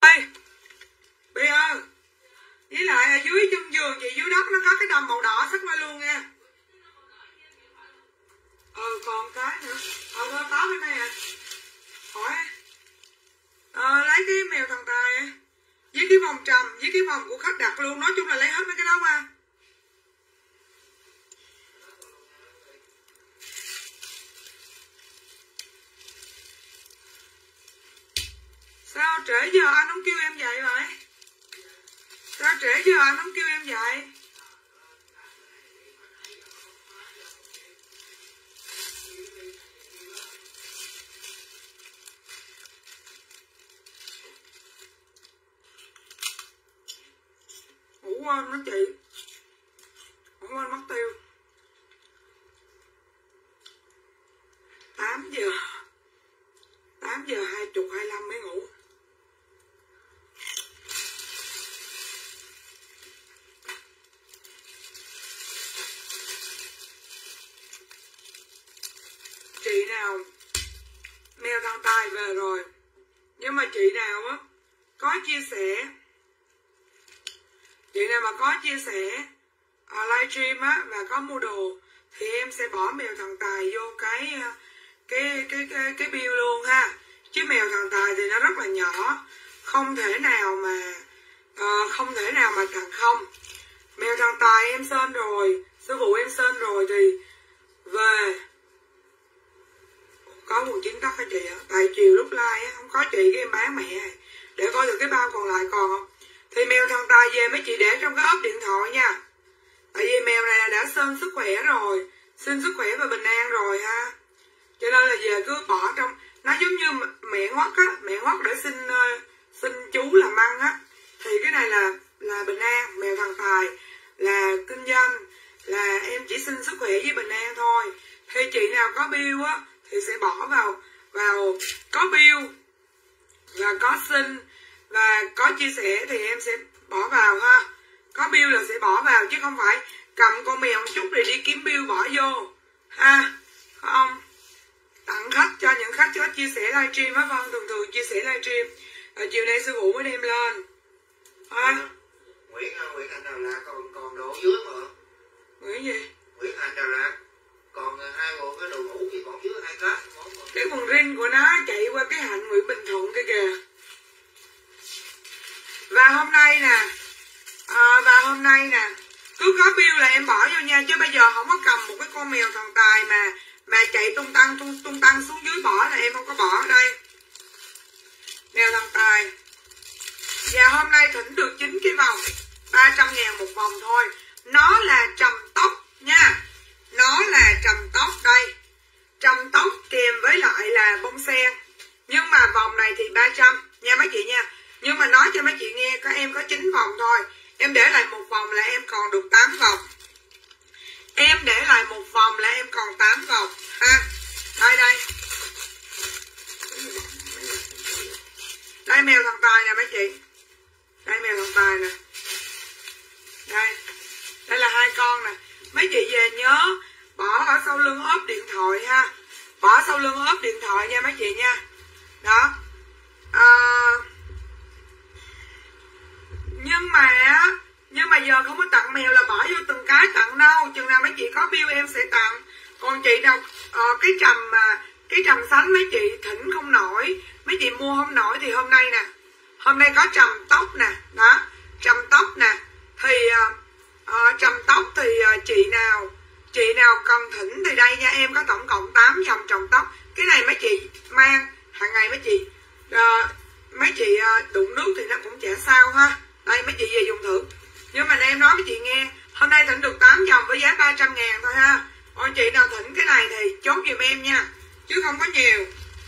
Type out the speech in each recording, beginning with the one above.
ơi bây giờ với lại ở dưới chân giường chị dưới đất nó có cái đầm màu đỏ sắc lên luôn nha. Ừ còn cái nữa. Ờ có bên đây à hỏi ờ lấy cái mèo thằng tài với cái vòng trầm, với cái vòng của khách đặt luôn. Nói chung là lấy hết mấy cái đó qua. Sao trễ giờ anh không kêu em dậy vậy? Sao trễ giờ anh không kêu em dậy? Ngủ quên đó chị. Ngủ quên mất tiêu. 8 giờ. 8 giờ 20 25 mới ngủ chị nào bài về rồi. Nhưng mà chị nào á có chia sẻ. Chị nào mà có chia sẻ ở livestream á và có mua đồ thì em sẽ bỏ mèo thằng tài vô cái à, cái cái cái cái bill luôn ha. Chứ mèo thằng tài thì nó rất là nhỏ. Không thể nào mà uh, không thể nào mà thằng không. Mèo thằng tài em sơn rồi sư phụ em sơn rồi thì về có quần chín đất hả chị ạ tại chiều lúc like á, không có chị, cái em bán mẹ. Để coi được cái bao còn lại còn không. Thì mèo thằng tài về mấy chị để trong cái ốp điện thoại nha. Tại vì mèo này là đã sơn sức khỏe rồi. Xin sức khỏe và bình an rồi ha. Cho nên là về cứ bỏ trong, nó giống như mẹ ngoắt á. Mẹ ngoắt để xin ờ, xin chú làm ăn á. Thì cái này là là bình an. Mèo thằng tài là kinh doanh, là em chỉ xin sức khỏe với bình an thôi. Thì chị nào có bill á thì sẽ bỏ vào vào có bill và có xin. Và có chia sẻ thì em sẽ bỏ vào ha. Có bill là sẽ bỏ vào chứ không phải cầm con mèo một chút rồi đi kiếm bill bỏ vô. Ha không? Tặng khách cho những khách có chia sẻ livestream á vâng thường thường chia sẻ livestream. Rồi chiều nay sư phụ mới đem lên. Ha. Nguyễn à, Nguyễn Anh Đà Lạt còn còn đồ dưới mà nghĩ gì? Nguyễn Anh Đà Lạt còn à, hai bộ cái đồ ngủ thì còn chứa hai cái. Cái quần rin của nó chạy qua cái hạnh Nguyễn Bình Thuận kia kìa. Và hôm nay nè à, và hôm nay nè cứ có bill là em bỏ vô nha chứ bây giờ không có cầm một cái con mèo thần tài mà mà chạy tung tăng tung, tung tăng xuống dưới bỏ là em không có bỏ ở đây. Mèo thần tài. Và hôm nay thỉnh được chín cái vòng 300 ngàn một vòng thôi. Nó là trầm tóc nha nó là trầm tóc đây. Trầm tóc kèm với lại là bông sen nhưng mà vòng này thì 300 nha mấy chị nha. Nhưng mà nói cho mấy chị nghe các em có 9 vòng thôi. Em để lại một vòng là em còn được 8 vòng. Em để lại một vòng là em còn 8 vòng. Ha. Đây đây. Đây, mèo thằng tài nè mấy chị. Đây, mèo thằng tài nè. Đây. Đây là hai con nè mấy chị về nhớ bỏ ở sau lưng ốp điện thoại ha. Bỏ sau lưng ốp điện thoại nha mấy chị nha. Đó. À, nhưng mà nhưng mà giờ không có tặng mèo là bỏ vô từng cái tặng đâu. Chừng nào mấy chị có bill em sẽ tặng. Còn chị nào à, ờ, cái trầm mà cái trầm sánh mấy chị thỉnh không nổi. Mấy chị mua không nổi thì hôm nay nè. Hôm nay có trầm tóc nè. Đó trầm tóc nè. Thì ờ, à, trầm tóc thì ờ, chị nào chị nào cần thỉnh thì đây nha em có tổng cộng 8 dòng trồng tóc. Cái này mấy chị mang hàng ngày mấy chị à, mấy chị đụng nước thì nó cũng chả sao ha. Đây mấy chị về dùng thử. Nhưng mà em nói với chị nghe hôm nay thỉnh được 8 dòng với giá 300 ngàn thôi ha. Còn chị nào thỉnh cái này thì chốt giùm em nha chứ không có nhiều.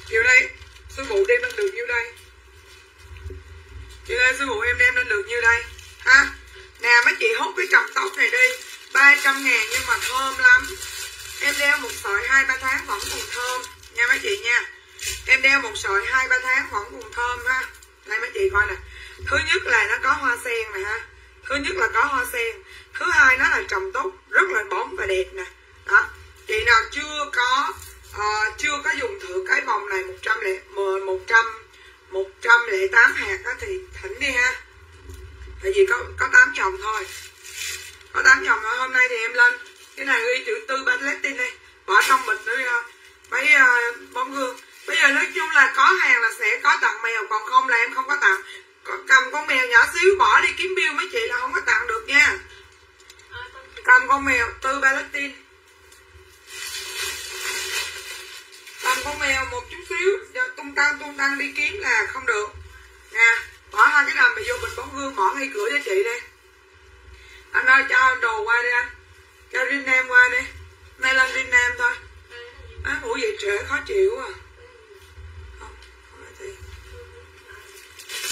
Chiều đây sư phụ đem lên được nhiêu đây? Chiều đây sư phụ em đem lên được nhiêu đây? Ha? Nè mấy chị hút cái trồng tóc này đi. 300 ngàn nhưng mà thơm lắm. Em đeo một sợi hai ba tháng vẫn còn thơm. Nha mấy chị nha. Em đeo một sợi hai ba tháng vẫn còn thơm ha. Đây mấy chị coi nè. Thứ nhất là nó có hoa sen nè ha. Thứ nhất là có hoa sen. Thứ hai nó là trồng tốt rất là bóng và đẹp nè. Đó. Chị nào chưa có uh, chưa có dùng thử cái vòng này một trăm lẻ một trăm 108 hạt đó thì thỉnh đi ha tại vì có có tám chồng thôi. Có tám chồng thôi. Hôm nay thì em lên cái này ghi chữ tư tin đây. Bỏ trong bịch nữa mấy uh, bóng gương. Bây giờ nói chung là có hàng là sẽ có tặng mèo còn không là em không có tặng. Cầm con mèo nhỏ xíu bỏ đi kiếm bill mấy chị là không có tặng được nha. Cầm con mèo tư tin cầm con mèo một chút xíu. Tung tăng tung tăng đi kiếm là không được. Nha bỏ hai cái đầm này vô mình bóng gương, bỏ ngay cửa cho chị đi anh ơi, cho đồ qua đi anh. Cho riêng em qua đi. Nay lên riêng em thôi. Á ngủ dậy trễ, khó chịu à. Không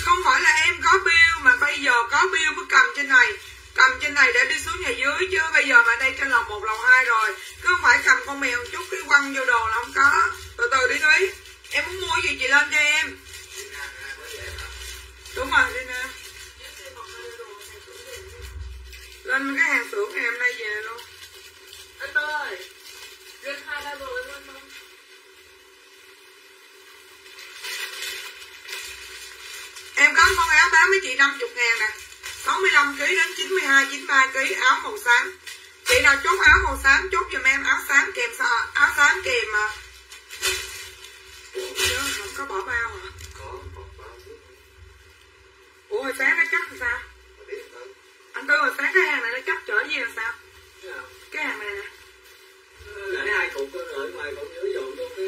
không phải không phải là em có bill, mà bây giờ có bill mới cầm trên này. Cầm trên này để đi xuống nhà dưới chứ. Bây giờ mà đây trên lầu một, lầu hai rồi. Cứ không phải cầm con mèo chút cái quăng vô đồ là không có. Từ từ đi thúy. Em muốn mua gì chị lên cho em đúng rồi đi nè. Lên cái hàng xưởng ngày hôm nay về luôn. Anh ơi. Lên hai ba rồi luôn không? Em có con áo bán với chị 50 ngàn nè. 65 kg đến 92 93 kg áo màu xám. Chị nào chốt áo màu xám chốt giùm em áo xám kèm áo xám kèm mà Ủa, không có bỏ bao hả ủa hồi sáng nó chắc làm sao? Anh tư hồi sáng cái hàng này nó chắc trở gì làm sao? Cái hàng này nè. Nãy hai cục ở ngoài còn nhớ dồn vô cái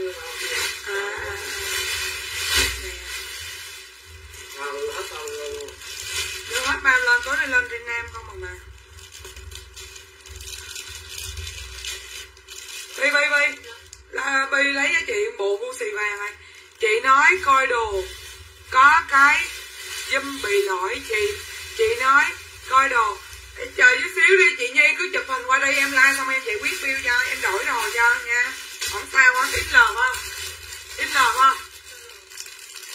à, à, à. hết bao luôn. Đưa hết bao lên tối nay lên trên nam không mà mà. Bi Bi Bi. Là Bi lấy cho chị bộ bu xì vàng này chị nói coi đồ có cái dâm bị lỗi, chị chị nói coi đồ chờ chút xíu đi, chị nhi cứ chụp hình qua đây, em like xong em giải quyết bill cho, em đổi đồ cho nha. Không sao á ít lờ không ít lờ không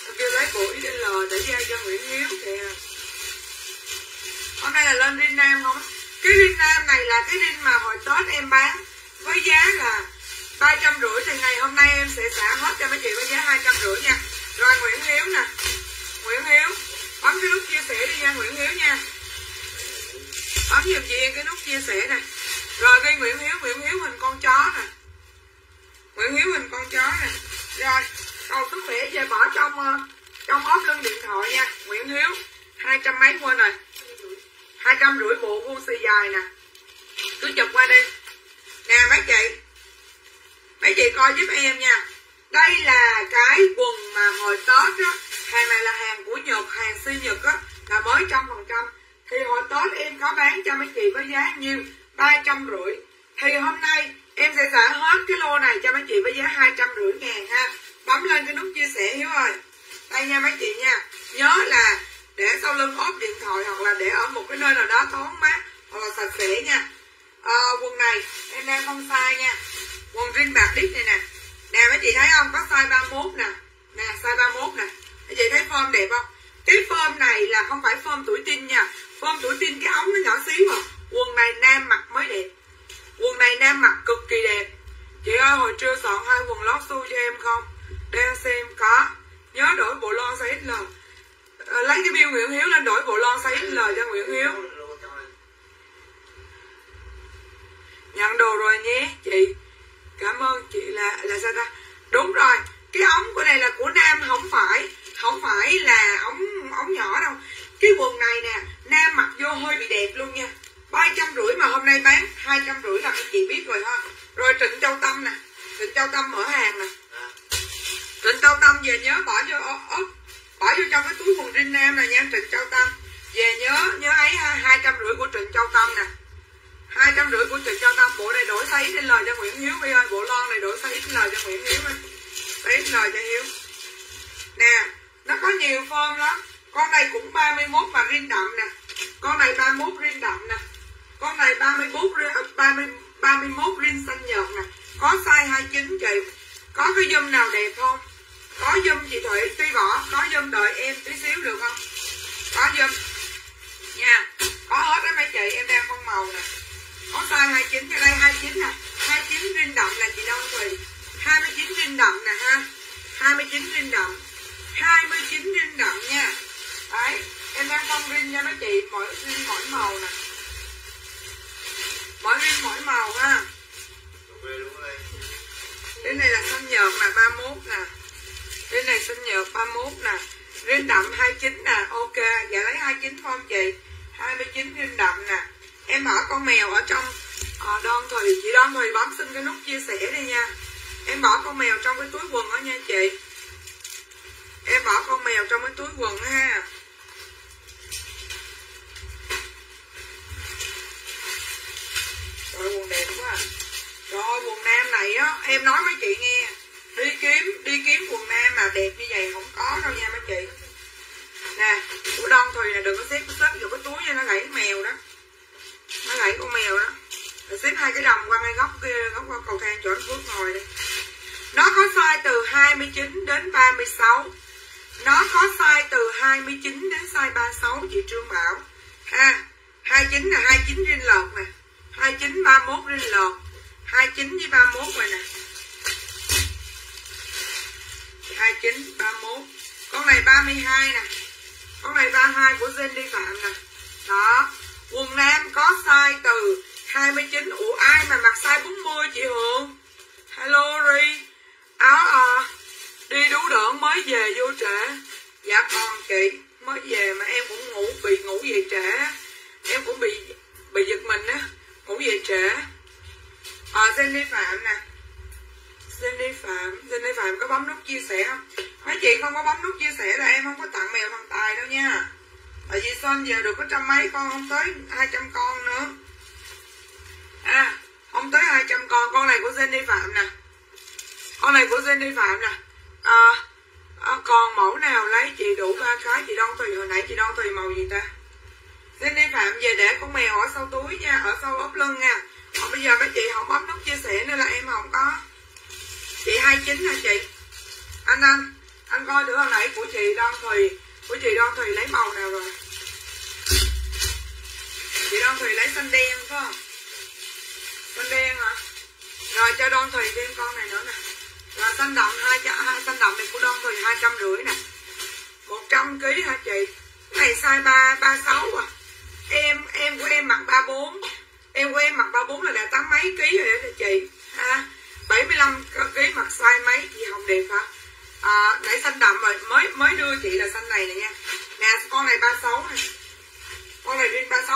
em kêu lấy buổi ít lờ để ra cho nguyễn hiếu kìa. Hôm nay là lên rin nam không? Cái rin nam này là cái rin mà hồi tết em bán với giá là ba trăm rưỡi thì ngày hôm nay em sẽ xả hết cho mấy chị với giá hai trăm rưỡi nha. Rồi nguyễn hiếu nè. Nguyễn hiếu bấm cái nút chia sẻ đi nha, Nguyễn Hiếu nha. Bấm giùm chị em cái nút chia sẻ nè. Rồi ghi Nguyễn Hiếu Nguyễn Hiếu hình con chó nè. Nguyễn Hiếu hình con chó nè. Rồi, cầu sức khỏe, về bỏ trong ờ, trong ốp lưng điện thoại nha. Nguyễn Hiếu, hai trăm mấy quên rồi. Hai trăm rưỡi bộ vuông xì dài nè. Cứ chụp qua đi. Nè, mấy chị. Mấy chị coi giúp em nha. Đây là cái quần mà hồi tết á hàng này là hàng của nhật hàng si nhật á là mới trăm phần trăm. Thì hồi tết em có bán cho mấy chị với giá nhiêu? ba trăm rưỡi. Thì hôm nay em sẽ xả hết cái lô này cho mấy chị với giá hai trăm rưỡi ngàn ha. Bấm lên cái nút chia sẻ hiếu ơi. Đây nha mấy chị nha. Nhớ là để sau lưng ốp điện thoại hoặc là để ở một cái nơi nào đó thoáng mát hoặc là sạch sẽ nha. À, quần này em đang không sai nha. Quần riêng bạc đít này nè. Nè mấy chị thấy không? Có size 31 nè. Nè size 31 nè chị thấy form đẹp không? Cái form này là không phải form tuổi tin nha. Form tuổi tin cái ống nó nhỏ xíu à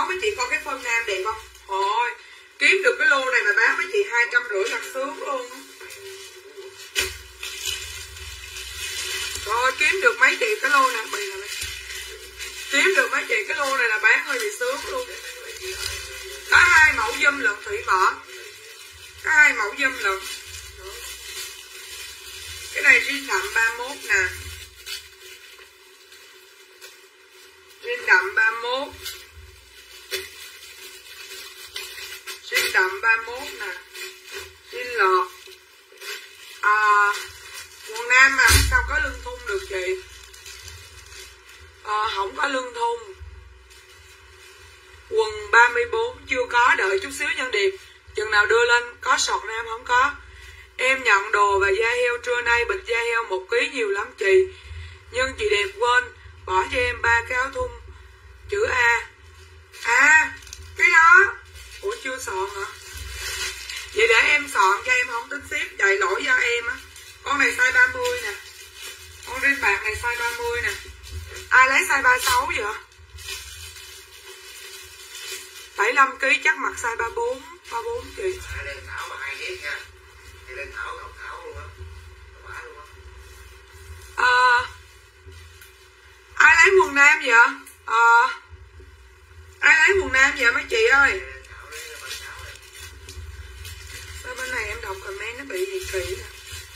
mấy chị coi cái phân nam đẹp không? Thôi, kiếm được cái lô này mà bán mấy chị hai trăm rưỡi là sướng luôn. Rồi kiếm được mấy chị cái lô này. Bì là kiếm được mấy chị cái lô này là bán hơi bị sướng luôn. Có hai mẫu dâm lượng thủy bỏ có hai mẫu dâm lượng cái này riêng đậm 31 nè. Riêng đậm 31 riêng đậm 31 nè. Riêng lọt à, quần nam mà sao có lưng thun được chị? À, không có lưng thun quần 34 chưa có đợi chút xíu nhân điệp. Chừng nào đưa lên có sọt nam không có. Em nhận đồ và da heo trưa nay bịch da heo một ký nhiều lắm chị. Nhưng chị đẹp quên Bỏ cho em ba cái áo thun. Chữ A. À Cái đó. Ủa chưa soạn hả? Vậy để em soạn cho em không tính ship Chạy lỗi do em á. Con này size 30 nè. Con rin bạc này size 30 nè. Ai lấy size 36 vậy? 75 kg chắc mặc size 34 34 chị À, đây Thảo mà hai ghét nha. Đây lên Thảo Ngọc Thảo luôn á. À, ai lấy quần nam vậy? À, ai lấy quần nam vậy mấy chị ơi sao này em đọc comment nó bị gì kỳ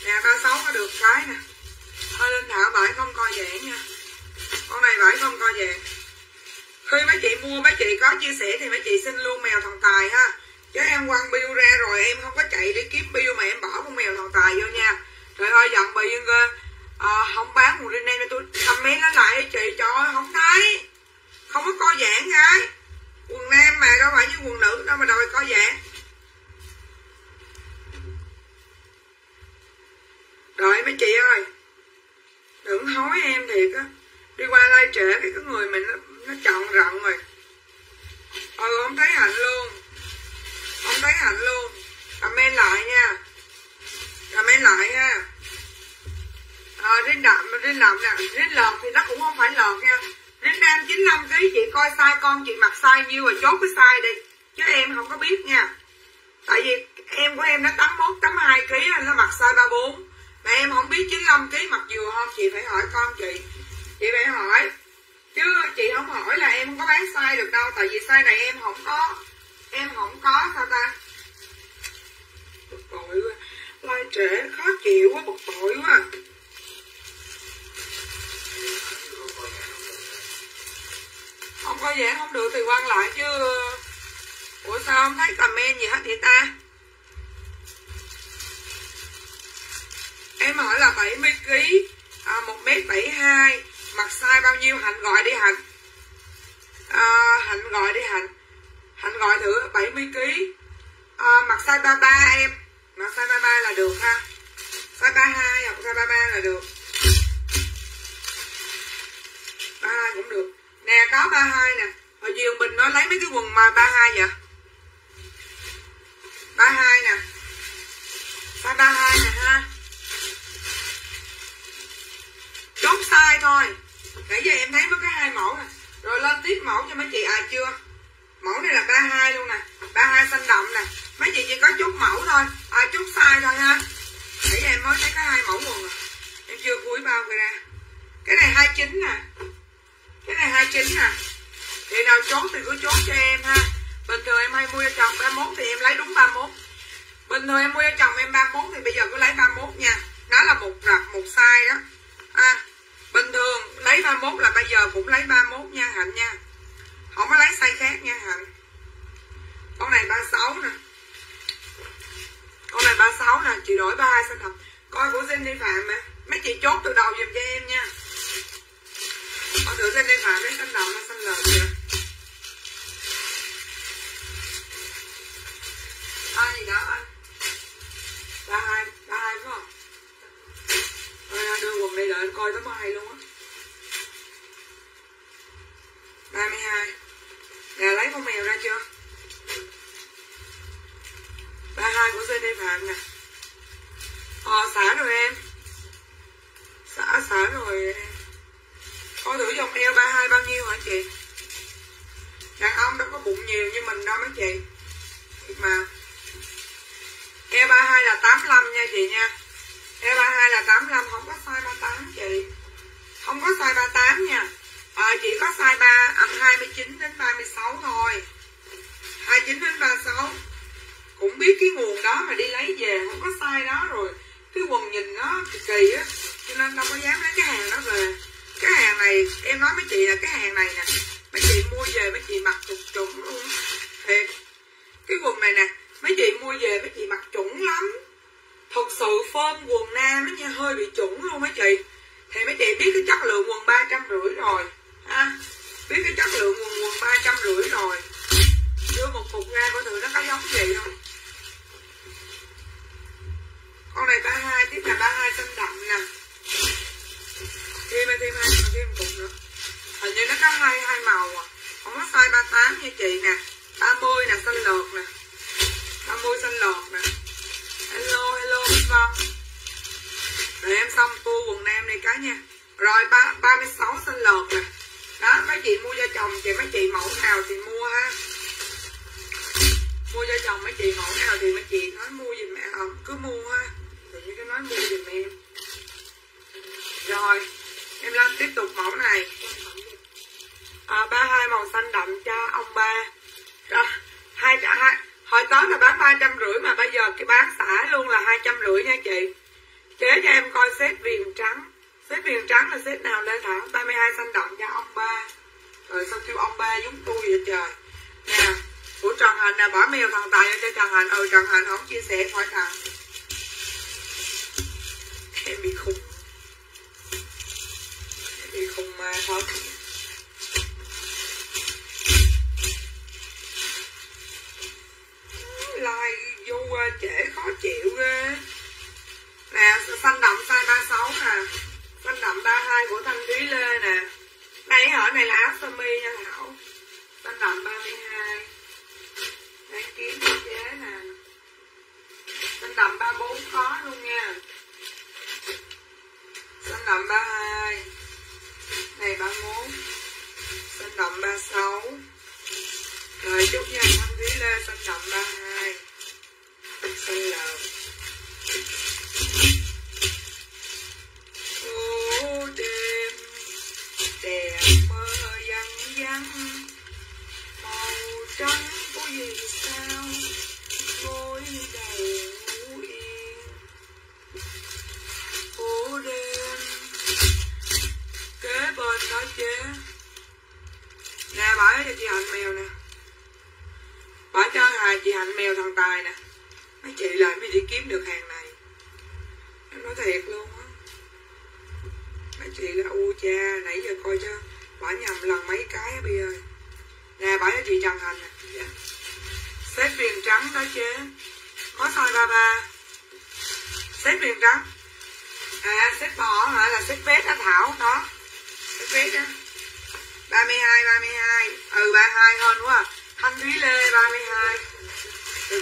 nè. Ba sáu nó được cái nè. Thôi lên thảo bãi không co giãn nha. Con này bãi không co giãn khi mấy chị mua mấy chị có chia sẻ thì mấy chị xin luôn mèo thần tài ha. Chứ em quăng bill ra rồi em không có chạy để kiếm bill mà em bỏ con mèo thần tài vô nha. Trời ơi giận bị nhân cơ à, không bán quần rin em cho tôi comment nó lại chị cho không thấy. Không có co giãn gái quần nam mà đâu phải như quần nữ đâu mà đòi co giãn rồi mấy chị ơi. Đừng hối em thiệt á. Đi qua lai trễ cái cái người mình nó, nó chọn rộng rồi. Ừ không thấy hạnh luôn. Không thấy hạnh luôn. Comment lại nha. Comment lại nha à, ờ, rinh đậm rinh đậm nè. Rinh lợt thì nó cũng không phải lợt nha. Rinh nam 95 kg chị coi sai con chị mặc sai nhiêu rồi chốt cái sai đi. Chứ em không có biết nha. Tại vì em của em nó 81 82 kg nó mặc size 34 mà em không biết 95 kg mặc vừa không chị phải hỏi con chị. Chị phải hỏi. Chứ chị không hỏi là em không có bán size được đâu, tại vì size này em không có, em không có, sao ta? Bực bội quá. Lai trễ, khó chịu quá, bực bội quá. Không có dễ không được thì quan lại chứ. Ủa sao không thấy comment gì hết vậy ta? Em hỏi là 70 kg à, 1 m 72 mặt size bao nhiêu? Hạnh gọi đi hạnh. À, hạnh gọi đi hạnh. Hạnh gọi thử 70 kg à, mặt size 33 em. Mặt size 33 là được ha. Size 32 hoặc size 33 là được. 32 cũng được. Nè có 32 nè. Hồi chiều mình nó lấy mấy cái quần mà 32 vậy? 32 nè. Size 32 nè ha. Chốt sai thôi. Nãy giờ em thấy mới có hai mẫu nè. Rồi lên tiếp mẫu cho mấy chị à chưa? Mẫu này là 32 luôn nè. 32 xanh đậm nè. Mấy chị chỉ có chút mẫu thôi. À chút sai thôi ha. Nãy giờ em mới thấy có hai mẫu quần rồi em chưa cuối bao cái ra. Cái này 29 nè. Cái này 29 nè. Chị nào chốt thì cứ chốt cho em ha. Bình thường em hay mua cho chồng 31 thì em lấy đúng 31 bình thường em mua cho chồng em 31 thì bây giờ cứ lấy 31 nha. Nó là một rập một size đó. À bình thường, lấy 31 là bây giờ cũng lấy 31 nha Hạnh nha. Không có lấy size khác nha Hạnh. Con này 36 nè. Con này 36 nè, chị đổi 32 sao thật. Coi của xin đi Phạm mà. Mấy chị chốt từ đầu giùm cho em nha. Con thử xin đi Phạm lấy xanh đậm hay xanh lợn kìa quần đây đợi anh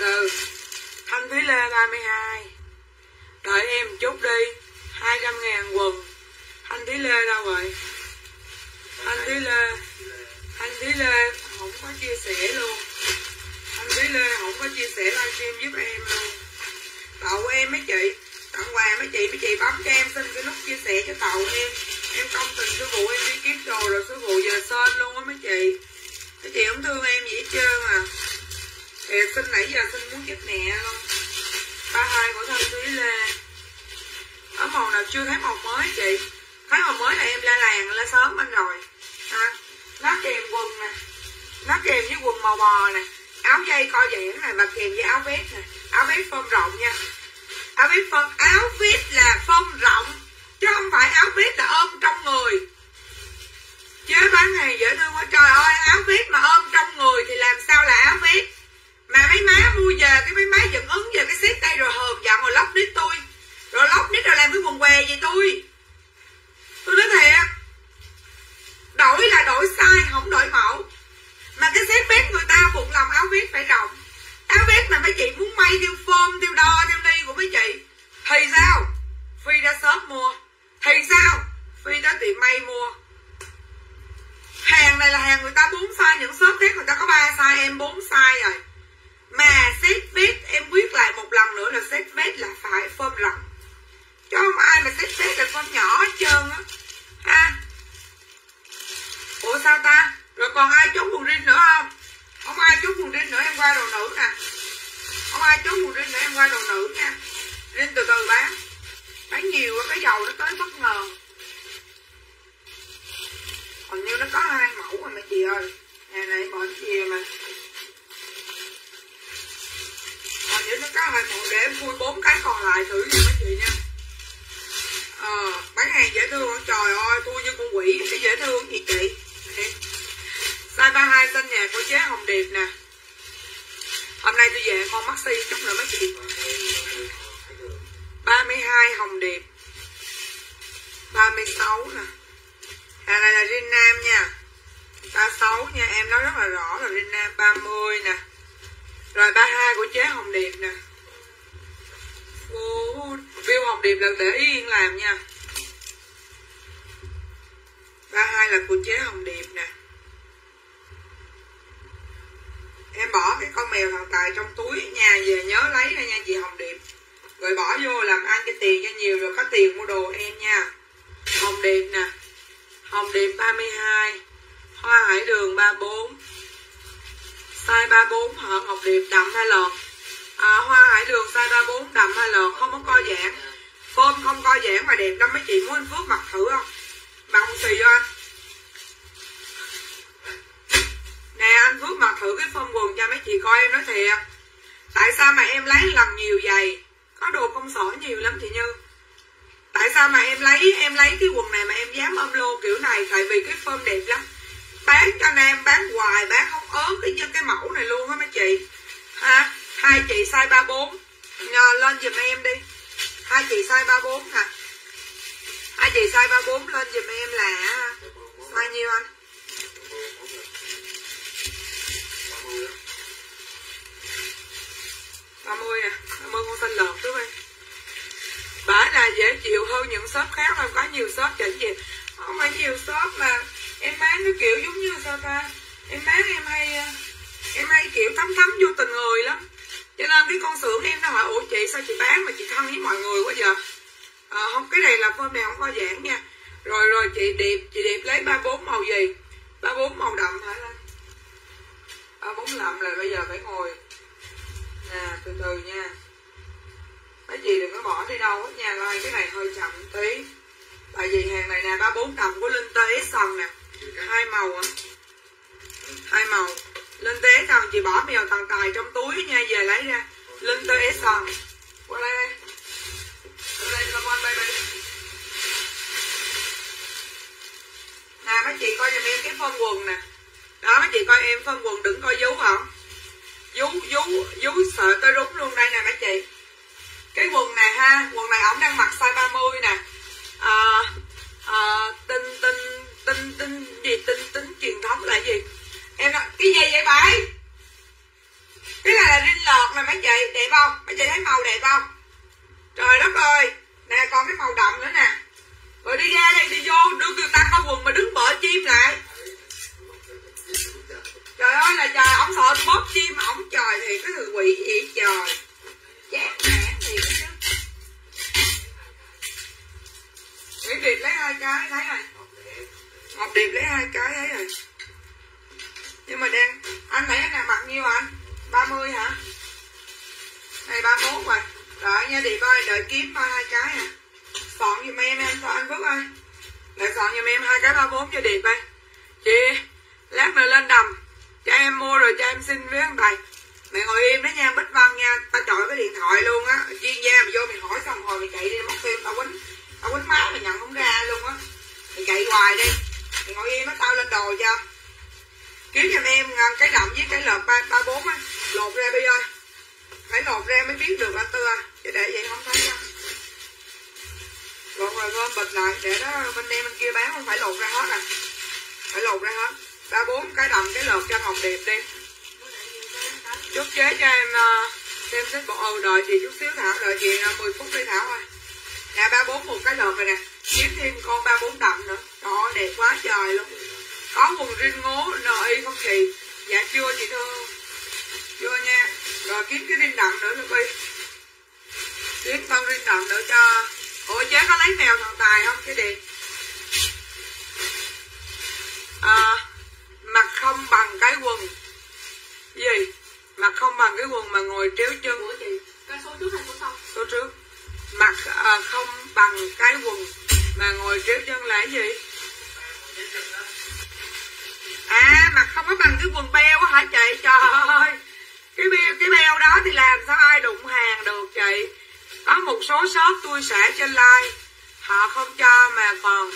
từ Thanh Thúy Lê 32 đợi em chút đi 200 ngàn quần. Thanh Thúy Lê đâu rồi? Thanh Thúy Lê Thanh Thúy Lê không có chia sẻ luôn. Thanh Thúy Lê không có chia sẻ livestream giúp em luôn. Tậu em mấy chị Tặng quà mấy chị, mấy chị bấm cho em xin cái nút chia sẻ cho tậu em. Em công tình sư phụ em đi kiếm đồ rồi sư phụ giờ sên luôn á mấy chị. Mấy chị không thương em gì hết trơn à. Thì xin nãy giờ xin muốn giúp mẹ luôn. Ba hai của Thanh Thúy Lê. Ở màu nào chưa thấy màu mới chị? Thấy màu mới là em la làng, la sớm anh rồi. Ha Nó kèm quần nè. Nó kèm với quần màu bò nè. Áo dây co giãn này và kèm với áo vest nè. Áo vest phông rộng nha. Áo vest phân áo vest là phông rộng, chứ không phải áo vest là ôm trong người. Chứ bán này dễ thương quá, trời ơi, áo vest mà ôm trong người thì làm sao là áo vest mà mấy má mua về, cái mấy má dựng ứng về, cái xếp tay rồi hờn giận rồi lóc nít tôi. Rồi lóc nít rồi làm cái quần què gì tôi. Tôi nói thiệt, đổi là đổi sai không đổi mẫu. Mà cái xếp vest người ta buộc lòng áo vest phải rộng. Áo vest mà mấy chị muốn may theo form, theo đo, theo đi của mấy chị. Thì sao? Phi ra shop mua. Thì sao? Phi ra tiệm may mua. Hàng này là hàng người ta bốn size, những shop khác người ta có ba size, em bốn size rồi mà xét vết, em quyết lại một lần nữa là xét vết là phải phơm rộng chứ không ai mà xét vết là phơm nhỏ hết trơn á. Ha? Ủa sao ta? Rồi còn ai chốt quần jean nữa không? Không ai chốt quần jean nữa, em qua đồ nữ nè. Không ai chốt quần jean nữa, em qua đồ nữ nha. Jean từ từ bán. Bán nhiều quá, cái dầu nó tới bất ngờ. Còn như nó có hai mẫu rồi mà chị ơi. Nhà này bỏ chị mà. Nếu nó có hai mẫu để em khui bốn cái còn lại thử nha mấy chị nha. Ờ bán hàng dễ thương không? Trời ơi thua như con quỷ cái dễ thương gì chị size 32 xanh nhà của chế Hồng Điệp nè. Hôm nay tôi về con maxi chút nữa mấy chị. 32 Hồng Điệp 36 nè. Hàng này là riêng nam nha. 36 nha, Em nói rất là rõ là riêng nam 30 nè. Rồi 32 của chế Hồng Điệp nè. View Hồng Điệp là để yên làm nha. 32 là của chế Hồng Điệp nè. Em bỏ cái con mèo thằng tài trong túi nhà về nhớ lấy ra nha chị hồng điệp. Rồi bỏ vô làm ăn cái tiền cho nhiều rồi có tiền mua đồ em nha. Hồng điệp nè. Hồng điệp 32 hoa hải đường 34 size 34 hả ngọc điệp đậm hai lọt à, hoa hải đường size 34 đậm hai lọt không có co giãn. Phơm không co giãn mà đẹp lắm mấy chị muốn anh Phước mặc thử không? Mặc không xì cho anh. Nè anh Phước mặc thử cái phơm quần cho mấy chị coi em nói thiệt. Tại sao mà em lấy lần nhiều giày Có đồ công sở nhiều lắm chị Như. Tại sao mà em lấy em lấy cái quần này mà em dám ôm lô kiểu này? Tại vì cái phơm đẹp lắm bán cho nam bán hoài, bán không ớn cái như cái mẫu này luôn á mấy chị. Ha, hai chị size 34 Nhờ, lên giùm em đi. Hai chị size 34 hả hai chị size 34 lên giùm em là bao nhiêu anh? Ba mươi à ba mươi con xanh lợn đúng không? Bả là dễ chịu hơn những shop khác không có nhiều shop chỉnh gì không phải nhiều shop mà em bán cái kiểu giống như sao ta? Em bán em hay ờ, em hay kiểu thấm thấm vô tình người lắm. Cho nên cái con xưởng em nó hỏi ủa chị sao chị bán mà chị thân với mọi người quá giờ à, không cái này là phơm này không có giảng nha. Rồi rồi chị điệp chị điệp lấy ba bốn màu gì? Ba bốn màu đậm hả? Lên ba bốn đậm là bây giờ phải ngồi. Nè từ từ nha. Mấy chị đừng có bỏ đi đâu hết nha. Coi cái này hơi chậm tí. Tại vì hàng này nè ba bốn đậm của linh tế sần nè hai màu à? Hai màu. Linh tế sần chị bỏ mèo tàn tài trong túi nha về lấy ra. Linh tế sần qua đây. Qua đây come on baby. Nè mấy chị coi giùm em cái phân quần nè. Đó mấy chị coi em phân quần đừng coi dấu không dú dú dú sợ tới rúng luôn đây nè mấy chị. Cái quần này ha quần này ổng đang mặc size 30 nè. À, à, tinh tinh tinh tinh, gì tinh tinh, truyền thống là gì? Em nói, cái gì vậy bạn cái này là rinh lọt nè, mấy chị, đẹp không? Mấy chị thấy màu đẹp không? Trời đất ơi. Nè, còn cái màu đậm nữa nè. Rồi đi ra đây, đi vô, đưa người ta coi quần mà đứng bợ chim lại. Trời ơi, là trời, ổng sợ bóp chim ổng trời thì cái người quỷ gì trời? Chán mẹ thì chứ. Nguyễn Điệp lấy hai cái thấy rồi Ngọc Điệp lấy hai cái ấy rồi. Nhưng mà đen, Anh nãy anh nào mặc nhiêu anh? 30 hả? Này 31 rồi. Đợi nha Điệp ơi Đợi kiếm ba hai cái à. Soạn giùm em anh anh Phước ơi. Lại soạn giùm em hai cái 34 cho Điệp ơi Chị, Lát nữa lên đầm. Cho em mua rồi cho em xin với anh thầy. Mày ngồi im đó nha, bích văn nha, tao chọi cái điện thoại luôn á. Chuyên gia mày vô mày hỏi xong rồi mày chạy đi mất tiêu tao quýnh tao quýnh má mày nhận không ra luôn á. Mày chạy hoài đi ngồi im á tao lên đồ cho. Kiếm giùm em cái đậm với cái lợp ba ba bốn á. Lột ra bây giờ. Phải lột ra mới biết được anh tư à chứ để vậy không thấy đâu. Lột rồi, gom bịch lại. Để đó, bên em, bên kia bán, không phải lột ra hết à. Phải lột ra hết. Ba bốn cái đồng cái lợp cho ngọc đẹp đi. Chút chế cho em ờ, xem xét bộ ồ đợi chị chút xíu thảo, đợi chị ờ, 10 phút đi thảo thôi nhà ba bốn một cái lợp rồi nè. Kiếm thêm con ba bốn đậm nữa đó đẹp quá trời luôn. Có quần rin ngố NI không chị? Dạ chưa chị thương chưa nha. Rồi kiếm cái rin đậm nữa luôn đi kiếm con rin đậm nữa cho. Ủa chế có lấy mèo thằng tài không cái đi à, mặt không bằng cái quần. Gì? Mặt không bằng cái quần mà ngồi tréo chân. Của chị cái số trước hay số sau? Số trước. Mặt à, không bằng cái quần mà ngồi tréo chân là cái gì à mặt không có bằng cái quần beo hả chị? Trời ơi! Cái beo cái beo đó thì làm sao ai đụng hàng được chị? Có một số shop tôi sẽ trên like họ không cho mà còn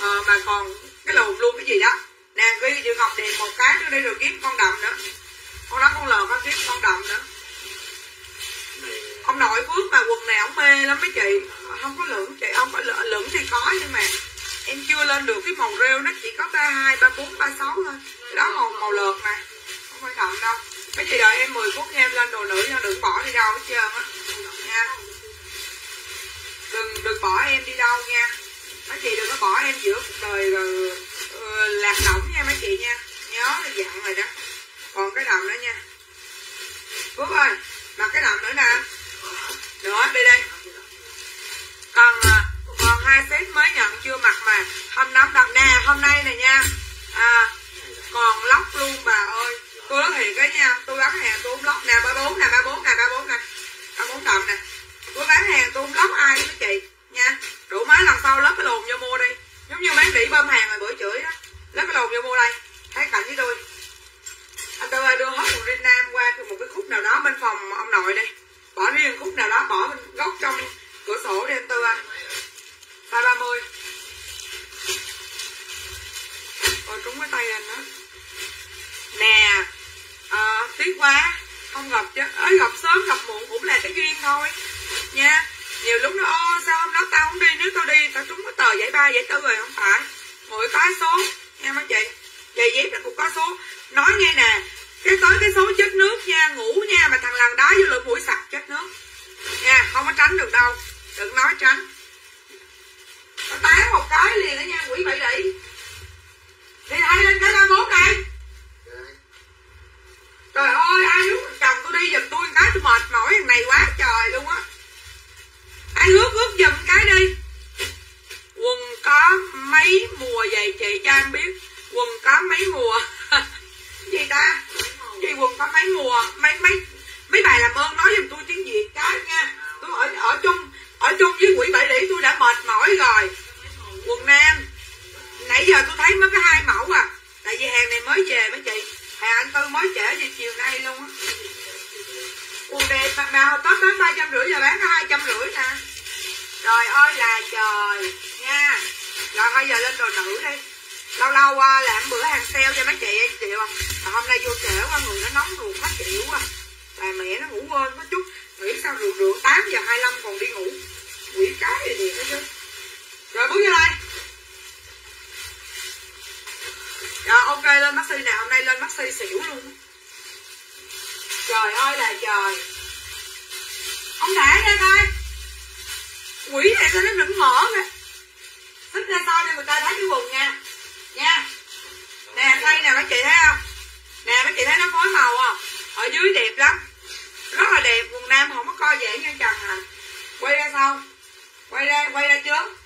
à, mà còn cái lùn luôn cái gì đó. Nè ghi chị ngọc điền một cái nữa đây rồi kiếm con đậm nữa. Con đó con lờ con kiếm con đậm nữa. Ông nội phước mà quần này ông mê lắm mấy chị. Không có lưỡng chị ông có lưỡng thì có nhưng mà em chưa lên được cái màu rêu nó chỉ có ba hai ba bốn ba sáu thôi. Cái đó màu màu lợt mà không phải đậm đâu. Mấy chị đợi em 10 phút nha em lên đồ nữ nha đừng bỏ đi đâu hết trơn á. Nha. Đừng đừng bỏ em đi đâu nha. Mấy chị đừng có bỏ em giữa cuộc đời rồi uh, lạc lõng nha mấy chị nha. Nhớ là dặn rồi đó. Còn cái đầm nữa nha. Phước ơi mặc cái đầm nữa nè. Nữa đi đây còn à, còn hai set mới nhận chưa mặc mà. Hôm nóng đặt nè hôm nay này nha. À, còn lóc luôn bà ơi. Tôi nói thiệt cái nha. Tôi bán hàng tôi không lóc nè ba bốn nè ba bốn nè ba bốn nè. Ba bốn đồng nè. Tôi bán hàng tôi không lóc ai với chị nha. Đủ má lần sau lớp cái lồn vô mua đi. Giống như bán bị bơm hàng rồi bữa chửi đó lớp cái lồn vô mua đây. Thấy cạnh với tôi. Anh tôi đưa hết một rin nam qua một cái khúc nào đó bên phòng ông nội đi. Bỏ riêng khúc nào đó bỏ góc trong cửa sổ đi anh tư anh 230 Rồi trúng cái tay anh nữa Nè à, Tiếc quá Không gặp chứ. À, Gặp sớm gặp muộn cũng là cái duyên thôi. Nha Nhiều lúc nó ô sao hôm đó tao không đi Nếu tao đi tao trúng cái tờ giải ba giải tư rồi Không phải. Mỗi có số Nha mấy chị? Giày dép là cũng có số. Nói nghe nè cái tới cái số chết nước nha ngủ nha mà thằng lần đó với lượng mũi sạch chết nước. Nha không có tránh được đâu đừng nói tránh tán một cái liền đó nha, quỷ bậy đĩ thì ai lên cái ba mốt này trời ơi, ai hướng chồng tôi đi giùm tôi cái, tôi mệt mỏi, thằng này quá trời luôn á. Ai ước ước giùm cái đi. Quần có mấy mùa vậy chị? Cho em biết. Quần có mấy mùa? Gì ta? Chị quần có mấy mùa? Mấy mấy mấy bài làm ơn nói giùm tôi tiếng việt cái nha. Tôi ở ở chung ở chung với quỷ bảy đĩ tôi đã mệt mỏi rồi quần nam. Nãy giờ tôi thấy mới có hai mẫu à. Tại vì hàng này mới về mấy chị. Hàng anh tư mới trễ về chiều nay luôn á. Quần đẹp mà, mà hồi tết bán ba trăm rưỡi giờ bán có hai trăm rưỡi nè. Trời ơi là trời nha. Rồi thôi giờ lên đồ nữ đi. Lâu lâu qua làm bữa hàng sale cho mấy chị ấy chịu không hôm nay vô trễ quá người nó nóng ruột khó chịu quá. Bà mẹ nó ngủ quên có chút. Nghĩ sao rượu rượu tám giờ 25 còn đi ngủ. Quỷ cái gì đó chứ? Rồi, bước vô đây. Rồi, ok, lên maxi nào? Hôm nay lên maxi xỉu luôn. Trời ơi, là trời. Ông thả ra coi. Quỷ này sao nó đừng mở kìa thích ra sau cho người ta thấy cái quần nha. Nha. Nè đây nè, mấy chị thấy không? Nè, mấy chị thấy nó phối màu không? Ở dưới đẹp lắm. Rất là đẹp, quần nam không có co giãn nha trần à quay ra sau quay ra quay ra trước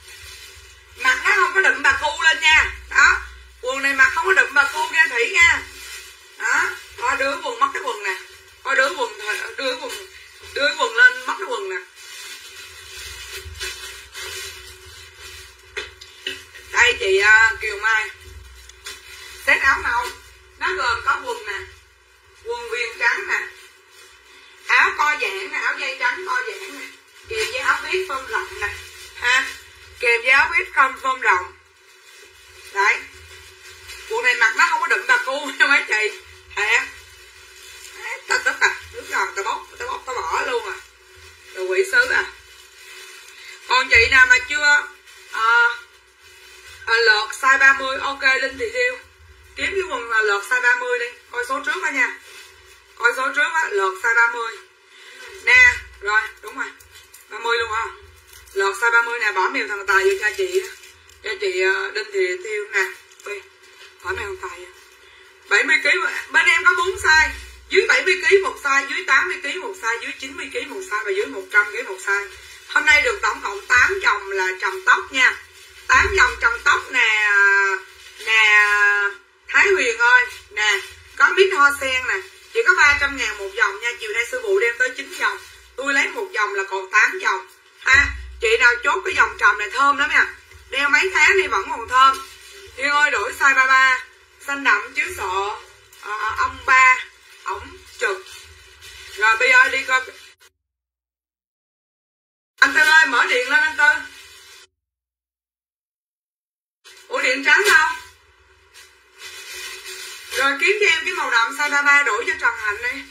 mặt nó không có đụng bà cu lên nha. Đó. Quần này mặt không có đụng bà cu nha thủy nha đó. Coi đứa quần mất cái quần nè. Coi đứa quần đứa quần đứa quần lên mất cái quần nè. Đây chị uh, Kiều Mai. Set áo nâu nó gồm có quần nè quần viền trắng nè áo co giãn nè áo dây trắng co giãn nè kèm với áo viết phông rộng nè. Ha? Kèm với áo viết không phông rộng đấy. Quần này mặc nó không có đựng bà cu nha mấy chị hả ta tất à nước ngọt tao bóc tao bóc tao bỏ luôn à. Đồ quỷ sứ à. Còn chị nào mà chưa? À, à, lọt size 30 ok linh thì tiêu kiếm cái quần là lọt size 30 đi. Coi số trước đó nha. Coi số trước á lọt size 30 nè rồi đúng rồi. 30 luôn hả? Lọt size 30 nè, bỏ mèo thằng tài vô cho chị cho chị ờ, đinh thị tiêu nè. Đi bỏ mèo thằng tài vô. 70 kg bên em có 4 size. Dưới 70 kg một size, dưới 80 kg một size, dưới 90 kg một size và dưới 100 kg một size. Hôm nay được tổng cộng 8 chồng là trồng tóc nha. 8 dòng trồng tóc nè nè, Thái Huyền ơi. Nè, có mít hoa sen nè. Chỉ có 300 ngàn một dòng nha. Chiều nay sư phụ đem tới 9 dòng. Tôi lấy một dòng là còn 8 dòng. Ha chị nào chốt cái dòng trầm này thơm lắm nha. Đeo mấy tháng đi vẫn còn thơm. Yên ơi đổi size 33 xanh đậm chứ sợ à, ông ba ổng trực. Rồi bây giờ đi coi. Anh Tân ơi mở điện lên anh Tân. Ủa điện trắng đâu Rồi kiếm cho em cái màu đậm size 33 đổi cho Trần Hạnh đi.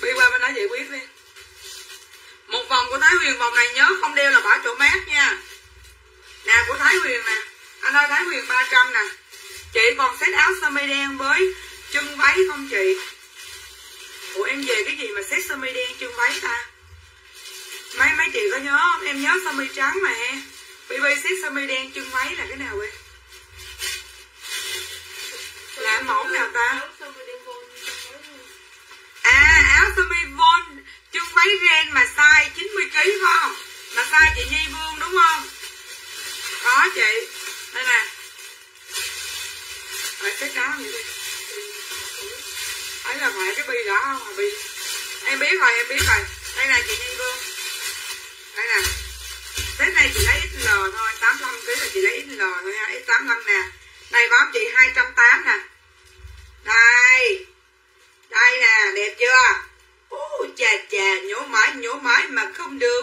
Bây qua bên đó giải quyết đi. Một vòng của Thái Huyền Vòng này nhớ không đeo là bỏ chỗ mát nha. Nè, của Thái Huyền nè. Anh ơi, Thái Huyền 300 nè. Chị còn set áo sơ mi đen với chân váy không chị? Ủa, em về cái gì mà set sơ mi đen, chân váy ta? Mấy mấy chị có nhớ không? Em nhớ sơ mi trắng mà BB set sơ mi đen, chân váy là cái nào vậy? Là mẫu nào ta? À áo sơ mi von chân váy ren mà sai 90kg phải không? Mà sai chị Nhi Vương đúng không? Có chị. Đây nè. Phải cái cá vậy đi. Ấy là phải cái bi đó không? Bi. Em biết rồi, em biết rồi. Đây là chị Nhi Vương. Đây nè. Tết này chị lấy XL thôi 85 kg là chị lấy XL thôi ha X85 nè. Đây báo chị 280 nè. Đây. Đây nè, đẹp chưa? Chà chà nhổ mãi nhổ mãi mà không được.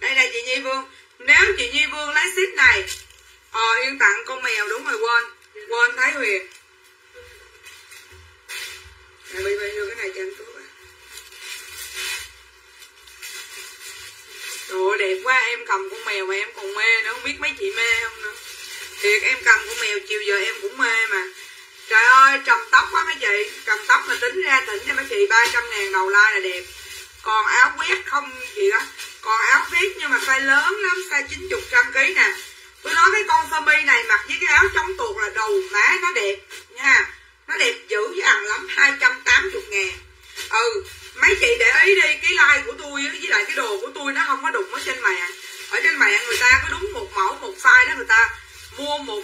Đây là chị Nhi Vương. Nếu chị Nhi Vương lấy ship này Ờ Yên tặng con mèo đúng rồi, quên. Quên Thái Huyền. Này bây bây đưa cái này cho anh Phước à Trời đẹp quá, em cầm con mèo mà em còn mê nữa, Không biết mấy chị mê không nữa. Thiệt, em cầm con mèo, chiều giờ em cũng mê mà. Trời ơi trầm tóc quá mấy chị. Trầm tóc mà tính ra tỉnh cho mấy chị 300 ngàn đầu like là đẹp. Còn áo quét không gì đó. Còn áo vest nhưng mà size lớn lắm, size 90 trăm ký nè. Tôi nói cái con sơ mi này, mặc với cái áo chống tuột là đầu má nó đẹp nha. Nó đẹp dữ với ăn lắm 280 ngàn. Ừ mấy chị để ý đi, cái like của tôi với lại cái đồ của tôi nó không có đụng ở trên mạng. Ở trên mạng người ta có đúng một mẫu, một size đó người ta mua một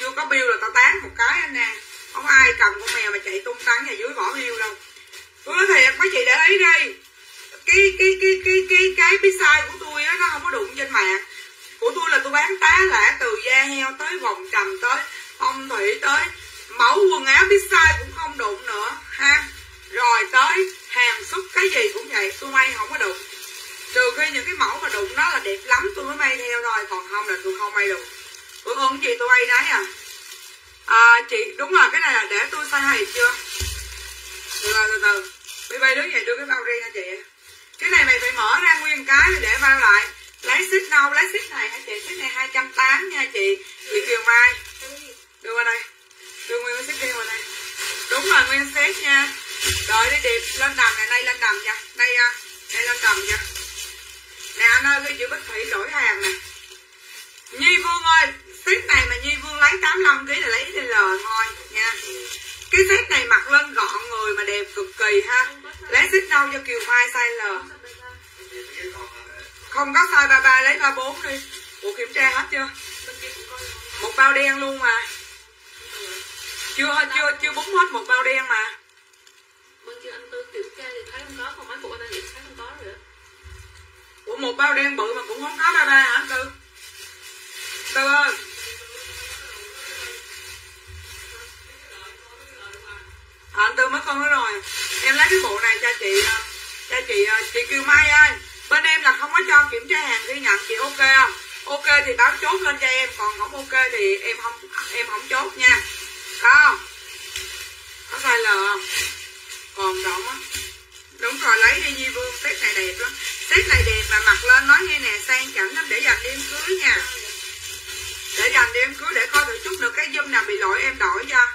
vô chưa có bill là tao tán một cái anh nè. Không ai cầm con mèo mà chạy tung tăng nhà dưới bỏ bill đâu. Tôi nói thiệt mấy chị để ý đi. Cái cái cái cái cái cái cái size của tôi á, nó không có đụng trên mạng. Của tôi là tôi bán tá lẻ từ da heo tới vòng trầm tới phong thủy tới. Mẫu quần áo biết size cũng không đụng nữa, ha. Rồi tới hàng xuất cái gì cũng vậy, tôi may không có đụng. Trừ khi những cái mẫu mà đụng nó là đẹp lắm, tôi mới may theo thôi. Còn không là tôi không may đụng ủa ơn gì tôi bay đấy à? À chị, đúng rồi cái này là để tôi sai hay chưa? Từ từ từ từ. Bây bay đứa vậy đưa cái bao riêng cho chị. Cái này mày phải mở ra nguyên cái để bao lại. Lấy xích nâu lấy xích này hả chị? Xích này hai trăm tám nha chị. Chị kiều mai. Đưa qua đây. Đưa nguyên cái xích đi qua đây. Đúng rồi nguyên xếp nha. Rồi đi điệp lên đầm này, đây lên đầm nha đây à, đây lên đầm nha nè, anh ơi, cái chữ bích thủy đổi hàng nè. Nhi vương ơi set này mà nhi vương lấy 85 kg là lấy l thôi nha. Cái set này mặc lên gọn người mà đẹp cực kỳ ha. Lấy xích nâu cho kiều mai size l không có size 33 lấy 34 đi. Ủa kiểm tra hết chưa? Một bao đen luôn mà. Chưa chưa chưa búng hết một bao đen mà. Bên kia anh tư kiểm tra thì thấy không có còn mấy bộ anh thấy không có rồi Ủa một bao đen bự mà cũng không có 33 hả anh Tư? Tư ơi À, anh Tư mất con nữa rồi. Em lấy cái bộ này cho chị à, Cho chị à, chị Kiều Mai ơi. Bên em là không có cho kiểm tra hàng ghi nhận chị ok không? Ok thì báo chốt lên cho em Còn không ok thì em không em không chốt nha. Có không? Có sai L không? Còn rộng á. Đúng rồi lấy đi Nhi Vương Set này đẹp lắm. Set này đẹp mà mặc lên nói nghe nè sang chảnh lắm để dành đêm cưới nha. Để dành đêm cưới để coi thử chút nữa cái dâm nào bị lỗi em đổi cho.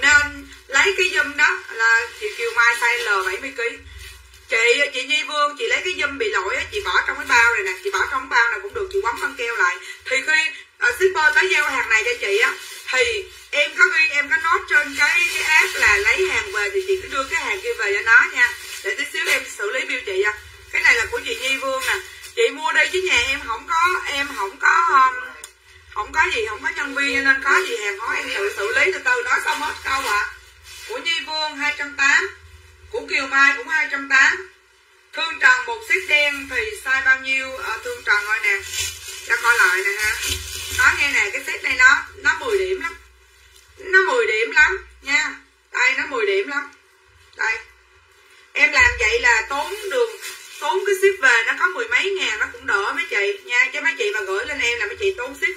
Nên lấy cái dâm đó là chị Kiều Mai size L70kg Chị chị Nhi Vương chị lấy cái dâm bị lỗi chị bỏ trong cái bao này nè Chị bỏ trong cái bao này cũng được chị quấn băng keo lại. Thì khi uh, shipper tới giao hàng này cho chị á Thì em có ghi em có nói trên cái cái app là lấy hàng về thì chị cứ đưa cái hàng kia về cho nó nha. Để tí xíu em xử lý bill chị à cái này là của chị Nhi Vương nè. Chị mua đi chứ nhà em không có em không có um, không có gì không có nhân viên nên có gì hàng hóa em tự xử lý từ từ nói xong hết câu ạ. à của Nhi Vương 208 của Kiều Mai cũng 280 Thương Trần một xích đen thì sai bao nhiêu? Ở Thương Trần thôi nè, cho coi lại nè ha. Nói nghe nè, cái set này nó nó 10 điểm lắm. Nó 10 điểm lắm nha. Đây, nó 10 điểm lắm. Đây. Em làm vậy là tốn đường, tốn cái ship về nó có mười mấy ngàn, nó cũng đỡ mấy chị nha. Chứ mấy chị mà gửi lên em là mấy chị tốn ship.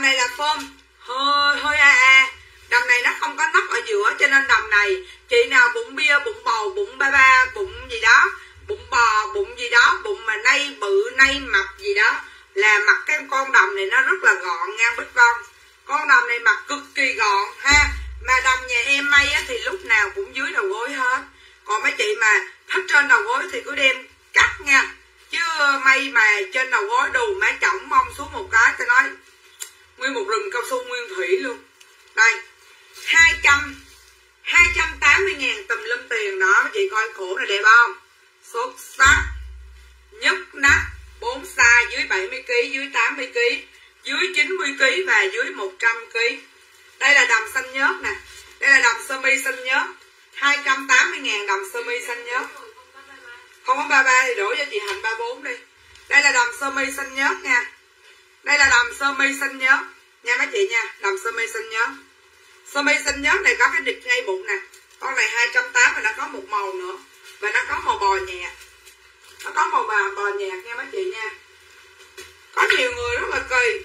Đầm này là form hơi hơi a a. Đầm này nó không có nắp ở giữa cho nên đầm này chị nào bụng bia bụng bầu bụng ba ba bụng gì đó bụng bò bụng gì đó bụng mà nay bự nay mập gì đó là mặc cái con đầm này nó rất là gọn nha bích vân con đầm này mặc cực kỳ gọn ha. Mà đầm nhà em may á, thì lúc nào cũng dưới đầu gối hết. Còn mấy chị mà thích trên đầu gối thì cứ đem cắt nha. Chứ may mà trên đầu gối đù má chỏng mông xuống một cái tôi nói nguyên một rừng cao su nguyên thủy luôn. Đây 200 280 ngàn tùm lum tiền đó, chị coi cổ này đẹp không? Xuất sắc nhất nắp 4 size, dưới 70kg dưới 80kg dưới 90kg và dưới 100kg đây là đầm xanh nhớt nè. Đây là đầm sơ mi xanh nhớt. 280 ngàn đầm sơ mi xanh nhớt. Không có 33 thì đổi cho chị Hạnh 34 đi. Đây là đầm sơ mi xanh nhớt nha đây là đầm sơ mi xanh nhớ. Nha mấy chị nha đầm sơ mi xanh nhớ. Sơ mi xanh nhớ này có cái địch ngay bụng nè. Con này 280 và nó có một màu nữa. Và nó có màu bò nhẹ, nó có màu bò, bò nhạt nha mấy chị nha. Có nhiều người rất là kỳ.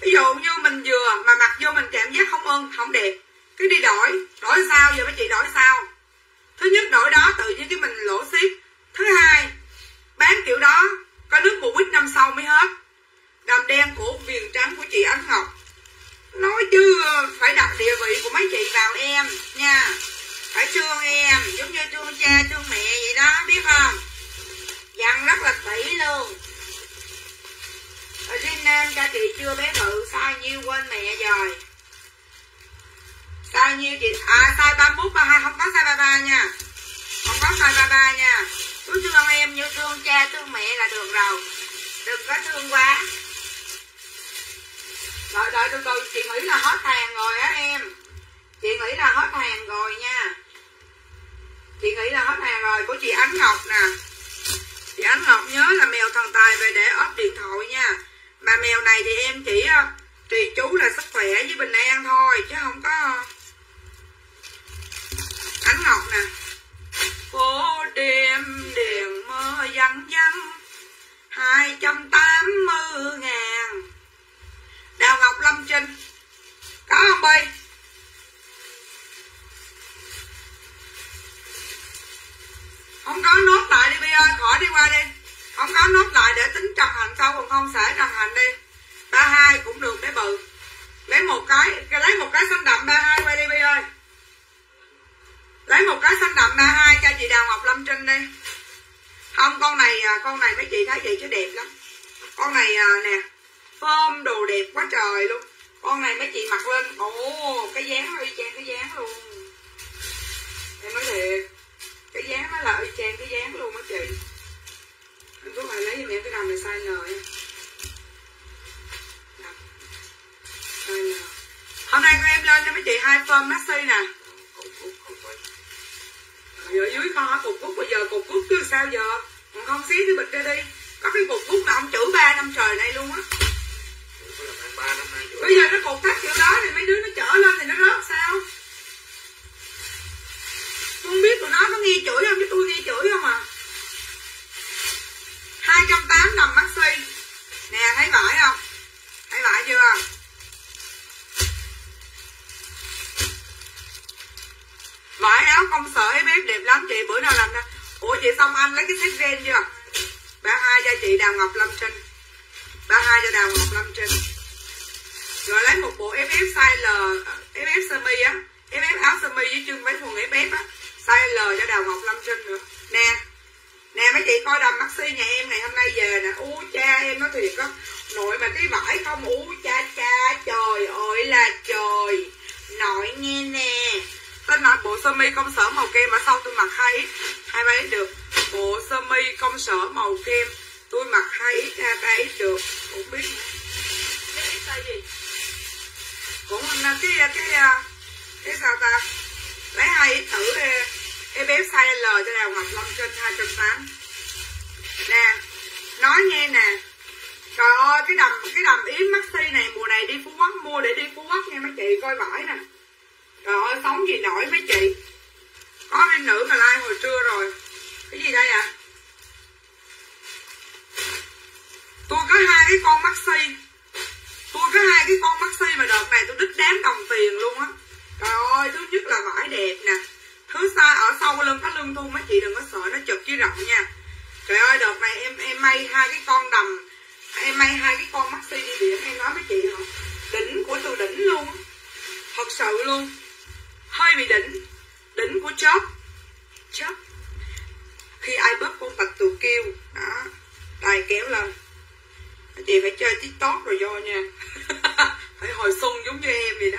Ví dụ như mình vừa mà mặc vô mình cảm giác không ưng không đẹp. Cứ đi đổi. Đổi sao giờ mấy chị đổi sao? Thứ nhất đổi đó tự nhiên cái mình lỗ ship thứ hai bán kiểu đó có nước mùa quýt năm sau mới hết đầm đen của viền trắng của chị ánh ngọc. Nói chứ ờ, phải đặt địa vị của mấy chị vào em, nha. Phải thương em, giống như thương cha, thương mẹ vậy đó, biết không? Dặn rất là kỹ luôn. Ở riêng nam cho chị chưa bé thử sai nhiêu quên mẹ rồi. Sai nhiêu chị à sai ba mốt, ba hai, không có sai ba ba nha. Không có sai ba ba nha. Cứ thương em như thương cha, thương mẹ là được rồi. Đừng có thương quá rồi đợi từ từ, chị nghĩ là hết hàng rồi á em. Chị nghĩ là hết hàng rồi nha. Chị nghĩ là hết hàng rồi, của chị ánh ngọc nè. Chị ánh ngọc nhớ là mèo thần tài về để ốp điện thoại nha. Mà mèo này thì em chỉ ờ, trì chú là sức khỏe với bình an thôi, chứ không có ờ, ánh ngọc nè. Phố đêm đèn mơ vắng vắng 280 ngàn. Đào Ngọc Lâm Trinh. Có không Bi? Không có nốt lại đi, Bi ơi Khỏi đi qua đi. Không có nốt lại để tính trần hành sau, Còn không xả trần hành đi. 32 cũng được bé bự. Lấy một cái Lấy một cái xanh đậm 32 qua đi, Bi ơi. Lấy một cái xanh đậm 32 cho chị Đào Ngọc Lâm Trinh đi. Không, con này à, Con này mấy chị thấy vậy chứ đẹp lắm. Con này à, nè Phơm đồ đẹp quá trời luôn. Con này mấy chị mặc lên. Ồ, cái dáng y chang cái dáng luôn. Em nói thiệt, Cái dáng nó là y chang cái dáng luôn á chị. Anh cứ phải lấy giùm em cái đầm này size L. Size Hôm nay con em lên cho mấy chị hai phơm maxi nè. Giờ ở dưới kho cục cúc bây giờ cục cúc chứ sao giờ? Còn không xí cái bịch ra đi. Có cái cục cúc mà ông chữ ba năm trời này luôn á. Bây giờ nó cột thắt kiểu đó thì mấy đứa nó chở lên thì nó rớt sao? Tôi không biết tụi nó có nghe chửi không, chứ tôi nghe chửi không à. 280 nằm maxi Nè, thấy vải không? Thấy vải chưa? Vải áo công sở bếp đẹp lắm, chị. Bữa nào làm ra Ủa, chị xong anh lấy cái set ren chưa? Ba hai cho chị Đào Ngọc Lâm Trinh. Ba hai cho Đào Ngọc Lâm Trinh rồi lấy một bộ FF size L ờ, FF sơ mi á. FF áo sơ mi với chân váy quần FF á. Size L cho Đào Ngọc Lâm Trinh nữa. Nè nè mấy chị coi đầm maxi nhà em ngày hôm nay về nè. U cha, em nói thiệt á, nội mà cái vải không u cha cha, trời ơi là trời. Nội nghe nè. Tên là bộ sơ mi công sở màu kem, mà sau tôi mặc hai ít, hai ba ít được. Bộ sơ mi công sở màu kem, tôi mặc hai ít, hai ba ít được cũng biết nữa Cái là gì? cũng là cái cái à, cái, sao ta? Lấy hai ít thử cái bé size L cho đào ngọc long trên 280 nè nói nghe nè. Trời ơi cái đầm cái đầm yếm maxi này mùa này đi phú quốc mua để đi phú quốc nha mấy chị coi vải nè. Trời ơi sống gì nổi mấy chị. Có em nữ mà like hồi trưa rồi. Cái gì đây à? Tôi có hai cái con maxi. Tôi có hai cái con maxi mà đợt này tôi đứt đám đồng tiền luôn á. Trời ơi, thứ nhất là vải đẹp nè. Thứ sai ở sau lưng, cái lưng thun mấy chị đừng có sợ nó chụp chứ rộng nha. Trời ơi, đợt này em em may hai cái con đầm. Em may hai cái con maxi đi biển, em nói với chị hả? Đỉnh của tôi đỉnh luôn thật sự luôn. Hơi bị đỉnh. Đỉnh của chớp. Chớp. Khi ai bóp con bạch tù kêu. Đó. Tay kéo lên chị phải chơi tiktok rồi vô nha. Phải hồi xuân giống như em vậy đó.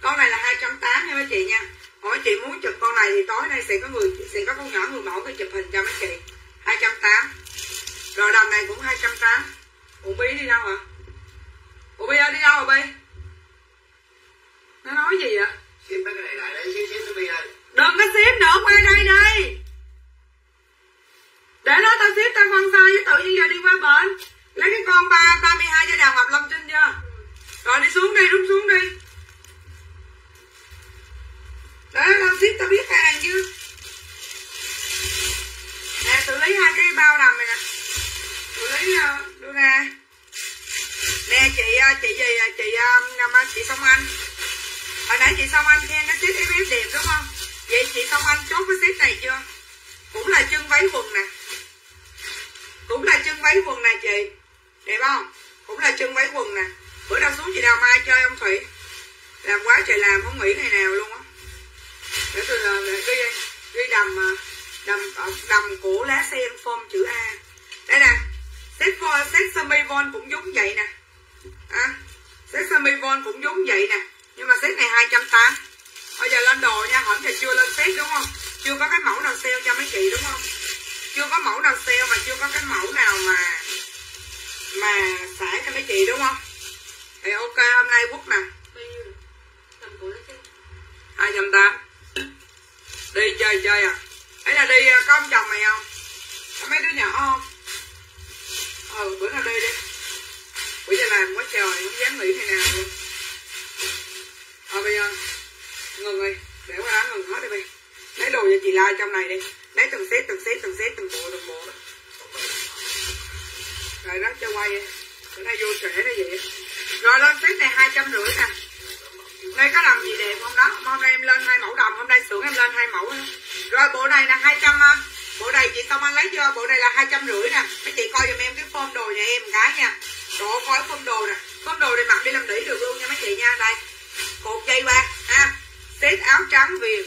Con này là 280 nha mấy chị nha. Hỏi chị muốn chụp con này thì tối nay sẽ có người sẽ có con nhỏ người mẫu cái chụp hình cho mấy chị. 280 rồi đầm này cũng 280 ủa bi đi đâu hả? Ủa bi ơi đi đâu rồi bi? Nó nói gì vậy? Xếp mấy cái này lại đấy, xếp xếp bây ơi. Đừng có xếp nữa qua đây đi. Để nó tao xếp tao phân sai với tự nhiên giờ đi qua bên lấy cái con ba ba mươi hai cho đào ngọc lâm trinh chưa? Rồi, đi xuống đi, rút xuống đi. Đó tao tiếp tao biết hàng chứ nè tự lấy hai cái bao đầm này nè. Tự lấy ờ, đưa ra. Nè, chị ờ, chị gì ờ, chị nằm chị xong anh. Hồi nãy chị xong anh khen cái set em đẹp, đúng không? Vậy chị xong anh chốt cái set này chưa? Cũng là chân váy quần nè. Cũng là chân váy quần nè, chị đẹp không? Cũng là chân váy quần nè. Bữa đâu xuống chị đào mai chơi ông thủy? Làm quá trời làm không nghỉ ngày nào luôn á. Để tôi làm để ghi ghi đầm ờ, đầm ờ, đầm của lá sen form chữ A. Đây nè. Set for set semi von cũng giống vậy nè. À, set semi von cũng giống vậy nè. Nhưng mà set này 280 bây giờ lên đồ nha hỏi giờ chưa lên set đúng không? Chưa có cái mẫu nào sale cho mấy chị đúng không? Chưa có mẫu nào sale mà chưa có cái mẫu nào mà mà xả cho mấy chị đúng không? Thì ok hôm nay quốc nè. Hai trăm tám. Đi chơi chơi à? Ấy là đi có ông chồng mày không? Có mấy đứa nhỏ không? Ừ bữa nào đi đi. Bữa giờ làm quá trời không dám nghỉ ngày nào luôn. Thôi bây giờ ngừng đi. Để qua đó ngừng hết đi bây lấy đồ cho chị like trong này đi. Lấy từng set từng set từng set từng bộ từng bộ rồi đó cho quay bữa nay vô trễ nó vậy. Rồi lên tiếp này hai trăm rưỡi nè. Đây có làm gì đẹp không đó? Hôm nay em lên hai mẫu đồng hôm nay xưởng em lên hai mẫu nữa. rồi bộ này là hai trăm à, bộ này chị xong anh lấy chưa bộ này là hai trăm rưỡi nè. Mấy chị coi giùm em cái form đồ nhà em cái nha. Đồ coi form đồ nè. Form đồ này mặc đi làm đỉ được luôn nha mấy chị nha. Đây cột dây ba, ha. Set áo trắng viền.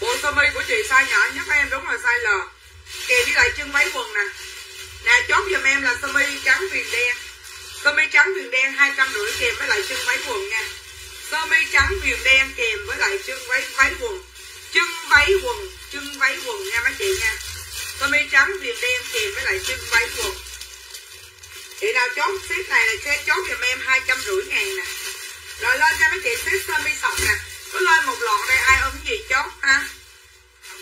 Bộ sơ mi của chị size nhỏ nhất em đúng là size L. Kèm với lại chân váy quần nè nè chốt giùm em là sơ mi trắng viền đen. Sơ mi trắng viền đen hai trăm rưỡi kèm với lại chân váy quần nha. Sơ mi trắng viền đen kèm với lại chân váy váy quần. Chân váy quần chân váy quần nha mấy chị nha. Sơ mi trắng viền đen kèm với lại chân váy quần. Chị nào chốt set này là sẽ chốt giùm em hai trăm rưỡi ngàn nè. Rồi lên cho mấy chị set sơ mi sọc nè. Cứ lên một lọt đây ai ấn gì chốt ha?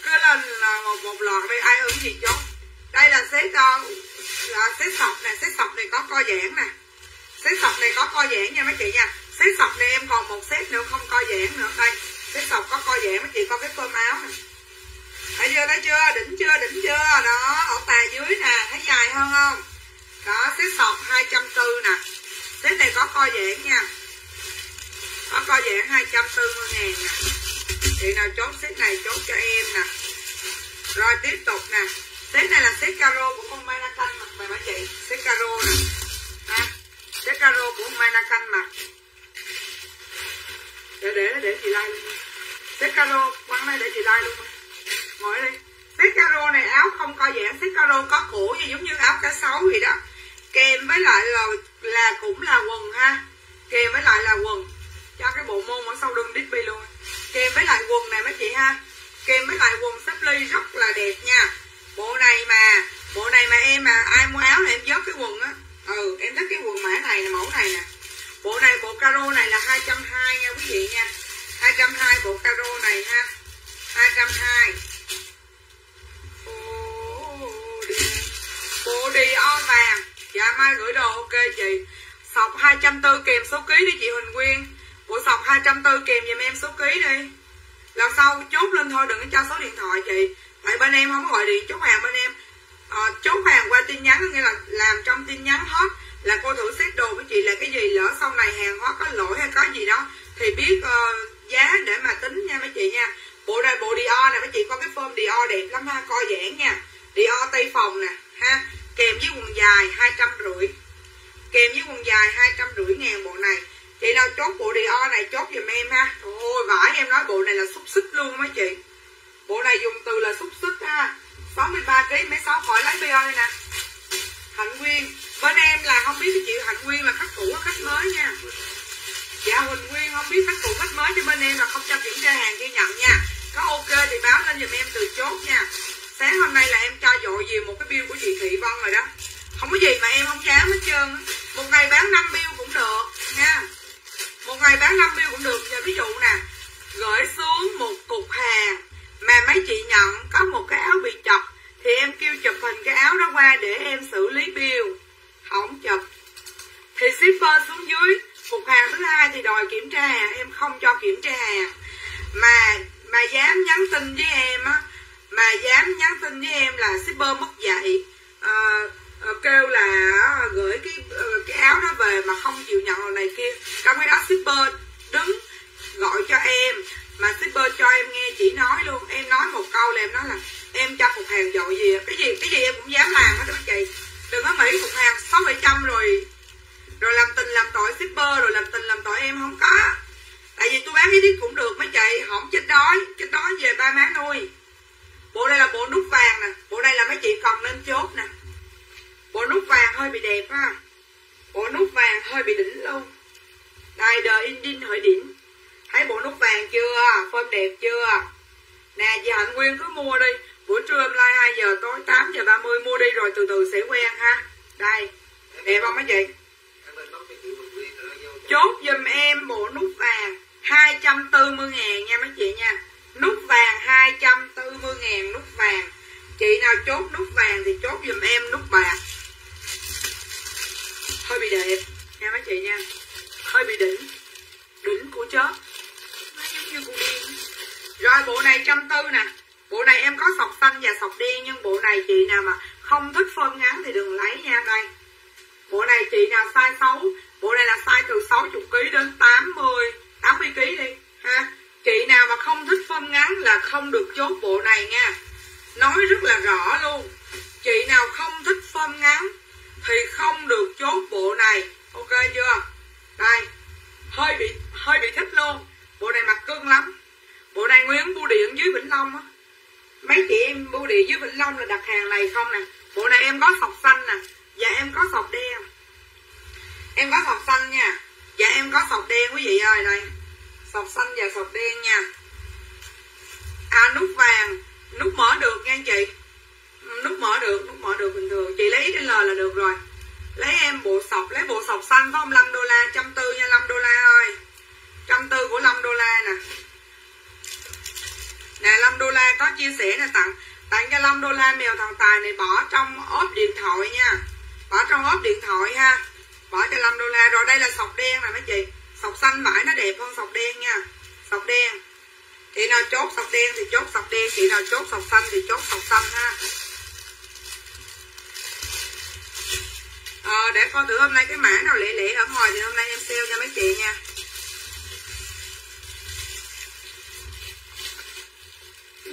Cứ lên là một một lọt đây ai ấn gì chốt đây là set uh, là xế sọc nè xế sọc này có co giãn nè. Xế sọc này có co giãn nha mấy chị nha. Xế sọc này em còn một xếp nữa, không co giãn nữa. Đây xế sọc có co giãn, mấy chị coi cái cơm áo nè. Thấy chưa thấy chưa? Đỉnh chưa đỉnh chưa? Đó, ở tà dưới nè, thấy dài hơn không? Đó xếp sọc hai trăm tư nè. Xếp này có co giãn nha. Có co giãn hai trăm tư mươi ngàn nè. Chị nào chốt xếp này chốt cho em nè. Rồi tiếp tục nè set này là set caro của con Mai Canh mặc mày mấy chị set caro nè. Ha? Set caro của con Mai Canh mặc để để để chị like luôn set caro, quăng đây để chị like luôn ngồi đi. Set caro này, áo không co giãn set caro có cổ gì giống như áo cá sấu gì đó. Kèm với lại là là cũng là quần ha. Kèm với lại là quần. Cho cái bộ môn ở sau lưng Disney luôn. Kèm với lại quần này mấy chị ha. Kèm với lại quần sắp ly rất là đẹp nha bộ này mà, bộ này mà em mà, ai mua áo là em vớt cái quần á. Ừ em thích cái quần mã này là mẫu này nè. Bộ này, bộ caro này là 220 nha quý vị nha. 220 bộ caro này ha. 220 bộ đi o vàng. Dạ mai gửi đồ, ok chị. Sọc 240 kèm số ký đi chị Huỳnh Nguyên bộ sọc 240 kèm giùm em số ký đi. Lần sau chốt lên thôi, đừng có cho số điện thoại chị tại bên em không có gọi điện chốt hàng bên em. À, chốt hàng qua tin nhắn nghĩa là làm trong tin nhắn hết là cô thử xét đồ với chị là cái gì lỡ sau này hàng hóa có lỗi hay có gì đó thì biết uh, giá để mà tính nha mấy chị nha. Bộ này bộ Dior này mấy chị có cái form Dior đẹp lắm ha coi giãn nha. Dior tây phòng nè ha kèm với quần dài hai trăm rưỡi. Kèm với quần dài hai trăm rưỡi ngàn bộ này. Chị nào chốt bộ Dior này chốt giùm em ha. Ôi vải em nói bộ này là xúc xích luôn mấy chị bộ này dùng từ là xúc xích ha. 63 kg mấy sáu khỏi lấy bia đây nè. Hạnh Nguyên, bên em là không biết cái chị Hạnh Nguyên là khách cũ khách mới nha. Dạ Huỳnh Nguyên, không biết khách cũ khách mới cho bên em là không cho kiểm tra hàng khi nhận nha. Có ok thì báo lên giùm em từ chốt nha. Sáng hôm nay là em cho dội gì một cái bill của chị Thị Vân rồi đó. Không có gì mà em không dám hết trơn một ngày bán 5 bill cũng được nha. Một ngày bán 5 bill cũng được. Giờ ví dụ nè, gửi xuống một cục hàng mà mấy chị nhận có một cái áo bị chật thì em kêu chụp hình cái áo đó qua để em xử lý bill. Không chụp. Thì shipper xuống dưới cục hàng thứ hai thì đòi kiểm tra hàng em không cho kiểm tra. Hàng mà mà dám nhắn tin với em á mà dám nhắn tin với em là shipper mất dạy. À, kêu là ờ, gửi cái cái áo đó về mà không chịu nhận rồi này kia. Trong cái đó shipper đứng gọi cho em mà shipper cho em nghe chỉ nói luôn, em nói một câu là em nói là em cho cục hàng dội gì à? cái gì cái gì em cũng dám làm hết đó chị. Đừng có nghĩ cục hàng sáu bảy trăm rồi rồi làm tình làm tội shipper, rồi làm tình làm tội em không có. Tại vì tôi bán cái đít cũng được mấy chị, không chết đói chết đói về ba má nuôi. Bộ đây là bộ nút vàng nè, bộ đây là mấy chị còn nên chốt nè. Bộ nút vàng hơi bị đẹp ha. Bộ nút vàng hơi bị đỉnh luôn. Đài đời in đinh hơi đỉnh thấy bộ nút vàng chưa? Phơm đẹp chưa? Nè chị hạnh nguyên cứ mua đi. Buổi trưa em like 2 giờ tối 8 giờ 30 mua đi rồi từ từ sẽ quen ha. Đây đẹp không mấy chị. Chốt giùm em bộ nút vàng 240 ngàn nha mấy chị nha. Nút vàng 240 ngàn, nút vàng. Chị nào chốt nút vàng thì chốt giùm em nút bạc. Hơi bị đẹp nha mấy chị nha. Hơi bị đỉnh. Đỉnh của chớp như rồi, bộ này trăm tư nè. Bộ này em có sọc xanh và sọc đen, nhưng bộ này chị nào mà không thích phơm ngắn thì đừng lấy nha, đây. Bộ này chị nào size xấu, bộ này là size từ 60 kg đến 80 80 kg đi, ha. Chị nào mà không thích phơm ngắn là không được chốt bộ này nha. Nói rất là rõ luôn. Chị nào không thích phơm ngắn thì không được chốt bộ này. Ok chưa? Đây. Hơi bị hơi bị thích luôn bộ này mặc cưng lắm. Bộ này nguyên bưu điện dưới vĩnh long á. Mấy chị em bưu điện dưới vĩnh long là đặt hàng này không nè? Bộ này em có sọc xanh nè. Và em có sọc đen. Em có sọc xanh nha. Dạ em có sọc đen quý vị ơi, đây. Sọc xanh và sọc đen nha. À nút vàng. Nút mở được nha chị. Nút mở được, nút mở được bình thường. Chị lấy XL là được rồi. Lấy em bộ sọc, lấy bộ sọc xanh có 5 đô la trăm tư nha 5 đô la ơi trăm tư của 5 đô la nè. Nè 5 đô la có chia sẻ nè tặng tặng cho 5 đô la mèo thằng tài này bỏ trong ốp điện thoại nha. Bỏ trong ốp điện thoại ha. Bỏ cho 5 đô la. Rồi đây là sọc đen nè mấy chị. Sọc xanh vải nó đẹp hơn sọc đen nha. Sọc đen. Chị nào chốt sọc đen thì chốt sọc đen chị nào chốt sọc xanh thì chốt sọc xanh ha. Ờ, để coi thử hôm nay cái mã nào lẻ lẻ ở ngoài thì hôm nay em sale cho mấy chị nha.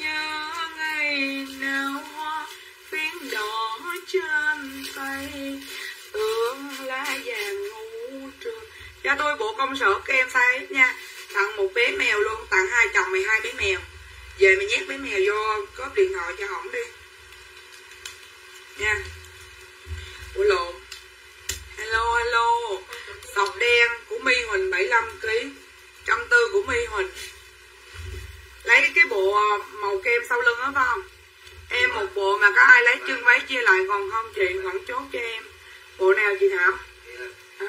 Nhớ ngày nào hoa phiến đỏ trên tay. Tưởng lá vàng ngủ trường cho dạ, tôi bộ công sở kem size nha. Tặng một bé mèo luôn, tặng hai chồng mày hai bé mèo. Về mày nhét bé mèo vô cốp điện thoại cho hỏng đi. Nha. Ủa, lộn. Hello hello. Sọc đen của mi huỳnh 75 kg trăm tư của mi huỳnh lấy cái bộ màu kem sau lưng đó phải không? Em một bộ mà có ai lấy chân váy chia lại còn không? Chị vẫn chốt cho em. Bộ nào chị thảo? Hả?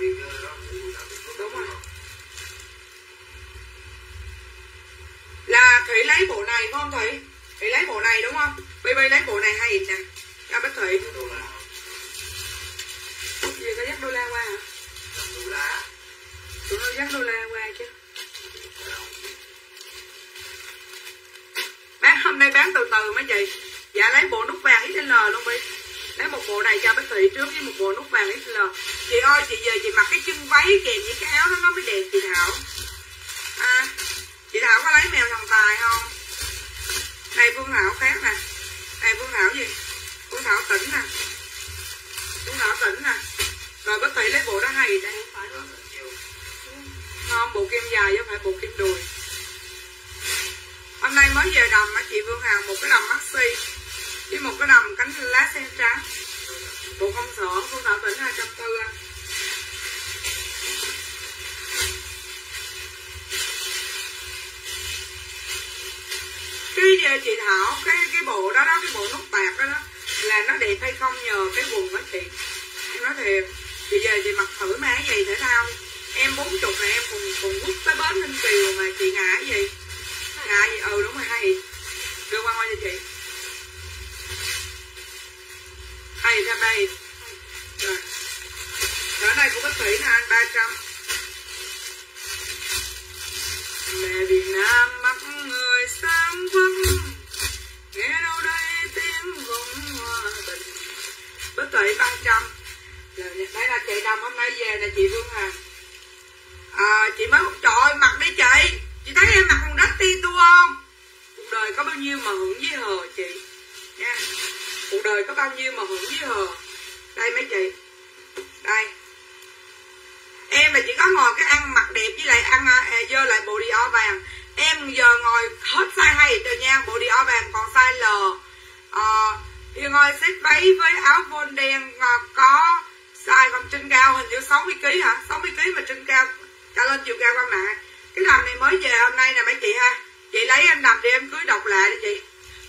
Cái đó tôi thảo trước Đúng rồi. là thủy lấy bộ này phải không thủy? Thủy lấy bộ này đúng không? Baby lấy bộ này hay nè. Cho bác thủy. Gì có dắt đô la qua hả? Đô la tụi nó dắt đô la qua chứ. Bán hôm nay bán từ từ mấy chị dạ lấy bộ nút vàng XL luôn đi. Lấy một bộ này cho bác thủy trước với một bộ nút vàng XL chị ơi chị về chị mặc cái chân váy kèm với cái áo đó nó mới đẹp chị thảo. À, chị thảo có lấy mèo thằng tài không? Này phương thảo khác nè. Này phương thảo gì? Phương thảo tỉnh nè. Phương thảo tỉnh nè. Rồi bác thủy lấy bộ đó hay đây không bộ kim dài chứ không phải bộ kim đùi. Hôm nay mới về đầm á, chị Vương hàng một cái đầm maxi với một cái đầm cánh lá sen trắng. Bộ không sở Phương Thảo tỉnh 240 anh. Cái về chị Thảo? Cái cái bộ đó đó, cái bộ nút bạc đó đó, là nó đẹp hay không nhờ cái quần đó chị? Em nói thiệt, chị về chị mặc thử má gì giày thể thao em bốn chục này em cùng cùng hút tới bến Ninh Kiều mà chị ngã gì? Ngã gì? Ừ đúng rồi hai đưa qua ngoài cho chị. Hai ra đây rồi. Ở này của bác thủy nè, anh, ba trăm. Mẹ Việt Nam bắt người sáng vắng. Nghe đâu đây tiếng vọng hòa bình. Bác thủy ba trăm. Đây là chị đồng hôm nay về nè, chị Vương Hà à, chị mới trời ơi mặc đi chị. Chị thấy em mặc còn đắt ti tu không? Cuộc đời có bao nhiêu mà hưởng với hờ chị? Nha. Cuộc đời có bao nhiêu mà hưởng với hờ? Đây mấy chị. Đây. Em là chỉ có ngồi cái ăn mặc đẹp với lại ăn à, à dơ lại bộ đi o vàng. Em giờ ngồi hết size hay rồi nha bộ đi o vàng còn size L. À, Yên ơi xếp váy với áo vôn đen à, có size còn trên cao hình như 60 kg hả? 60 kg mà trên cao trả lên chiều cao quan mạng. Cái đầm này mới về hôm nay nè mấy chị ha. Chị lấy em đầm đi, em cưới độc lạ đi chị.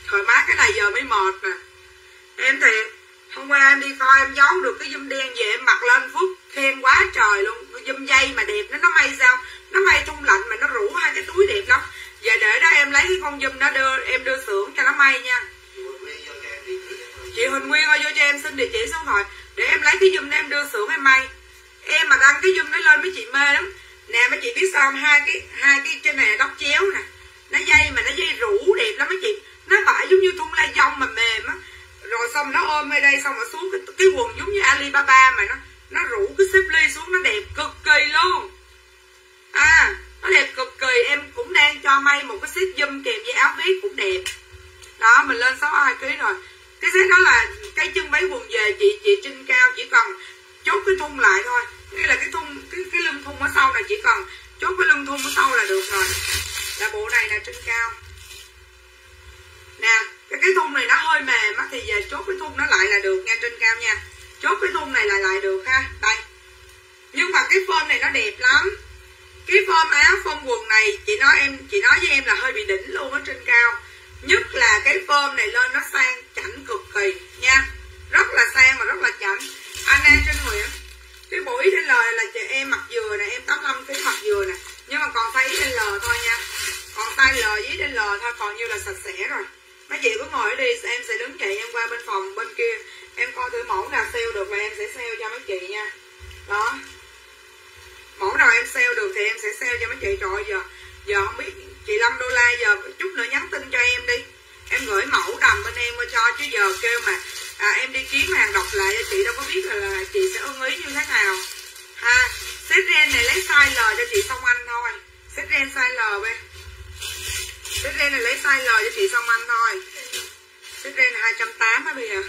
Thời má cái này giờ mới mệt nè. Em thiệt hôm qua em đi coi, em giấu được cái dâm đen về em mặc lên phút khen quá trời luôn. Dâm dây mà đẹp, nó nó may sao? Nó may trung lạnh mà nó rủ hai cái túi đẹp lắm. Giờ để đó em lấy cái con dâm đó đưa, em đưa xưởng cho nó may nha. Chị Huỳnh Nguyên ơi, vô cho em xin địa chỉ số điện thoại. Để em lấy cái dùm đó em đưa xưởng em may. Em mà đăng cái dùm nó lên mấy chị mê lắm nè mấy chị biết sao không? Hai cái hai cái trên này là chéo nè. Nó dây mà nó dây rủ đẹp lắm mấy chị. Nó vải giống như thun la dông mà mềm á. Rồi xong nó ôm ở đây xong rồi xuống cái, cái quần giống như Alibaba mà nó nó rủ cái xếp ly xuống nó đẹp cực kỳ luôn. À nó đẹp cực kỳ. Em cũng đang cho may một cái set dâm kèm với áo vest cũng đẹp. Đó mình lên 62 kg rồi. Cái set đó là cái chân váy quần về chị chị trinh cao chỉ cần chốt cái thun lại thôi nghĩa là cái thun cái cái lưng thun ở sau này chỉ cần chốt cái lưng thun ở sau là được rồi. Là bộ này là trên cao. Nè, cái cái thun này nó hơi mềm á, thì giờ chốt cái thun nó lại là được nha, trên cao nha. Chốt cái thun này là lại được ha, đây. Nhưng mà cái form này nó đẹp lắm. Cái form áo form quần này, chị nói em, chị nói với em là hơi bị đỉnh luôn ở trên cao. Nhất là cái form này lên nó sang chảnh cực kỳ nha. Rất là sang và rất là chảnh. Anh em trên người cái bộ XL là chị em mặc vừa nè em 85 cái mặc vừa nè. Nhưng mà còn size XL thôi nha. Còn size L với XL thôi còn như là sạch sẽ rồi. Mấy chị cứ ngồi ở đi em sẽ đứng dậy em qua bên phòng bên kia. Em coi thử mẫu nào sale được là em sẽ sale cho mấy chị nha. Đó. Mẫu nào em sale được thì em sẽ sale cho mấy chị. Trời ơi, giờ giờ không biết chị 5 đô la giờ chút nữa nhắn tin cho em đi em gửi mẫu đầm bên em qua cho chứ giờ kêu mà à, em đi kiếm hàng đọc lại cho chị đâu có biết là, là chị sẽ ưng ý như thế nào. Ha set ren này lấy size L cho chị xong anh thôi. Set ren size L bên. Set ren này lấy size L cho chị xong anh thôi. Set ren này 280 á bây giờ.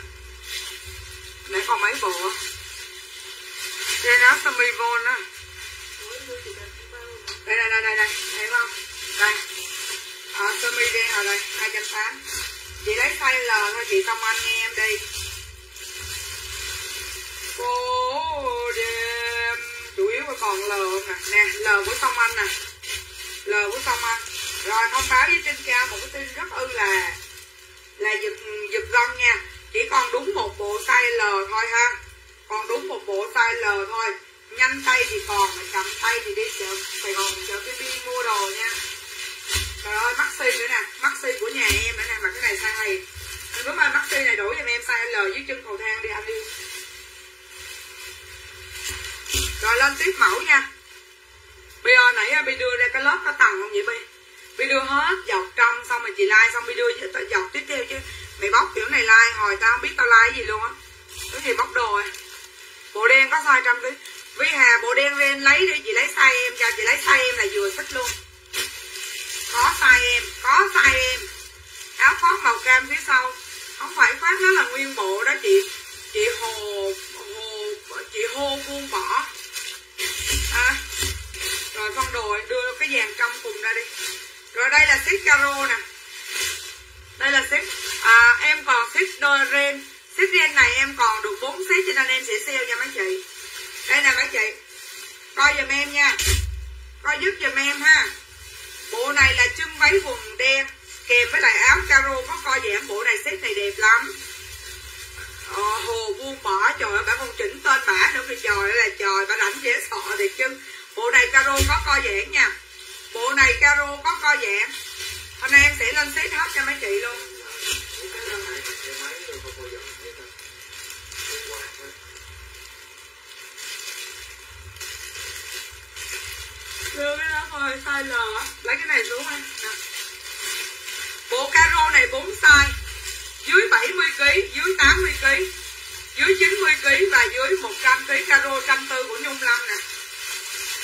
Nãy còn mấy bộ? Ren áo sơ mi vôn á. Đây đây đây đây đây thấy không? Đây ở sơ mi đen ở đây 280 chị lấy size L thôi, chị xong anh nghe em đi. Cô đêm, chủ yếu là còn L nè. Nè L của song anh nè. L của song anh. Rồi thông báo với trên cao một cái tin rất ư là là giật giật gân nha. Chỉ còn đúng một bộ size L thôi ha. Còn đúng một bộ size L thôi. Nhanh tay thì còn, mà chậm tay thì đi chợ Sài Gòn, chợ cái đi mua đồ nha trời ơi maxi nữa nè. Maxi của nhà em nữa nè, mà cái này size thầy. anh bấm ơn maxi này đổi giùm em size L dưới chân cầu thang đi anh đi. rồi, lên tiếp mẫu nha. Bây giờ nãy Bi đưa ra cái lớp có tầng không vậy Bi? Bi đưa hết dọc trong, xong rồi chị like, xong Bi đưa dọc tiếp theo chứ. Mày bóc kiểu này like hồi tao không biết tao like gì luôn á. Cái gì bóc đồ à? Bộ đen có size trăm ký Vi Hà, bộ đen lên lấy đi, chị lấy size em cho, chị lấy size em là vừa thích luôn có size em có size em. Áo khoác màu cam phía sau. Không phải khoác nó là nguyên bộ đó chị. Chị hồ hồ chị hô buông bỏ. À, rồi con đồ đưa cái dàn trong cùng ra đi. Rồi đây là set caro nè. Đây là set à, em còn set đôi ren. Set ren này em còn được 4 set cho nên em sẽ sale cho mấy chị. Đây nè mấy chị. Coi giùm em nha. Coi giúp giùm em ha bộ này là chân váy quần đen kèm với lại áo caro có co giãn bộ này set này đẹp lắm. Ờ, hồ buông bỏ trời ơi bà còn chỉnh tên bả nữa thì trời là trời bà rảnh dễ sợ thiệt chứ. Bộ này caro có co giãn nha. Bộ này caro có co giãn hôm nay em sẽ lên set hết cho mấy chị luôn. Đưa cái đó thôi size L. Lấy cái này xuống anh bộ caro này 4 size. Dưới 70 kg dưới 80 kg dưới 90 kg và dưới 100 kg caro trăm tư của Nhung Lâm nè.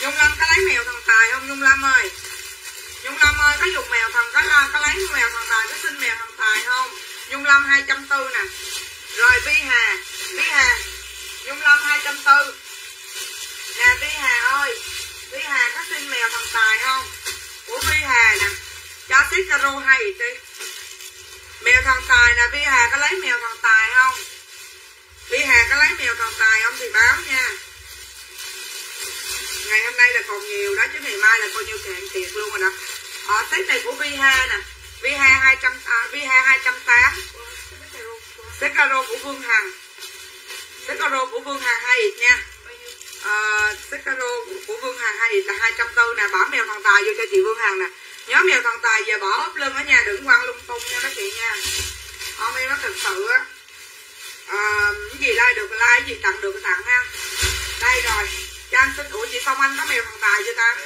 Nhung Lâm có lấy mèo thằng Tài không Nhung Lâm ơi? Nhung Lâm ơi có dùng mèo thằng có, có lấy mèo thằng Tài có xin mèo thằng Tài không? Nhung Lâm 240 nè. Rồi Vi Hà Vi Hà. Nhung Lâm 240 nè Vi Hà ơi. Vi Hà có xin mèo thần Tài không? Của Vi Hà nè cho xếp caro hay đi mèo thần Tài nè Vi Hà có lấy mèo thần Tài không? Vi Hà có lấy mèo thần Tài không thì báo nha. Ngày hôm nay là còn nhiều đó chứ ngày mai là coi như cạn tiệc luôn rồi đó. Ờ, Ở set này của Vi Hà nè. Vi Hà 200 à, Vi Hà 280 set caro của Vương Hằng. Set caro của Vương Hằng hay gì nha à, set caro của Vương Hằng hai là hai trăm tư nè bỏ mèo thần Tài vô cho chị Vương Hằng nè. Nhóm mèo thần Tài giờ bỏ ốp lưng ở nhà đừng quăng lung tung nha các chị nha. Ông em nó thật sự á uh, cái gì like được like gì tặng được tặng ha. Đây rồi cho anh xin ủa chị xong Anh có mèo thần Tài chưa ta?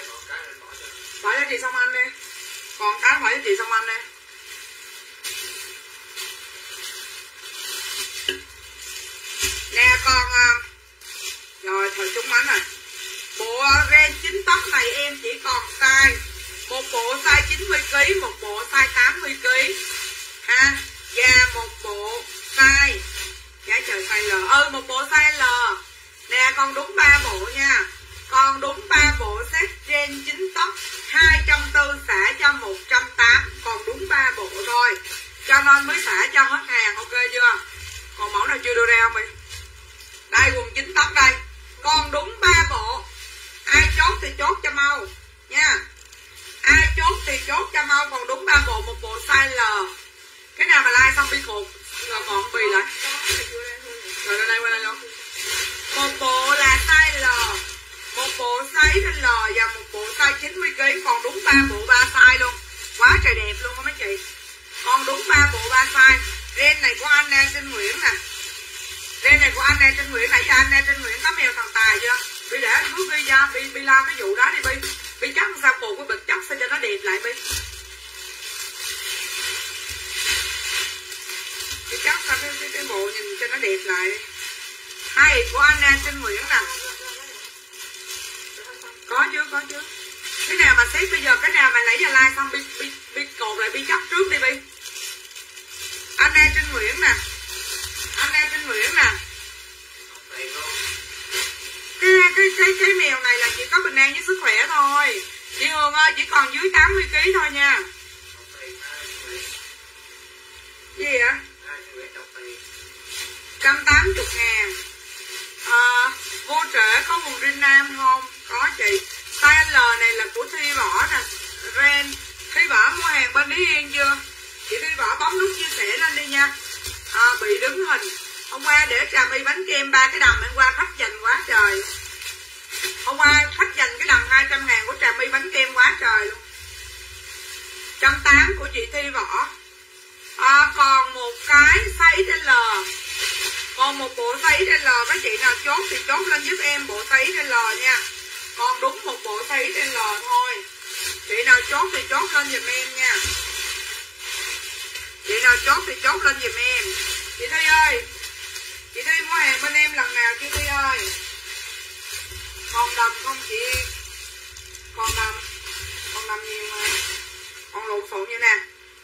Bỏ cho chị xong Anh đi. Còn cái hỏi chị Song Anh đây nè con uh, ờ, rồi thời chúng bánh à. rồi bộ ờ, ren chín tóc này em chỉ còn size, một bộ size 90 kg một bộ size 80 kg ha và một bộ size giá trời size L. Ừ một bộ size L. Nè, con đúng ba bộ nha. Con đúng ba bộ set gen chín tóc 240 xả cho 180 còn đúng ba bộ thôi. Cho nên mới xả cho hết hàng, ok chưa? Còn mẫu nào chưa đưa ra không đi đây, quần chín tóc đây còn đúng ba bộ. Ai chốt thì chốt cho mau, nha. Ai chốt thì chốt cho mau, còn đúng ba bộ, một bộ size L cái nào mà like xong bị cột rồi còn bì lại. Rồi lên đây, qua đây luôn. Một bộ là size L một bộ size L và một bộ size 90 kg còn đúng ba bộ, ba size luôn. Quá trời đẹp luôn á mấy chị. Còn đúng ba bộ, ba size ren này của anh nè, xin Nguyễn nè ren này của anh nè Trinh Nguyễn nãy giờ anh nè Trinh Nguyễn có mèo thằng tài chưa? Bi để anh bước đi ra Bi, Bi la cái vụ đó đi Bi Bi chắc sao cột cái bịch chắc sao cho nó đẹp lại Bi Bi chắc sao cái, cái, cái bộ nhìn cho nó đẹp lại. Đi Hai của anh nè Trinh Nguyễn nè. Có chưa có chưa cái nào mà xếp bây giờ cái nào mà nãy giờ like xong bi bi bi cột lại bi chắc trước đi bi anh em trinh nguyễn nè anh em trinh nguyễn nè. Cái cái cái cái mèo này là chỉ có bình an với sức khỏe thôi. Chị hường ơi chỉ còn dưới 80 kg thôi nha. Gì ạ trăm tám chục ngàn. À, vô trễ có vùng riêng nam không? Có chị. Size L này là của Thi Võ nè. Ren Thi Võ mua hàng bên Lý Yên chưa? Chị Thi Võ bấm nút chia sẻ lên đi nha à, bị đứng hình. Hôm qua để trà my bánh kem ba cái đầm hôm qua khách dành quá trời. Hôm qua khách dành cái đầm 200 ngàn của trà my bánh kem quá trời luôn. Trăm tám của chị Thi Võ. À, còn một cái size L còn một bộ size L các chị nào chốt thì chốt lên giúp em bộ size L nha. Còn đúng một bộ size XL thôi. Chị nào chốt thì chốt lên giùm em nha chị nào chốt thì chốt lên giùm em. Chị Thi ơi, chị Thi mua hàng bên em lần nào chị Thi ơi? Còn đầm không chị? Còn đầm còn đầm nhiều mà. Còn lộn xộn như nè.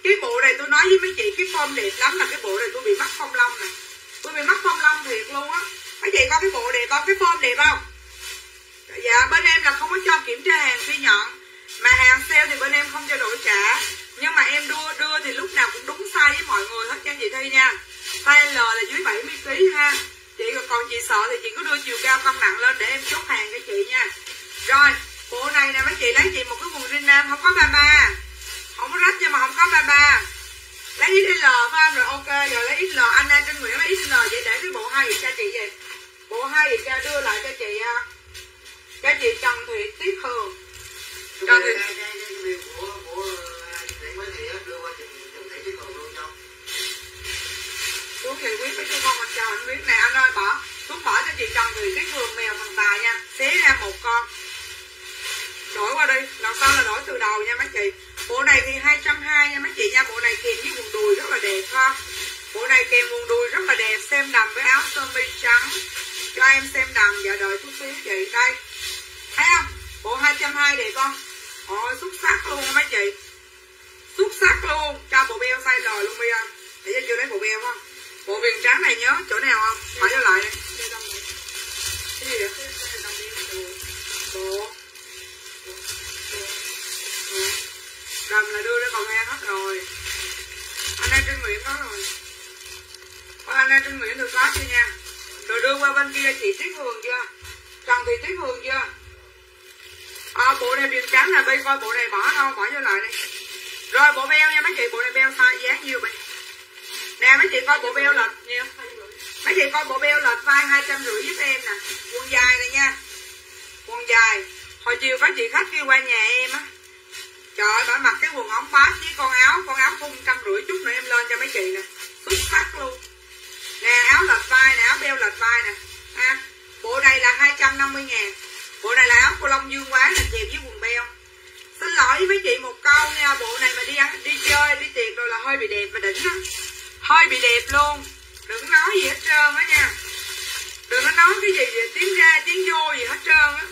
Cái bộ này tôi nói với mấy chị, cái form đẹp lắm là cái bộ này tôi bị mắc phong long nè. Tôi bị mắc phong long thiệt luôn á. Mấy chị có cái bộ đẹp không? Cái form đẹp không? Dạ bên em là không có cho kiểm tra hàng khi nhận, mà hàng sale thì bên em không cho đổi trả nhưng mà em đưa đưa thì lúc nào cũng đúng size với mọi người hết nha chị Thi nha. Size L là dưới 70 kg ha. Chị còn chị sợ thì chị cứ đưa chiều cao cân nặng lên để em chốt hàng cho chị nha. Rồi bộ này nè mấy chị lấy chị một cái quần jean nam không có ba ba. Không có rách nhưng mà không có ba ba. Lấy XL phải không? Rồi ok rồi lấy XL anh em trên Nguyễn lấy XL vậy để cái bộ hai cho chị vậy bộ hai cho đưa lại cho chị cho chị Trần Thị Tiết Hường. Trần Thị thì quý mấy chú con anh chào anh biết nè anh ơi, bỏ xuống bỏ cho chị chồng thì cái Hường mèo thằng tài nha. Xé ra một con. Đổi qua đi. Lần sau là đổi từ đầu nha mấy chị. Bộ này thì 220 nha mấy chị nha. Bộ này kèm với quần đùi rất là đẹp ha. Bộ này kèm quần đùi rất là đẹp. Xem đầm với áo sơ mi trắng. Cho em xem đầm. Và đợi chút xíu chị. Đây. Thấy không? Bộ 220 đẹp không? Ôi xuất sắc luôn mấy chị. Xuất sắc luôn. Cho bộ beo size rồi luôn bây giờ. Để cho chưa lấy bộ beo không? Bộ viền trắng này nhớ chỗ nào không? Phải cho lại đi. Cái gì vậy bộ đầm là đưa ra cầu nghe hết rồi. Anh em trên nguyễn có rồi. Ôi, anh em trên nguyễn được có chưa nha? Rồi đưa qua bên kia chị tiết hường chưa? Trần thị tiết hường chưa? À, bộ này viền trắng là bây coi bộ này bỏ đâu? Bỏ vô lại đi. Rồi bộ beo nha mấy chị bộ này beo sai giá nhiều vậy nè, mấy chị coi bộ beo lệch nhiêu mấy chị coi bộ beo lệch vai hai trăm rưỡi giúp em nè. Quần dài này nha. Quần dài. Hồi chiều có chị khách kêu qua nhà em á. Trời ơi bà mặc cái quần ống bát với con áo con áo thun trăm rưỡi chút nữa em lên cho mấy chị nè. Xuất sắc luôn. Nè, áo lệch vai nè, áo beo lệch vai nè. Ha bộ này là 250 ngàn. Bộ này là áo cô Long Dương quá là kèm với quần beo. Xin lỗi với chị một câu nha, bộ này mà đi ăn, đi chơi, đi tiệc rồi là hơi bị đẹp và đỉnh á hơi bị đẹp luôn. Đừng nói gì hết trơn á nha. Đừng có nói cái gì về tiếng ra, tiếng vô gì hết trơn á.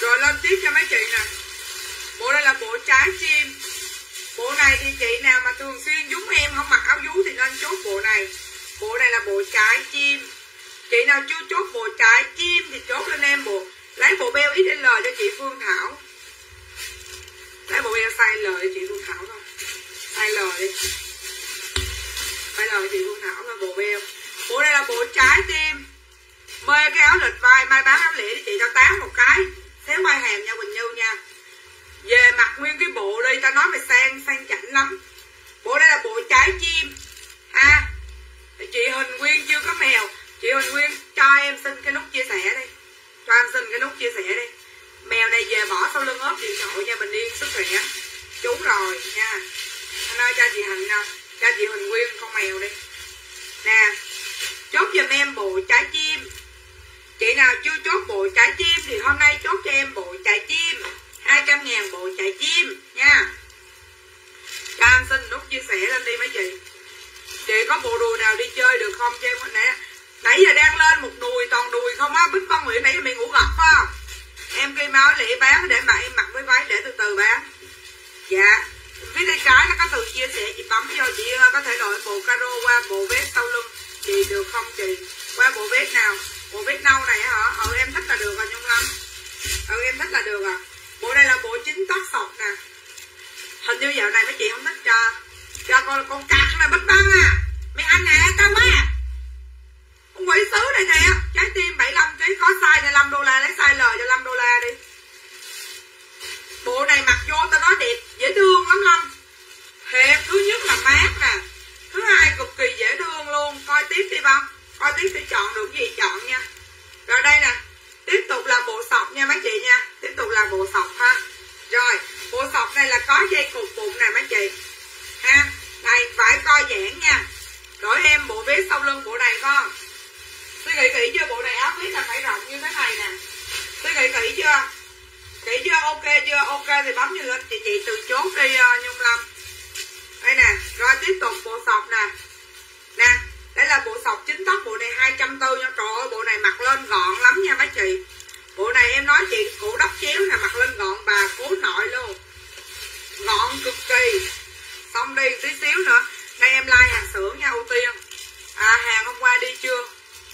Rồi lên tiếp cho mấy chị nè. Bộ đây là bộ trái chim. Bộ này thì chị nào mà thường xuyên dúng em không mặc áo vú thì nên chốt bộ này. Bộ này là bộ trái chim. Chị nào chưa chốt bộ trái chim thì chốt lên em bộ. Lấy bộ beo XL cho chị Phương Thảo. Lấy bộ beo size L cho chị Phương Thảo thôi. Size L đi bây giờ thì chị Phương Thảo là bộ beo bộ này là bộ trái tim. Mê cái áo lịch vai, mai bán áo lẻ thì chị, tao tán một cái. Thế mai hàng nha Quỳnh Như nha. Về mặc nguyên cái bộ đi tao nói mày sang sang chảnh lắm. Bộ đây là bộ trái chim. Ha? Chị Huỳnh Nguyên chưa có mèo. Chị Huỳnh Nguyên, cho em xin cái nút chia sẻ đi. Cho em xin cái nút chia sẻ đi. Mèo này về bỏ sau lưng ốp điện thoại nha, bình yên sức khỏe. Chú rồi nha. Anh ơi, cho chị Hạnh nha cho chị Huỳnh Nguyên, con mèo đi. Nè, chốt giùm em bộ trái chim. Chị nào chưa chốt bộ trái chim thì hôm nay chốt cho em bộ trái chim. 200 ngàn bộ trái chim, nha. Cho em xin nút chia sẻ lên đi mấy chị. Chị có bộ đùi nào đi chơi được không cho em? Nè, nãy giờ đang lên một đùi, toàn đùi không á. Bích con nguyễn, nãy giờ mày ngủ gật phải không? Em kêu máu lễ bán để mà em mặc với váy để từ từ bán. Dạ phía tay trái nó có từ chia sẻ chị bấm vô chị ờ, có thể đổi bộ caro qua bộ vest sau lưng. Chị được không chị? Qua bộ vest nào? Bộ vest nâu này hả? Ừ em thích là được rồi nhung lắm ừ em thích là được à. Bộ này là bộ chính tóc sọc nè. Hình như dạo này mấy chị không thích cho cho con con cặc này bích băng à. Mấy anh nè tao má con quỷ sứ này nè. Trái tim 75 kg có size 15 đô la, lấy size L cho 5 đô la đi bộ này mặc vô tao nói đẹp, dễ thương lắm lắm thiệt thứ nhất là mát nè, thứ hai cực kỳ dễ thương luôn. Coi tiếp đi băng coi tiếp sẽ chọn được gì chọn nha. Rồi đây nè, tiếp tục là bộ sọc nha mấy chị nha, tiếp tục là bộ sọc ha. Rồi, bộ sọc này là có dây cột bụng nè mấy chị. Ha, này, phải co giãn nha. Đổi em, bộ vest sau lưng bộ này con. Suy nghĩ kỹ chưa? Bộ này áo vest là phải rộng như thế này nè. Suy nghĩ kỹ chưa? Chị chưa? Ok chưa? Ok thì bấm như chị chị từ chốt đi uh, nhung lâm. Đây nè rồi tiếp tục bộ sọc nè. Nè đây là bộ sọc chính tóc bộ này 240 nha. Trời ơi bộ này mặc lên gọn lắm nha mấy chị. Bộ này em nói chị cổ đắp chéo nè mặc lên gọn bà cố nội luôn. Gọn cực kỳ. Xong đi tí xíu nữa. Đây em like hàng xưởng nha ưu tiên. À hàng hôm qua đi chưa?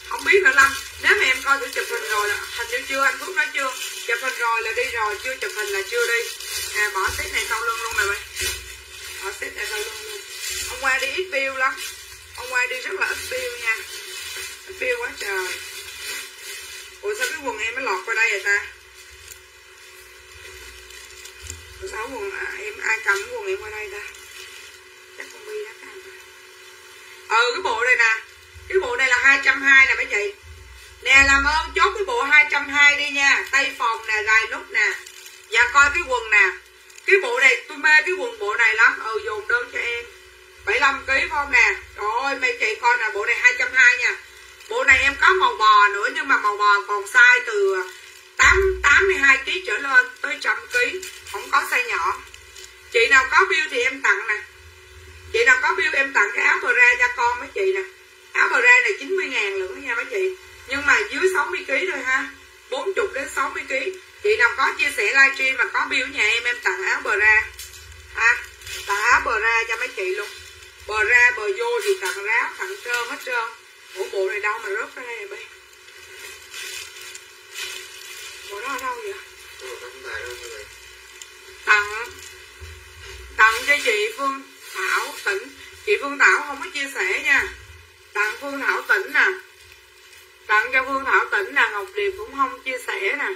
Không biết nữa lâm. Nếu mà em coi thử chụp hình rồi hình như chưa anh phước nói chưa? Chụp hình rồi là đi rồi chưa chụp hình là chưa đi. À bỏ set này sau lưng luôn này mày bỏ set này sau lưng luôn. Hôm qua đi ít view lắm. Hôm qua đi rất là ít view nha. Ít view quá trời. Ủa sao cái quần em mới lọt qua đây vậy ta? Ủa sao quần à, em ai cầm cái quần em qua đây ta? Chắc con bi đó cầm ừ cái bộ này nè. Cái bộ này là 220 nè mấy chị nè, làm ơn, chốt cái bộ 220 đi nha. Tay phòng nè gài nút nè. Và coi cái quần nè. Cái bộ này, tôi mê cái quần bộ này lắm. Ừ dồn đơn cho em. 75 kg phải không nè? Trời ơi, mấy chị coi nè, bộ này 220 nha. Bộ này em có màu bò nữa, nhưng mà màu bò còn size từ 8 82 kg trở lên tới 100 kg không có size nhỏ. Chị nào có bill thì em tặng nè. Chị nào có bill em tặng cái áo bra cho con mấy chị nè. Áo bra này 90 ngàn lượng nha mấy chị nhưng mà dưới 60 kg thôi ha. 40 đến 60 kg chị nào có chia sẻ livestream mà có bill nhà em em tặng áo bra ha, tặng áo bra cho mấy chị luôn. Bờ ra, bờ vô thì tặng ráo, tặng trơn hết trơn. Ủa, bộ này đâu mà rớt ra đây bây bộ đó ở đâu vậy? Tặng. Tặng cho chị phương thảo tỉnh chị phương thảo không có chia sẻ nha. Tặng phương thảo tỉnh nè tặng cho phương thảo tỉnh là ngọc điệp cũng không chia sẻ nè.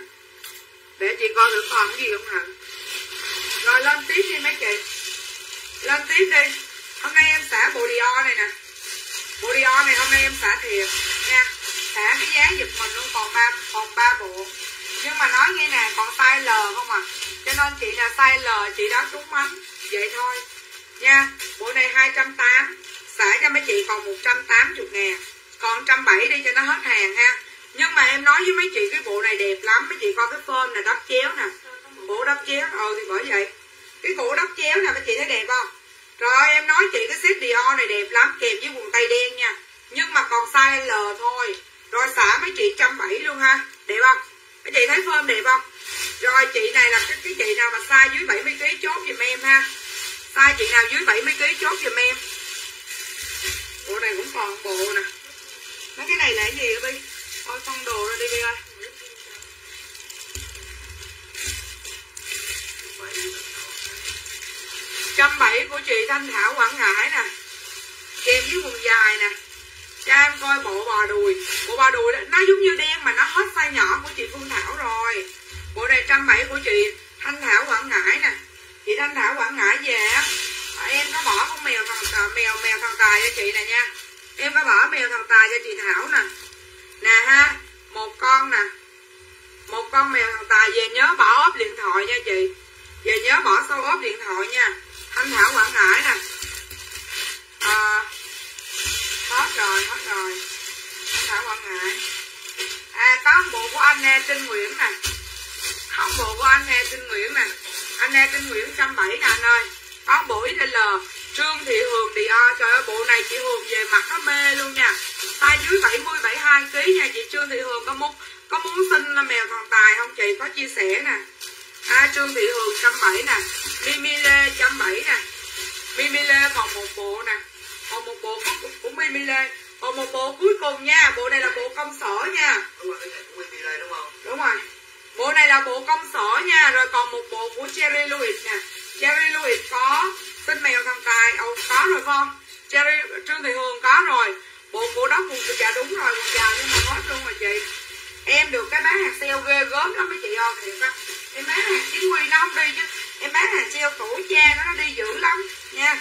Để chị coi được còn cái gì không hả? Rồi lên tiếp đi mấy chị. Lên tiếp đi. Hôm nay em xả bộ Dior này nè. Bộ Dior này hôm nay em xả thiệt nha. Xả cái giá giật mình luôn, còn ba còn ba bộ. Nhưng mà nói nghe nè, còn size L không à? Cho nên chị là size L, chị đó trúng mắm vậy thôi nha. Bộ này 280 xả cho mấy chị còn 180 ngàn còn 170 đi cho nó hết hàng ha. Nhưng mà em nói với mấy chị cái bộ này đẹp lắm. Mấy chị coi cái phơm này đắp chéo nè. Bộ đắp chéo ờ thì bởi vậy. Cái cổ đắp chéo nè mấy chị thấy đẹp không? Rồi em nói chị cái set Dior này đẹp lắm kèm với quần tây đen nha. Nhưng mà còn size L thôi. Rồi xả mấy chị trăm bảy luôn ha. Đẹp không? Mấy chị thấy phơm đẹp không? Rồi chị này là cái, cái chị nào mà size dưới 70 kg chốt giùm em ha. Size chị nào dưới 70 kg chốt giùm em. Bộ này cũng còn bộ nè mấy cái này là cái gì bi thôi phong đồ ra đi bi ơi. Trăm bảy của chị thanh thảo quảng ngãi nè. Kèm với quần dài nè. Cho em coi bộ bò đùi. Bộ bò đùi đó, nó giống như đen mà nó hết size nhỏ của chị phương thảo rồi. Bộ này trăm bảy của chị thanh thảo quảng ngãi nè. Chị thanh thảo quảng ngãi về em có bỏ con mèo thằng mèo mèo thằng tài cho chị nè nha em có bỏ mèo thằng tài cho chị thảo nè. Nè ha một con nè. Một con mèo thằng tài về nhớ bỏ ốp điện thoại nha chị. Về nhớ bỏ sâu ốp điện thoại nha. Thanh thảo quảng ngãi nè. À, hết rồi hết rồi. Thanh thảo quảng ngãi. À có bộ của anh nè trinh nguyễn nè. Không bộ của anh nè trinh nguyễn nè. Anh nè trinh nguyễn trăm bảy nè anh ơi. Có bộ XL Trương Thị Hường thì à, trời ơi bộ này chị Hường về mặt nó mê luôn nha. Tay dưới 70 72 kg nha chị Trương Thị Hường có muốn có muốn xin mèo thằng tài không chị? Có chia sẻ nè. À, Trương Thị Hường trăm bảy nè Mimi Lê trăm bảy nè Mimi Lê còn một bộ nè còn một bộ của, của Mimi Lê còn một bộ cuối cùng nha. Bộ này là bộ công sở nha. Đúng rồi đúng không? Đúng rồi. Bộ này là bộ công sở nha rồi còn một bộ của Cherry Louis nè. Cherry Louis có xin mèo có rồi con. Cherry Trương Thị Hường có rồi. Bộ của đó quần dạ đúng rồi quần chào nhưng mà hết luôn rồi chị. Em được cái bán hạt sale ghê gớm lắm mấy chị ơi thiệt á. Em bán hạt chính quy nó không đi chứ. Em bán hàng sale tuổi cha nó nó đi dữ lắm, nha.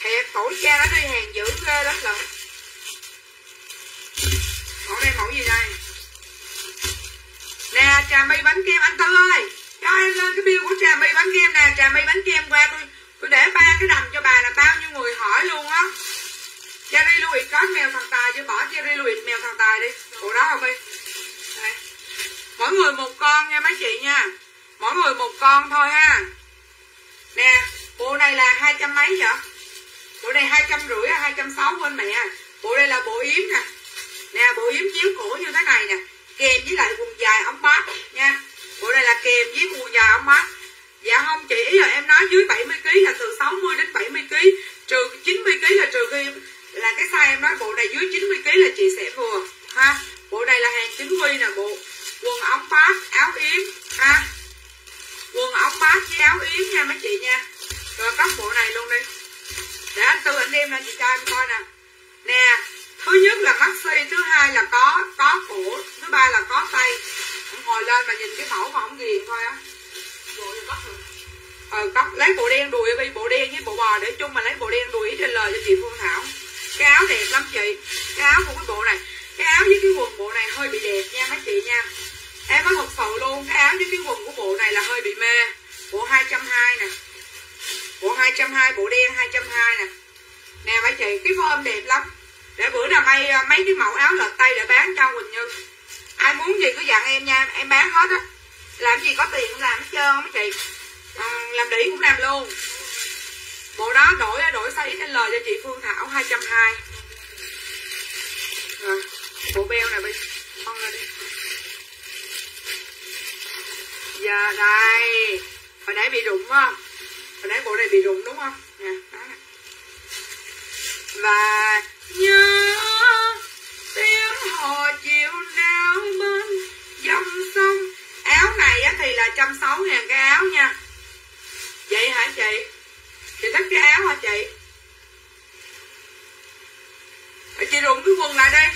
Thiệt tuổi cha nó đi hàng dữ ghê lắm lận. Mẫu đây mẫu gì đây? Nè, trà mi bánh kem, anh tư ơi. Cho em lên cái bill của trà mi bánh kem nè. Trà mi bánh kem qua tôi tôi để ba cái đầm cho bà là bao nhiêu người hỏi luôn á. Jerry Louis có mèo thằng tài chứ bỏ Jerry Louis mèo thằng tài đi. Bộ đó không đi. Mỗi người một con nha mấy chị nha. Mỗi người một con thôi ha. Nè, bộ này là hai trăm mấy vậy? Bộ này hai trăm rưỡi hai trăm sáu bên mẹ. Bộ đây là bộ yếm nè. Nè, bộ yếm chiếu cổ như thế này nè. Kèm với lại quần dài ống bát nha. Bộ này là kèm với quần dài ống bát dạ không, chị, ý là em nói dưới 70 kg là từ 60 đến 70 kg trừ 90 kg là trừ khi là cái size em nói, bộ này dưới 90 kg là chị sẽ vừa, ha. Bộ này là hàng chính quy nè, bộ quần ống phát áo yếm, ha. Quần ống phát với áo yếm nha mấy chị nha. Rồi cắt bộ này luôn đi. Để anh tư anh em lên chị cho em coi nè. Nè, thứ nhất là maxi thứ hai là có có cổ, thứ ba là có tay. Ngồi lên mà nhìn cái mẫu mà không ghiền thôi á bộ này bắt rồi ờ cắt, lấy bộ đen đùi đi, bộ đen với bộ bò để chung mà lấy bộ đen đùi trên lời cho chị phương thảo. Cái áo đẹp lắm chị. Cái áo của cái bộ này. Cái áo với cái quần bộ này hơi bị đẹp nha mấy chị nha. Em nói thật sự luôn, cái áo với cái quần của bộ này là hơi bị mê. Bộ 220 nè. Bộ 220 bộ đen 220 nè. Nè mấy chị, cái form đẹp lắm. Để bữa nào may ờ, mấy cái mẫu áo lật tay để bán cho Quỳnh Như. Ai muốn gì cứ dặn em nha, em bán hết á làm gì có tiền cũng làm hết trơn mấy chị à, làm đĩ cũng làm luôn. Bộ đó đổi đổi size XL cho chị Phương Thảo 220 à, ờ, bộ beo này đi con ra đi. Giờ đây. Hồi nãy bị rụng không hồi nãy bộ này bị rụng đúng không? Nè đó. Nè và nhớ tiếng hồ chiều nào bên dòng sông áo này á thì là trăm sáu ngàn cái áo nha. Vậy hả chị? Chị thích cái áo hả chị? Ờ, chị rụng cái quần lại đây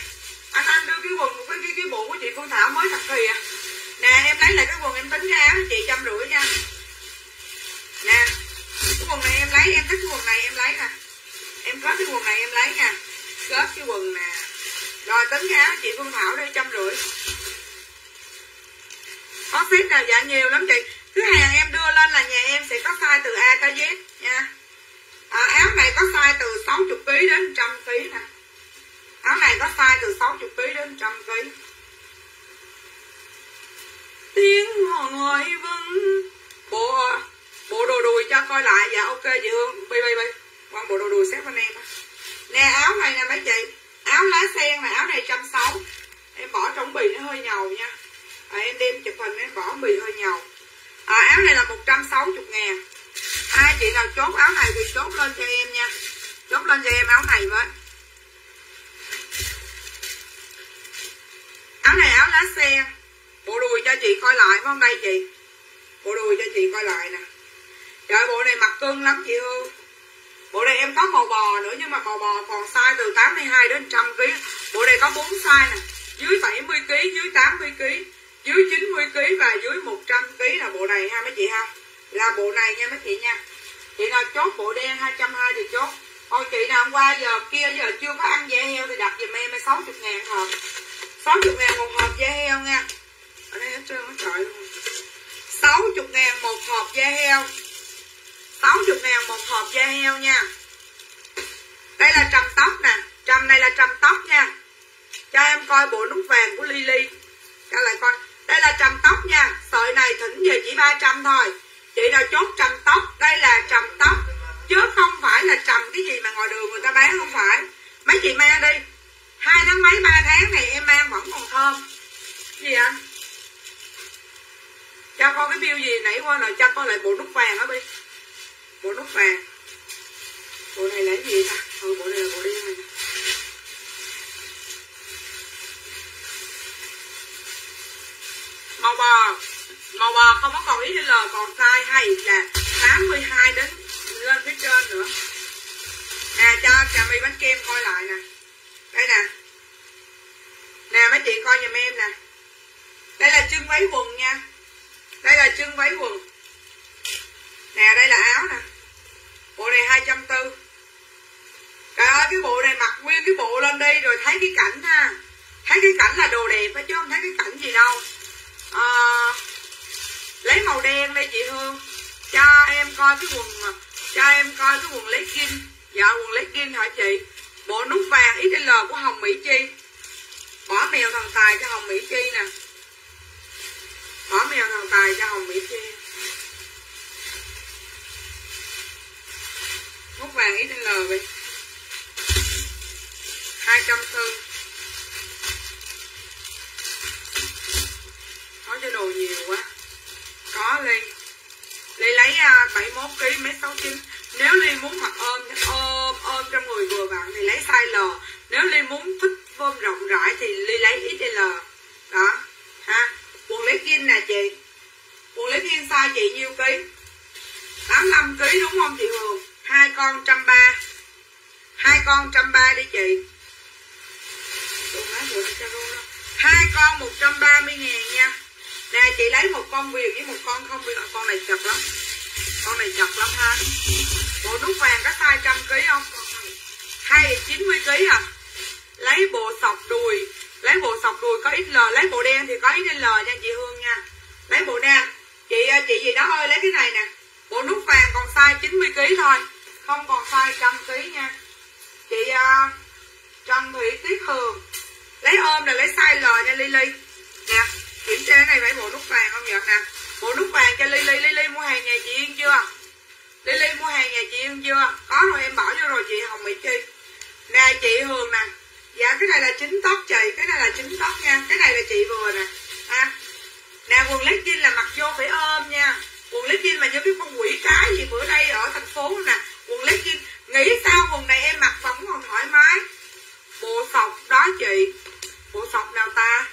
anh anh đưa cái quần cái cái, cái bộ của chị phương thảo mới thật kỳ à nè em lấy lại cái quần em tính cái áo chị trăm rưỡi nha. Nè cái quần này em lấy em thích cái quần này em lấy nè. Em có cái quần này em lấy nha. Kết cái quần nè. Rồi tính cái áo chị phương thảo đây trăm rưỡi office nào dạ nhiều lắm chị. Thứ hàng em đưa lên là nhà em sẽ có size từ A tới Z nha. À, áo này có size từ 60 kg đến 100 kg nè. Áo này có size từ 60 kg đến 100 kg tiếng hò ngồi vững. Bộ bộ đồ đùi cho coi lại. Dạ ok chị hương. Bi bi bi. Quan bộ đồ đùi xếp anh em nè áo này nè mấy chị. Áo lá sen này áo này trăm sáu. Em bỏ trong bì nó hơi nhầu nha à, em đem chụp hình em bỏ bì hơi nhầu. À, áo này là 160 ngàn. Ai chị nào chốt áo này thì chốt lên cho em nha. Chốt lên cho em áo này với. Áo này áo lá sen. Bộ đùi cho chị coi lại phải không đây chị? Bộ đùi cho chị coi lại nè. Trời bộ này mặc cưng lắm chị hương. Bộ này em có màu bò nữa nhưng mà màu bò còn size từ 82 đến 100 kg bộ này có 4 size nè. Dưới 70 kg dưới 80 kg dưới 90 kg và dưới 100 kg là bộ này ha mấy chị ha? Là bộ này nha mấy chị nha. Chị nào chốt bộ đen 220 thì chốt. Còn chị nào hôm qua giờ kia giờ chưa có ăn da heo thì đặt giùm em 60 ngàn hộp. 60 ngàn một hộp da heo nha. Ở đây hết trơn hết trời luôn. 60 ngàn một hộp da heo. 60 ngàn một hộp da heo nha. Đây là trầm tóc nè. Trầm này là trầm tóc nha. Cho em coi bộ nút vàng của Lily. Cho lại coi đây là trầm tóc nha. Sợi này thỉnh về chỉ 300 thôi. Chị nào chốt trầm tóc, đây là trầm tóc. Chứ không phải là trầm cái gì mà ngoài đường người ta bán không phải. Mấy chị mang đi. Hai tháng mấy, ba tháng này em mang vẫn còn thơm. Gì anh cho con cái bill gì nãy qua rồi cho con lại bộ nút vàng đó đi bộ nút vàng. Bộ này là cái gì ta? Ừ bộ này là bộ đen này màu bò màu bò không có còn XL còn size hay là 82 đến lên phía trên nữa. Nè, cho trà mi bánh kem coi lại nè. Đây nè. Nè, mấy chị coi giùm em nè. Đây là chân váy quần nha. Đây là chân váy quần. Nè, đây là áo nè. Bộ này hai trăm tư. Trời ơi, cái bộ này mặc nguyên cái bộ lên đi rồi thấy cái cảnh ha. Thấy cái cảnh là đồ đẹp chứ không thấy cái cảnh gì đâu à, lấy màu đen đây chị hương. Cho em coi cái quần cho em coi cái quần lấy legging dạ quần lấy legging hả chị? Bộ nút vàng XL của Hồng Mỹ Chi. Bỏ mèo thần tài cho Hồng Mỹ Chi nè. Bỏ mèo thần tài cho Hồng Mỹ Chi. Nút vàng XL vậy. Hai trăm 240 cho đồ nhiều quá. Có ly. Ly lấy uh, 71 kg mét 69 nếu ly muốn mặc ôm ôm ôm trong người vừa vặn thì lấy size L. Nếu ly muốn thích ôm rộng rãi thì ly lấy XL đó. Ha. Quần legging nè chị. Quần legging size chị nhiêu ký? 85 kg đúng không chị Hường? Hai con trăm ba. Hai con trăm ba đi chị. Hai con 130 ngàn nha nè chị lấy một con viền với một con không viền con này chật lắm. Con này chật lắm ha. Bộ nút vàng có size trăm kg không? Hay 90 kg à. Lấy bộ sọc đùi. Lấy bộ sọc đùi có XL lấy bộ đen thì có XL nha chị Hương nha. Lấy bộ đen. Chị ờ, chị gì đó ơi lấy cái này nè. Bộ nút vàng còn size 90 kg thôi. Không còn size trăm kg nha. Chị uh, Trần Thị Tuyết Hường. Lấy ôm là lấy size L nha Lily. Nè kiểm tra này phải bộ nút vàng không vậy nè bộ nút vàng cho ly ly ly mua hàng nhà chị Yên chưa? Ly ly mua hàng nhà chị Yên chưa? Có rồi, em bỏ vô rồi chị Hồng Mỹ Chi. Nè, chị Hường nè. Dạ cái này là chính tóc chị cái này là chính tóc nha. Cái này là chị vừa nè. Ha? Nè, quần legging là mặc vô phải ôm nha. Quần legging mà như biết con quỷ cái gì bữa đây ở thành phố nè. Quần legging nghĩ sao quần này em mặc vẫn còn thoải mái? Bộ sọc đó chị. Bộ sọc nào ta?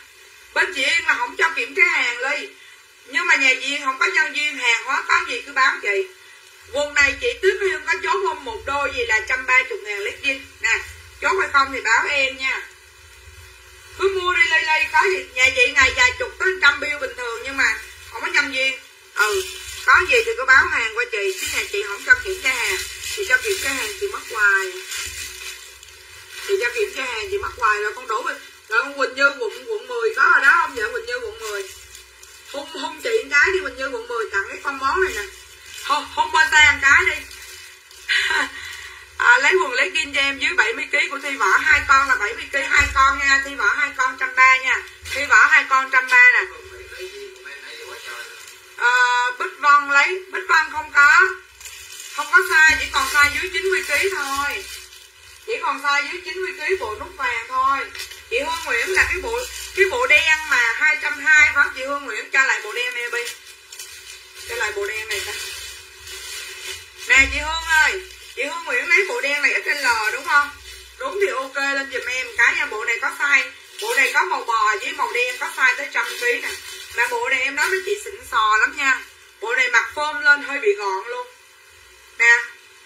Bên chị Yên là không cho kiểm tra hàng ly. Nhưng mà nhà chị Yên không có nhân viên hàng hóa, có gì cứ báo chị. Quần này chị Tuyết Hương có chốt hôm một đôi gì là trăm ba chục ngàn lít đi nè, chốt hay không thì báo em nha. Cứ mua đi, lây lây, có gì. Nhà chị ngày vài chục tới trăm bill bình thường nhưng mà không có nhân viên. Ừ có gì thì cứ báo hàng qua chị. Chứ nhà chị không cho kiểm tra hàng. Chị cho kiểm tra hàng chị mất hoài. Chị cho kiểm tra hàng chị mất hoài rồi, con đổ rồi con Quỳnh Như quận quận 10 có rồi đó không dạ? Quỳnh Như quận 10 hung hung chị một cái đi Quỳnh Như quận 10 tặng cái con món này nè. Hung hung ba tan cái đi. À, lấy quần lấy kim cho em dưới 70 kg của Thi Võ hai con là 70 kg hai con nha Thi Võ hai con trăm ba nha. Thi Võ hai con trăm ba nè. À, Bích Vân lấy Bích Vân không có. Không có sai chỉ còn sai dưới 90 kg thôi chỉ còn size dưới 90 kg bộ nút vàng thôi. Chị Hương Nguyễn là cái bộ cái bộ đen mà 220 phải chị Hương Nguyễn cho lại bộ đen này đi. Cho lại bộ đen này ta. Nè chị Hương ơi, chị Hương Nguyễn lấy bộ đen này XL đúng không? Đúng thì ok lên giùm em. Cái nha, bộ này có size, bộ này có màu bò với màu đen có size tới trăm kg nè. Mà bộ này em nói với chị xịn sò lắm nha. Bộ này mặc phôm lên hơi bị gọn luôn. Nè,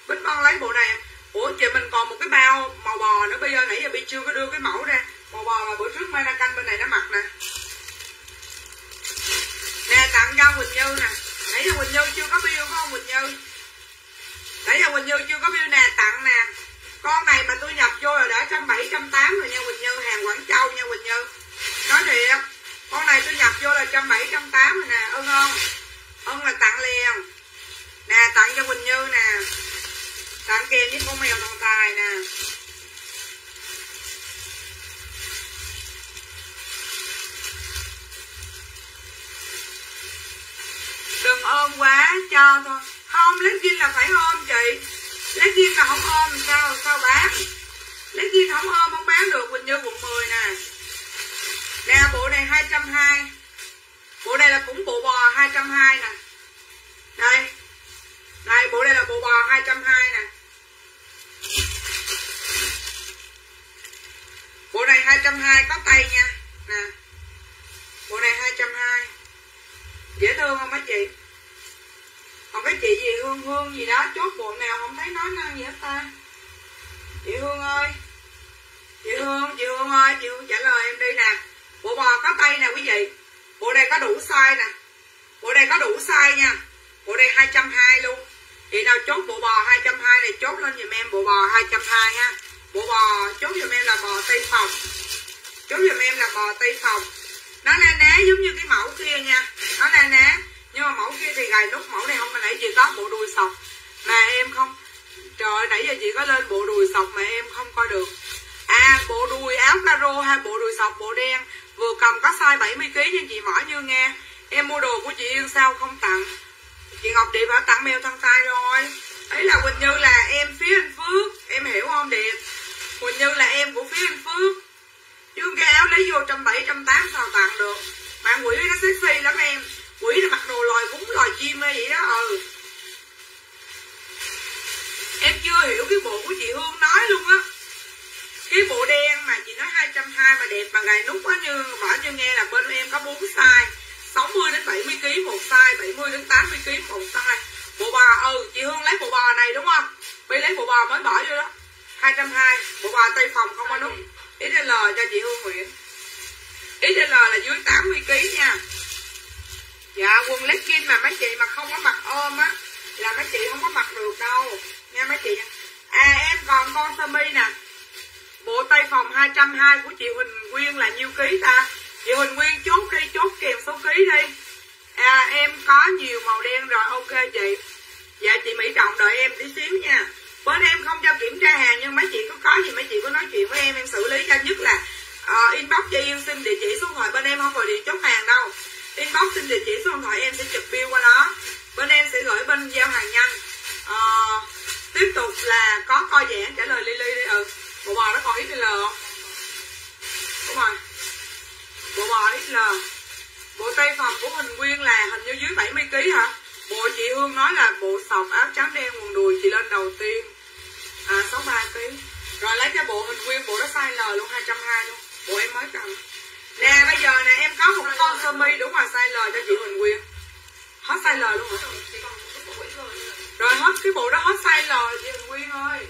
bích Băng lấy bộ này ủa chị mình còn một cái bao màu bò nữa. Bây giờ nãy giờ bị chưa có đưa cái mẫu ra. Màu bò mà bữa trước mai ra canh bên này nó mặc nè. Nè, tặng cho quỳnh như nè. Nãy giờ quỳnh như chưa có bill phải không, quỳnh như? Nãy giờ quỳnh như chưa có bill nè, tặng nè. Con này mà tôi nhập vô là đã trăm bảy, trăm tám rồi nha, quỳnh như. Hàng quảng châu nha, quỳnh như. Nói thiệt, con này tôi nhập vô là trăm bảy, trăm tám rồi nè. Ưng không? Ưng là tặng liền. Nè, tặng cho quỳnh như nè tặng kèm với con mèo thần tài nè. Đừng ôm quá, cho thôi. Không lấy viên là phải ôm chị. Lấy viên là không ôm sao sao bán? Lấy viên không ôm, không bán được bình như quận 10 nè. Nè, bộ này 220 bộ này là cũng bộ bò 220 nè. Đây đây bộ này là bộ bò 220 nè bộ này. 220 có tay nha. Nè. Bộ này 220 dễ thương không mấy chị? Còn cái chị gì hương hương gì đó, chốt bộ nào không thấy nói năng gì hết ta. Chị hương ơi. Chị hương chị hương ơi, chị hương trả lời em đi nè. Bộ bò có tay nè quý vị. Bộ này có đủ size nè. Bộ này có đủ size nha. Bộ này 220 luôn chị nào chốt bộ bò 220 này chốt lên giùm em bộ bò 220 ha. Bộ bò chốt giùm em là bò tây phòng. Chốt giùm em là bò tây phòng. Nó na ná giống như cái mẫu kia nha. Nó na ná nhưng mà mẫu kia thì gài nút mẫu này không phải nãy chị có bộ đùi sọc. Mà em không. Trời nãy giờ chị có lên bộ đùi sọc mà em không coi được. À bộ đùi áo caro hay bộ đùi sọc, bộ đen. Vừa cầm có size 70 kg nhưng chị mỏ như nghe. Em mua đồ của chị Yên sao không tặng? Chị Ngọc Điệp phải tặng mèo thân tay rồi. Ấy là Quỳnh Như là em phía anh Phước. Em hiểu không, Điệp? Quỳnh Như là em của phía anh Phước. Chứ cái áo lấy vô trăm bảy, trăm tám sao tặng được. Bạn quỷ nó sexy lắm em. Quỷ nó mặc đồ loài cúng, loài chim hay vậy đó ừ. Em chưa hiểu cái bộ của chị Hương nói luôn á. Cái bộ đen mà chị nói 220 mà đẹp mà gài nút quá như, bỏ như nghe là bên em có bốn size. 60 đến 70 kg một size 70 đến 80 kg một size. Bộ bà ừ chị Hương lấy bộ bà này, đúng không? Bây lấy bộ bà mới bỏ vô đó. 220 bộ bà tây phòng không có nút. XL cho chị Hương Nguyễn. XL là dưới 80 kg nha. Dạ quần legging mà mấy chị mà không có mặc ôm á, Là mấy chị không có mặc được đâu. Nha mấy chị À em còn con sơ mi nè. Bộ tây phòng 220 của chị Huỳnh Nguyên là nhiêu ký ta? Chị Huỳnh Nguyên chốt đi chốt kèm số ký đi. À em có nhiều màu đen rồi ok chị. Dạ chị Mỹ Trọng đợi em tí xíu nha. Bên em không cho kiểm tra hàng nhưng mấy chị có có gì mấy chị có nói chuyện với em. Em xử lý cho nhất là uh, inbox cho em xin địa chỉ số điện thoại. Bên em không gọi điện chốt hàng đâu. Inbox xin địa chỉ số điện thoại em sẽ chụp bill qua đó. Bên em sẽ gửi bên giao hàng nhanh. Uh, tiếp tục là có coi giảng trả lời Lily đi. Ừ bộ bò nó còn ít XL không? Đúng rồi bộ bò XL bộ tây phòng của Huỳnh Nguyên là hình như dưới 70 kg hả? Bộ chị Hương nói là bộ sọc áo trắng đen quần đùi chị lên đầu tiên. À 63 kg rồi lấy cho bộ hình nguyên, bộ đó size L luôn 220 luôn. Bộ em mới cầm nè, bây giờ nè, em có một con sơ mi đúng rồi size L cho chị Huỳnh Nguyên. Hết size L luôn hả? Rồi hết cái bộ đó hết size L chị Huỳnh Nguyên ơi.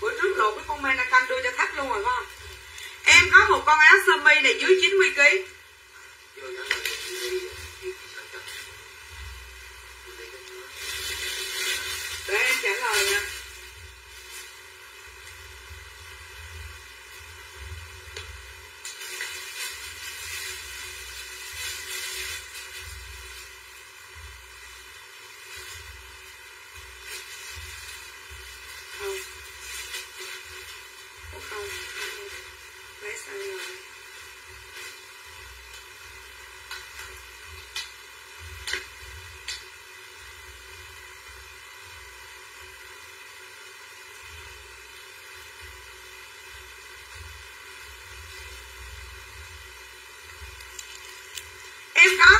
Bữa trước lột cái con men canh đưa cho khách luôn rồi, phải không? Em có một con áo sơ mi này dưới 90 kg để em trả lời nha không không không lấy sai rồi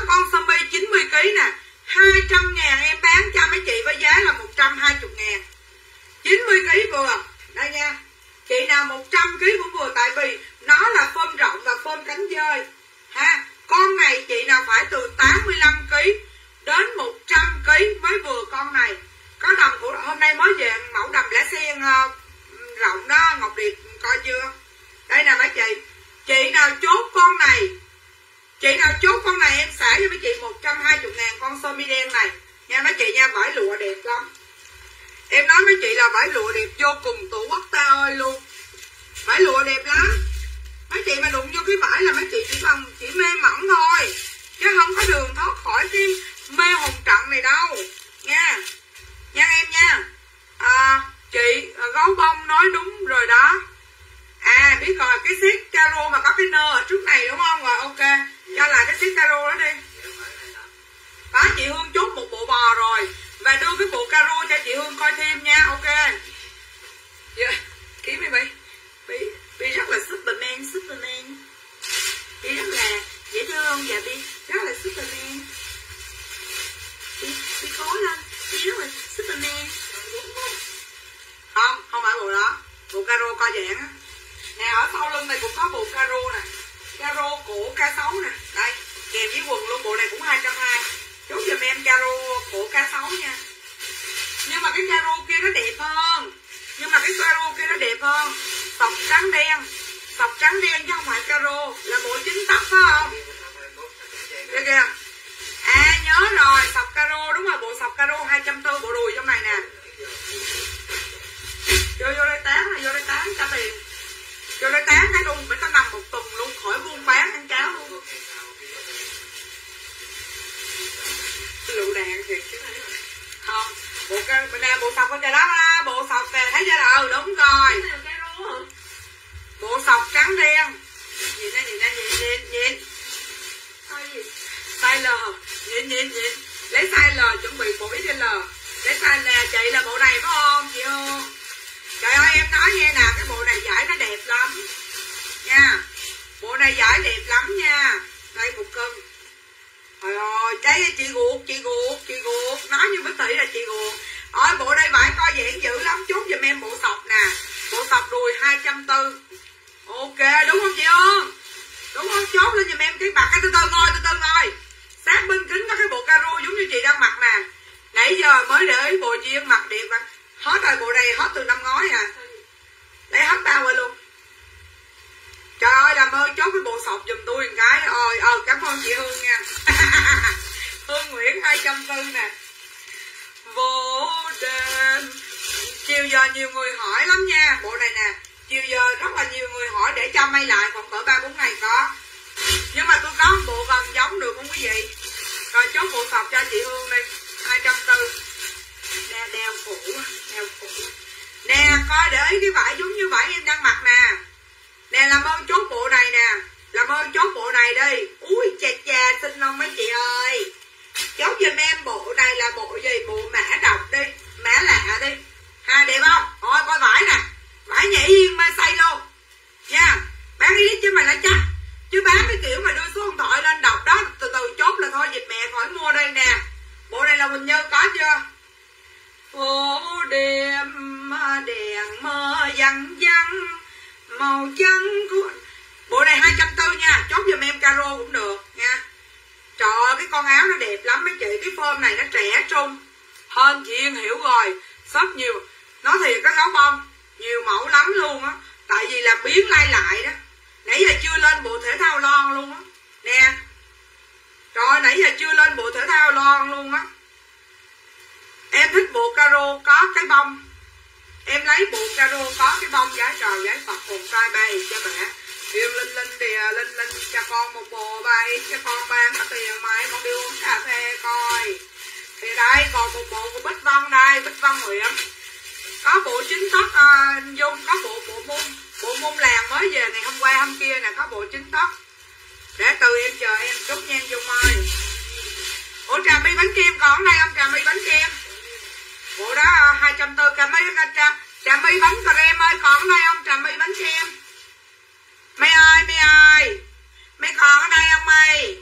con sơ 90kg nè. 200 ngàn em bán cho mấy chị với giá là 120 ngàn. 90kg vừa đây nha. Chị nào 100kg cũng vừa tại vì nó là phơm rộng và phơm cánh dơi. Ha con này chị nào phải từ 85kg đến 100kg mới vừa con này. Có đầm của hôm nay mới về mẫu đầm lá sen uh, rộng đó Ngọc Điệp coi chưa? Đây nè mấy chị. Chị nào chốt con này chị nào chốt con này em xả cho mấy chị 120 ngàn con sơ mi đen này. Nha mấy chị nha vải lụa đẹp lắm. Em nói mấy chị là vải lụa đẹp vô cùng tủ quốc ta ơi luôn. Vải lụa đẹp lắm. Mấy chị mà đụng vô cái vải là mấy chị chỉ bằng chỉ mê mẩn thôi. Chứ không có đường thoát khỏi cái mê hồn trận này đâu. Nha. Nha em nha. À, chị à, gấu bông nói đúng rồi đó. À biết rồi cái set caro mà có cái nơ ở trước này đúng không? Rồi ok cho lại cái set caro đó đi. Đó chị hương chốt một bộ bò rồi. Và đưa cái bộ caro cho chị hương coi thêm nha ok? Yeah. kiếm đi bị bị bị rất là superman superman. Bị rất là dễ thương dạ và bị rất là superman. Bị bị cố lên bị rất là superman. Không không phải bộ đó. Bộ caro coi dạng, á. Nè ở sau lưng này cũng có bộ caro nè. Caro cổ cá sấu nè kèm với quần luôn, bộ này cũng hai trăm hai. Chốt giùm em caro cổ cá sấu nha. Nhưng mà cái caro kia nó đẹp hơn. Nhưng mà cái caro kia nó đẹp hơn. Sọc trắng đen. Sọc trắng đen chứ không phải caro. Là bộ chính tóc phải không? Được kìa à nhớ rồi. Sọc caro, đúng rồi. Bộ sọc caro hai trăm tư, bộ đùi trong này nè. Vô vô đây tán này, vô đây tán trả tiền. Vô đây tán, cái luôn phải tao nằm một tuần luôn, khỏi buôn bán ăn cháo luôn. Lựu đạn thiệt chứ. Không bộ đây bộ sọc con trời đó ha bộ sọc kìa thấy chưa ừ đúng rồi. Bộ sọc trắng đen nhìn đây nhìn đây nhìn nhìn nhìn. Size L. Nhìn nhìn nhìn. Lấy size L chuẩn bị bộ XL lấy size nè chị là bộ này phải không chị Hương? Trời ơi em nói nghe nè cái bộ này giải nó đẹp lắm. Nha. Bộ này giải đẹp lắm nha. Đây một cân trời ơi đấy chị ruột, chị ruột, chị ruột. Nói như bác sĩ là chị ruột. Ôi bộ đây vải coi giãn dữ lắm. Chốt giùm em bộ sọc nè. Bộ sọc đùi hai trăm tư. Ok đúng không chị ơn đúng không? Chốt lên giùm em cái mặt. Cái từ từ ngồi từ từ ngồi. Sát bên kính có cái bộ caro giống như chị đang mặc nè. Nãy giờ mới để ý bộ chị mặc đẹp mà hết rồi bộ này hết từ năm ngoái à. Lấy hết bao rồi luôn trời ơi làm ơn chốt cái bộ sọc giùm tôi một cái. Ơi ờ cảm ơn chị hương nha. Hương nguyễn hai trăm tư nè. Vô đêm. Chiều giờ nhiều người hỏi lắm nha. Bộ này nè, chiều giờ rất là nhiều người hỏi để cho may lại còn cỡ ba, bốn ngày có. Nhưng mà tôi có một bộ gần giống được, không quý vị rồi chốt bộ sọc cho chị hương đi. Hai trăm tư? Đeo đeo đeo cũ. Nè, coi để ý cái vải giống như vải em đang mặc nè nè, làm ơn chốt bộ này nè. Làm ơn chốt bộ này đi. Ui chà chà xin ông mấy chị ơi. Chốt giùm em bộ này là bộ gì? Bộ mã độc đi. Mã lạ đi. Ha, đẹp không? Thôi, coi vải nè. Vải nhảy yên mà say luôn nha bán ít chứ mày là chắc chứ bán cái kiểu mà đưa số điện thoại lên đọc đó từ từ chốt là thôi dịp mẹ khỏi mua đây nè bộ này là Quỳnh Như có chưa phố đêm đèn mơ văng văng màu trắng của bộ này hai trăm tư nha. Chốt giùm em caro cũng được nha. Trời ơi, cái con áo nó đẹp lắm mấy chị. Cái form này nó trẻ trung. Hơn chị Yên hiểu rồi. Shop nhiều. Nó thì cái gấu bông. Nhiều mẫu lắm luôn á. Tại vì là biến lai lại đó. Nãy giờ chưa lên bộ thể thao lon luôn á. Nè. Trời nãy giờ chưa lên bộ thể thao lon luôn á. Em thích bộ caro có cái bông em lấy bộ caro có cái bông giá trời giá phật cùng sai bay cho mẹ. Yêu Linh Linh thì Linh Linh cho con một bộ bay cho con bán có tiền mai con đi uống cà phê coi. Thì đây còn một bộ của Bích Vân đây Bích Vân Nguyễn. Có bộ chính tóc uh, dung có bộ bộ môn bộ môn làng mới về ngày hôm qua hôm kia nè có bộ chính tóc. Để từ em chờ em chút nha dung ơi. Ủa trà mi bánh kem còn đây không? Trà mi bánh kem bộ đó à, hai trăm tư trà mi trà, trà mi bánh kem ơi còn đây không? Trà mi bánh kem. Mày ơi mày ơi. Mày còn ở đây không mày?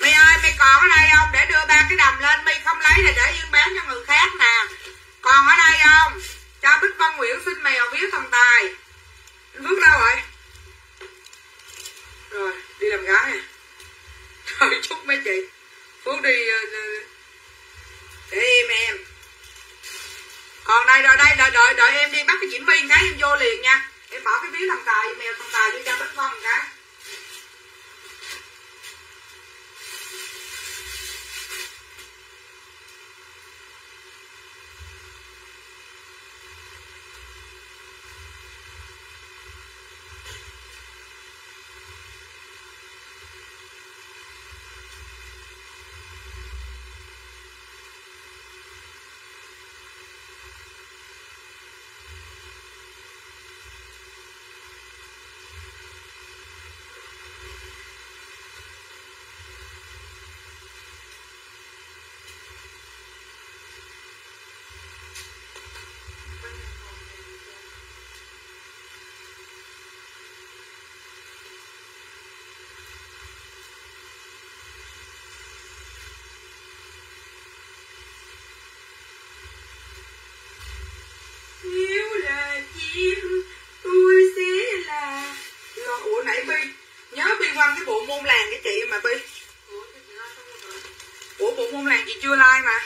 Mi ơi mi còn ở đây không? Để đưa ba cái đầm lên mi không lấy thì để yên bán cho người khác nè. Còn ở đây không? Cho bích văn nguyễn xin mèo viết thần tài. Bước đâu rồi. Rồi đi làm gái à. Rồi chúc mấy chị. Phước đi uh, để im em còn đây rồi đây, đợi đợi đợi em đi bắt cái diễm my cái, em vô liền nha. Em bỏ cái viết thằng tài, mèo thằng tài vô cho bích văn cái Nếu là chim tôi sẽ là Lo- Ủa nãy Bi Nhớ Bi quăng cái bộ môn làng cái chị mà Bi ủa thì chị lo xong rồi hả? Ủa bộ môn làng chị chưa like mà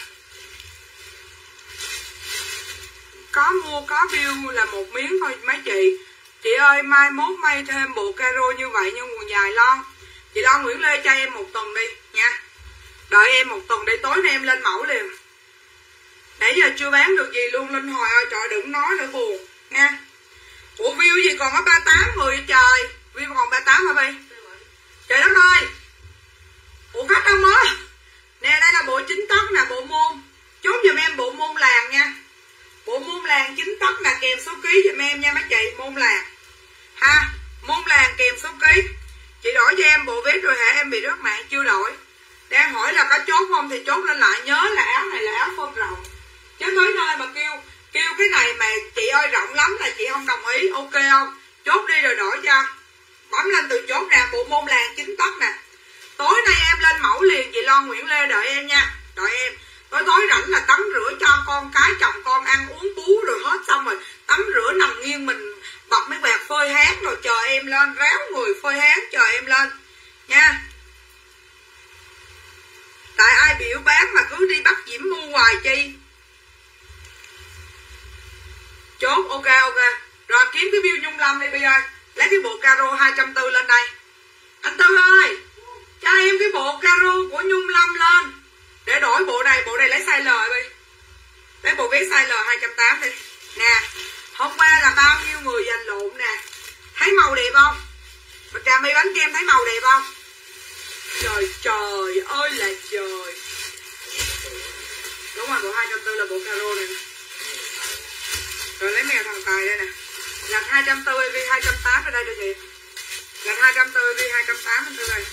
Có mua có bill là một miếng thôi, mấy chị. Chị ơi, mai mốt may thêm bộ caro như vậy nhưng quần dài lon. Chị Lon Nguyễn Lê cho em một tuần đi, nha. Đợi em một tuần để tối nay em lên mẫu liền. Nãy giờ chưa bán được gì luôn, Linh Hồi ơi, trời, đừng nói nữa, buồn, nha. Ủa, view gì còn có 38 người trời? View còn 38 hả Bi? Trời đất ơi! Ủa, khách đâu mới Nè, đây là bộ chính tóc nè, bộ môn. Chốt giùm em bộ môn làng nha làng chính tóc nè kèm số ký giùm em nha mấy chị, Môn làng. Ha, Môn làng kèm số ký. Chị đổi cho em bộ vest rồi hả? Em bị rớt mạng, chưa đổi. Đang hỏi là có chốt không thì chốt lên lại, nhớ là áo này là áo phông rộng Chứ tới nơi mà kêu Kêu cái này mà chị ơi, rộng lắm là chị không đồng ý, Ok không? Chốt đi rồi đổi cho. Bấm lên từ chốt nè, bộ môn làng chính tóc nè. Tối nay em lên mẫu liền, chị Loan Nguyễn Lê đợi em nha. Đợi em có tối rảnh là tắm rửa cho con cái, chồng con ăn uống bú rồi hết, xong rồi Tắm rửa nằm nghiêng mình bật mấy quạt phơi hán rồi chờ em lên Ráo người phơi hán chờ em lên. Nha. Tại ai biểu bán mà cứ đi bắt Diễm mua hoài chi? Chốt, ok ok. Rồi, kiếm cái bill Nhung Lâm đi, bây giờ. Lấy cái bộ caro 240 lên đây. Anh Tư ơi, Cho em cái bộ caro của Nhung Lâm lên. Để đổi bộ này Bộ này lấy size L đi. Lấy bộ vest size L 280 đi. Nè, Hôm qua là bao nhiêu người giành lộn nè? Thấy màu đẹp không? Mà trà mi bánh kem thấy màu đẹp không? Trời trời ơi là trời. Đúng rồi, bộ 240 là bộ caro này. Rồi lấy mèo thằng tài đây nè. Gạch 240 v 280 ở đây cho chị Gạch 240 v 280 ở đây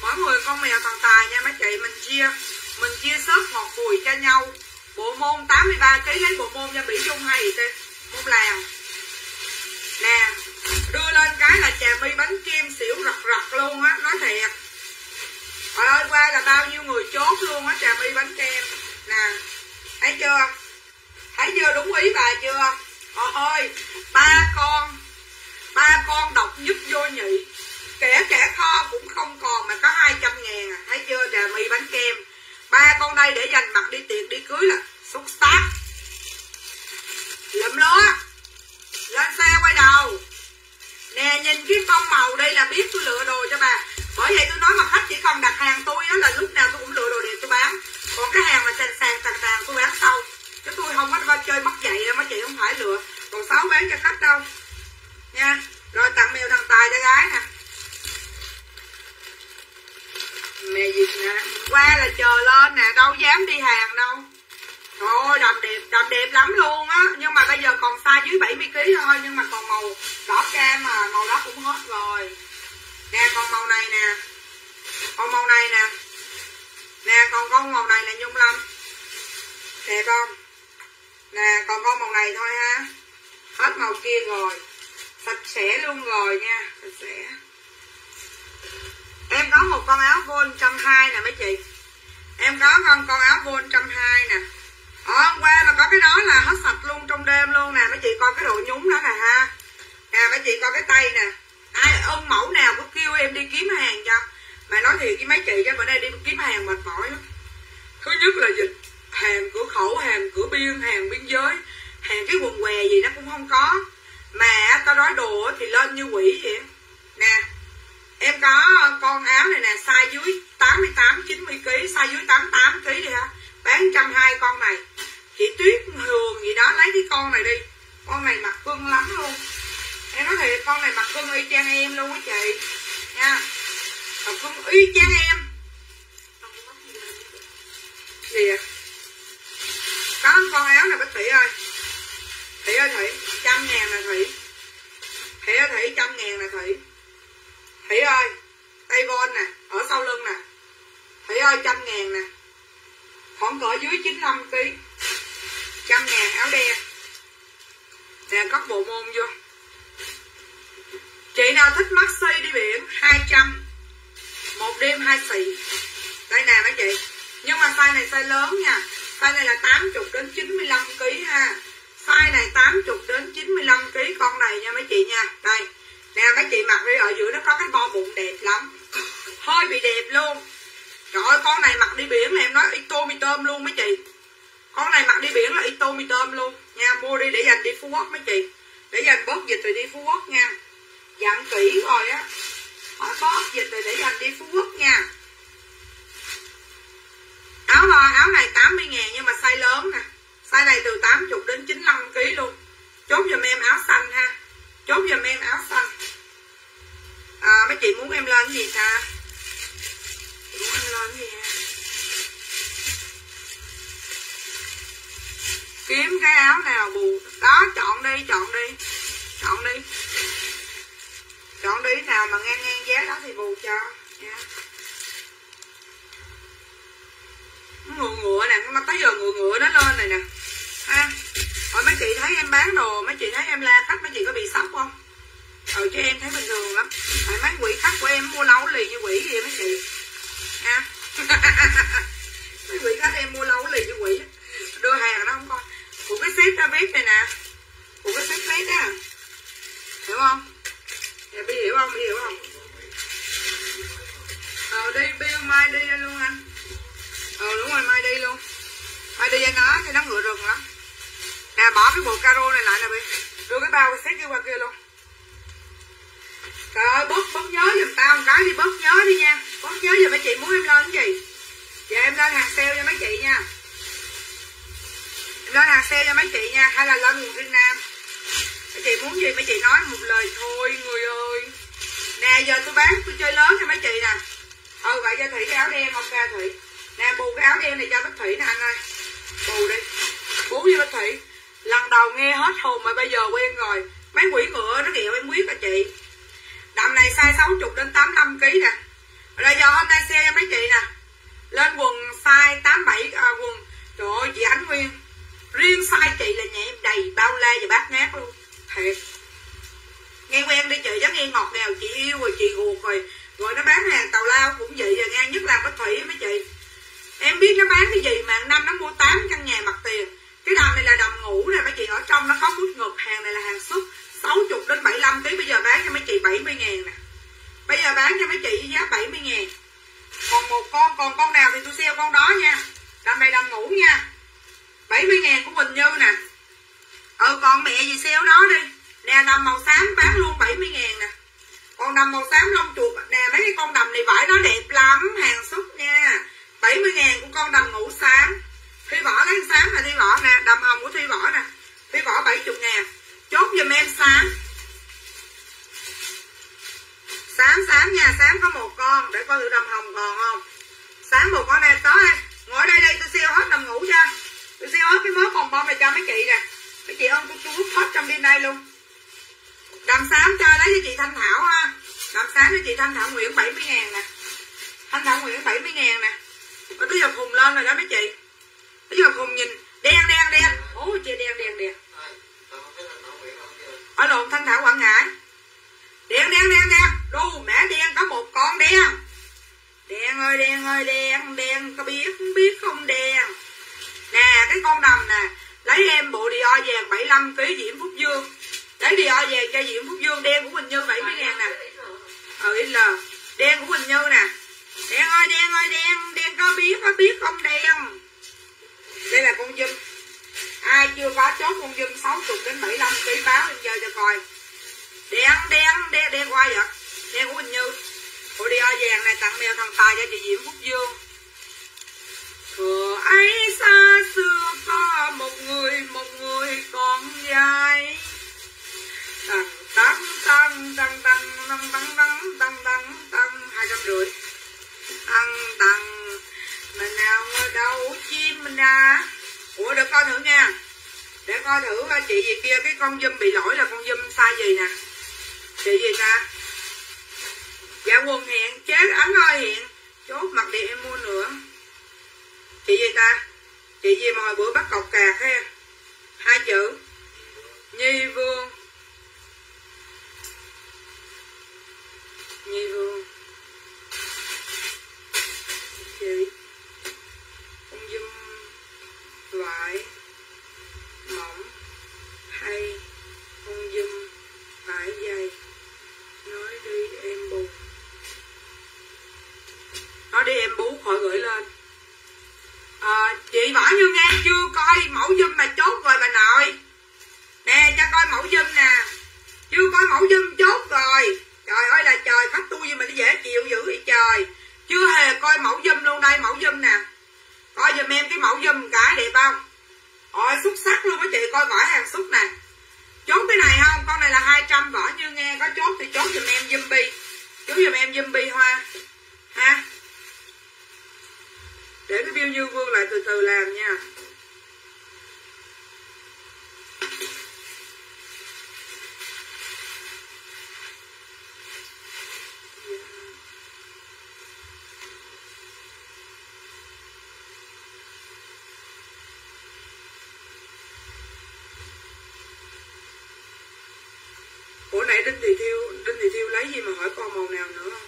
Mỗi người con mèo thằng tài nha, mấy chị. Mình chia Mình chia sớt một phùi cho nhau. Bộ môn 83 kg lấy bộ môn cho Mỹ Dung hay gì tên Môn làng. Nè, Đưa lên cái là trà mi bánh kem xỉu rật rật luôn á, Nói thiệt. Trời ơi, qua là bao nhiêu người chốt luôn á trà mi bánh kem. Nè, Thấy chưa? Thấy chưa? Đúng ý bà chưa? Trời ơi, Ba con Ba con độc nhất vô nhị. Kẻ kẻ kho cũng không còn mà có 200 ngàn à. Thấy chưa? Trà mì bánh kem. Ba con đây để dành mặt đi tiệc, đi cưới là Xúc xác Lụm lúa Lên xe quay đầu. Nè, nhìn cái phong màu đây là biết tôi lựa đồ cho bà. Bởi vậy tôi nói mà khách chỉ cần đặt hàng tôi đó là lúc nào tôi cũng lựa đồ đẹp tôi bán. Còn cái hàng mà sàn sàn sàn sàn tôi bán sau. Chứ tôi không có chơi mất dạy đâu, mấy chị không phải lựa. Còn sáu bán cho khách đâu. Nha. Rồi tặng mèo thằng Tài cho gái nè. Mẹ gì nè? Qua là chờ lên nè, Đâu dám đi hàng đâu. Trời ơi, đầm đẹp Đầm đẹp lắm luôn á. Nhưng mà bây giờ còn size dưới 70kg thôi, Nhưng mà còn màu đỏ cam mà, Màu đó cũng hết rồi. Nè còn màu này nè. Còn màu này nè. Nè còn con màu này là Nhung Lâm. Đẹp không? Nè, còn con màu này thôi ha. Hết màu kia rồi. Sạch sẽ luôn rồi nha, Sạch sẽ. Em có một con áo vôn trăm hai nè mấy chị. Em có con con áo vôn trăm hai nè. Ở hôm qua mà có cái đó là hết sạch luôn trong đêm luôn nè. Mấy chị coi cái độ nhúng đó nè ha. Nè, mấy chị coi cái tay nè. Ai, ông mẫu nào cũng kêu em đi kiếm hàng cho? Mà nói thiệt với mấy chị cho bữa nay đi kiếm hàng mệt mỏi lắm. Thứ nhất là dịch, hàng cửa khẩu, hàng cửa biên, hàng biên giới, hàng cái quần què gì nó cũng không có. Mà tao nói đồ thì lên như quỷ vậy. Nè em có con áo này nè, size dưới 88 90 kg size dưới 88 kg đi ha bán trăm hai con này. Chị tuyết hường gì đó lấy cái con này đi. Con này mặc cưng lắm luôn. Em nói thiệt, con này mặc cưng y chang em luôn á chị. Nha. Mặc cưng y chang em. Gì vậy có con áo này bác thủy ơi. Thủy ơi thủy, trăm ngàn là thủy. Thủy ơi thủy, trăm ngàn là thủy thủy ơi, tay von nè, ở sau lưng nè. Thủy ơi, trăm ngàn nè. Khoảng cỡ dưới 95 kg trăm ngàn áo đen. Nè, cất bộ môn vô. Chị nào thích maxi đi biển 200 một đêm hai xị đây nè mấy chị. Nhưng mà size này size lớn nha. Size này là 80 đến 95 kg ha. Size này 80 đến 95 kg con này nha mấy chị nha. Đây nè, mấy chị mặc đi, ở giữa nó có cái bo bụng đẹp lắm. Hơi bị đẹp luôn. Trời ơi, con này mặc đi biển là em nói ito mi tôm luôn mấy chị. Con này mặc đi biển là ito mi tôm luôn. Nha, mua đi để dành đi phú quốc mấy chị. Để dành bớt dịch rồi đi phú quốc nha. Dặn kỹ rồi á. Hỏi bớt dịch rồi để dành đi phú quốc nha. Áo áo này 80 ngàn nhưng mà size lớn nè. Size này từ 80 đến 95 kg luôn. Chốt giùm em áo xanh ha chốt giùm em áo xanh. À, mấy chị muốn em lên cái gì ta? Chị muốn em lên cái gì ha kiếm cái áo nào bù. Đó chọn đi chọn đi. Chọn đi. Chọn đi nào mà ngang ngang giá đó thì bù cho. Nha. Ngựa ngựa nè mà tới giờ ngựa ngựa nó lên này nè. Ha rồi mấy chị thấy em bán đồ, mấy chị thấy em la khách, mấy chị có bị sốc không? Ừ cho em thấy bình thường lắm. Tại mấy quỷ khách của em mua lâu lì như quỷ vậy mấy chị? Nha mấy quỷ khách em mua lâu lì như quỷ. Đưa hàng nó không coi. Của cái ship ra viết này nè. Của cái ship viết á. Hiểu không? Dạ bi hiểu không? Bi hiểu không? Ờ đi bi mai đi luôn anh. Ờ đúng rồi, mai đi luôn. Mai đi anh nó thì nó ngựa rừng lắm nè, bỏ cái bộ caro này lại nè bi. Đưa cái bao cái xét kia qua kia luôn. Trời ơi, bớt bớt nhớ giùm tao một cái đi, bớt nhớ đi nha. Bớt nhớ giùm mấy chị, muốn em lên cái gì? Dạ em lên hàng sale cho mấy chị nha. Em lên hàng sale cho mấy chị nha, hay là lên nguồn riêng nam? Mấy chị muốn gì, mấy chị nói một lời thôi, người ơi. Nè, giờ tôi bán, tôi chơi lớn cho mấy chị nè. Ừ vậy cho thủy cái áo đen, ok thủy. Nè, bù cái áo đen này cho bích thủy nè, anh ơi. Bù đi. Bú với bích thủy lần đầu nghe hết hồn mà bây giờ quen rồi. Mấy quỷ ngựa nó ghẹo em biết à chị? Đầm này size 60 đến 85 kg nè. Rồi giờ hôm nay xe cho mấy chị nè. Lên quần size 87 à, quần. Trời ơi chị Ánh Nguyên. Riêng size chị là nhà em đầy bao la và bát ngát luôn. Thiệt. Nghe quen đi chị giống nghe ngọt ngào chị yêu rồi chị ruột rồi. Rồi nó bán hàng tàu lao cũng vậy rồi nghe nhất là bích thủy mấy chị. Em biết nó bán cái gì mà năm nó mua 8 căn nhà mặt tiền cái đầm này là đầm ngủ nè, mấy chị ở trong nó có bút ngực hàng này là hàng xuất 60 đến 75 kg bây giờ bán cho mấy chị 70 ngàn nè. Bây giờ bán cho mấy chị giá 70 ngàn. Còn một con, còn con nào thì tôi sale con đó nha. Đầm này đầm ngủ nha. 70 ngàn của Quỳnh Như nè. Ừ còn mẹ gì sale đó đi. Nè, đầm màu xám bán luôn 70 ngàn nè. Còn đầm màu xám lông chuột, nè, mấy cái con đầm này vải nó đẹp lắm, hàng xuất nha. 70 ngàn của con đầm ngủ xám thi vỏ lấy xám là thi vỏ nè, đầm hồng của thi vỏ nè. Thi vỏ 70 ngàn. Chốt giùm em sáng. Sáng sáng nha Sáng có một con, để coi thử đầm hồng còn không. Sáng một con nè có em. Ngồi đây đây, tôi siêu hết đầm ngủ cho. Tôi siêu hết cái mớ bồng bông này cho mấy chị nè. Mấy chị ơn tôi tôi hút hết trong đêm nay luôn. Đầm xám cho lấy cho chị thanh thảo ha. Đầm xám cho chị thanh thảo nguyễn 70 ngàn nè. Thanh thảo nguyễn 70 ngàn nè. Có cái giờ hùng lên rồi đó mấy chị bây giờ cùng nhìn, đen đen đen. Ôi trời, đen đen đen. Ở đồn thanh thảo quảng ngãi. Đen đen đen đen. Đu mẹ đen, có một con đen. Đen ơi đen ơi, đen đen. Có biết biết không đen. Nè, cái con đầm nè. Lấy em bộ đi o vàng 75 kg diễm phúc dương. Lấy đi o vàng cho diễm phúc dương, đen của mình như 70 ngàn nè. Ừ l đen của mình như nè. Đen ơi đen ơi, đen. Đen có biết có biết không đen? đây là con dâm ai chưa phá chót con dâm 60 đến 75 kg báo em giờ cho coi. Đen đen đen đen qua vậy đen của Quỳnh Như. Ủa đi vàng này tặng mèo thằng Tài cho chị Diễm Phúc Dương. Thuở ấy xa xưa có một người, một người còn dài Tăng tăng tăng tăng tăng tăng tăng tăng tăng tăng hai trăm rưỡi. Tăng tăng mình nào đâu chim mình ra. Ủa để coi thử nha. Để coi thử à, chị gì kia, cái con dâm bị lỗi là con dâm sai gì nè. Chị gì ta? Dạ quần hiện chết, ánh ơi hiện chốt mặt đi, em mua nữa. Chị gì ta? Chị gì mà hồi bữa bắt cọc cạc ha hai chữ. Nhi vương. Nhi vương. Chị dry. Đinh Thị Thiêu Đinh Thị Thiêu lấy gì mà hỏi con màu nào nữa không?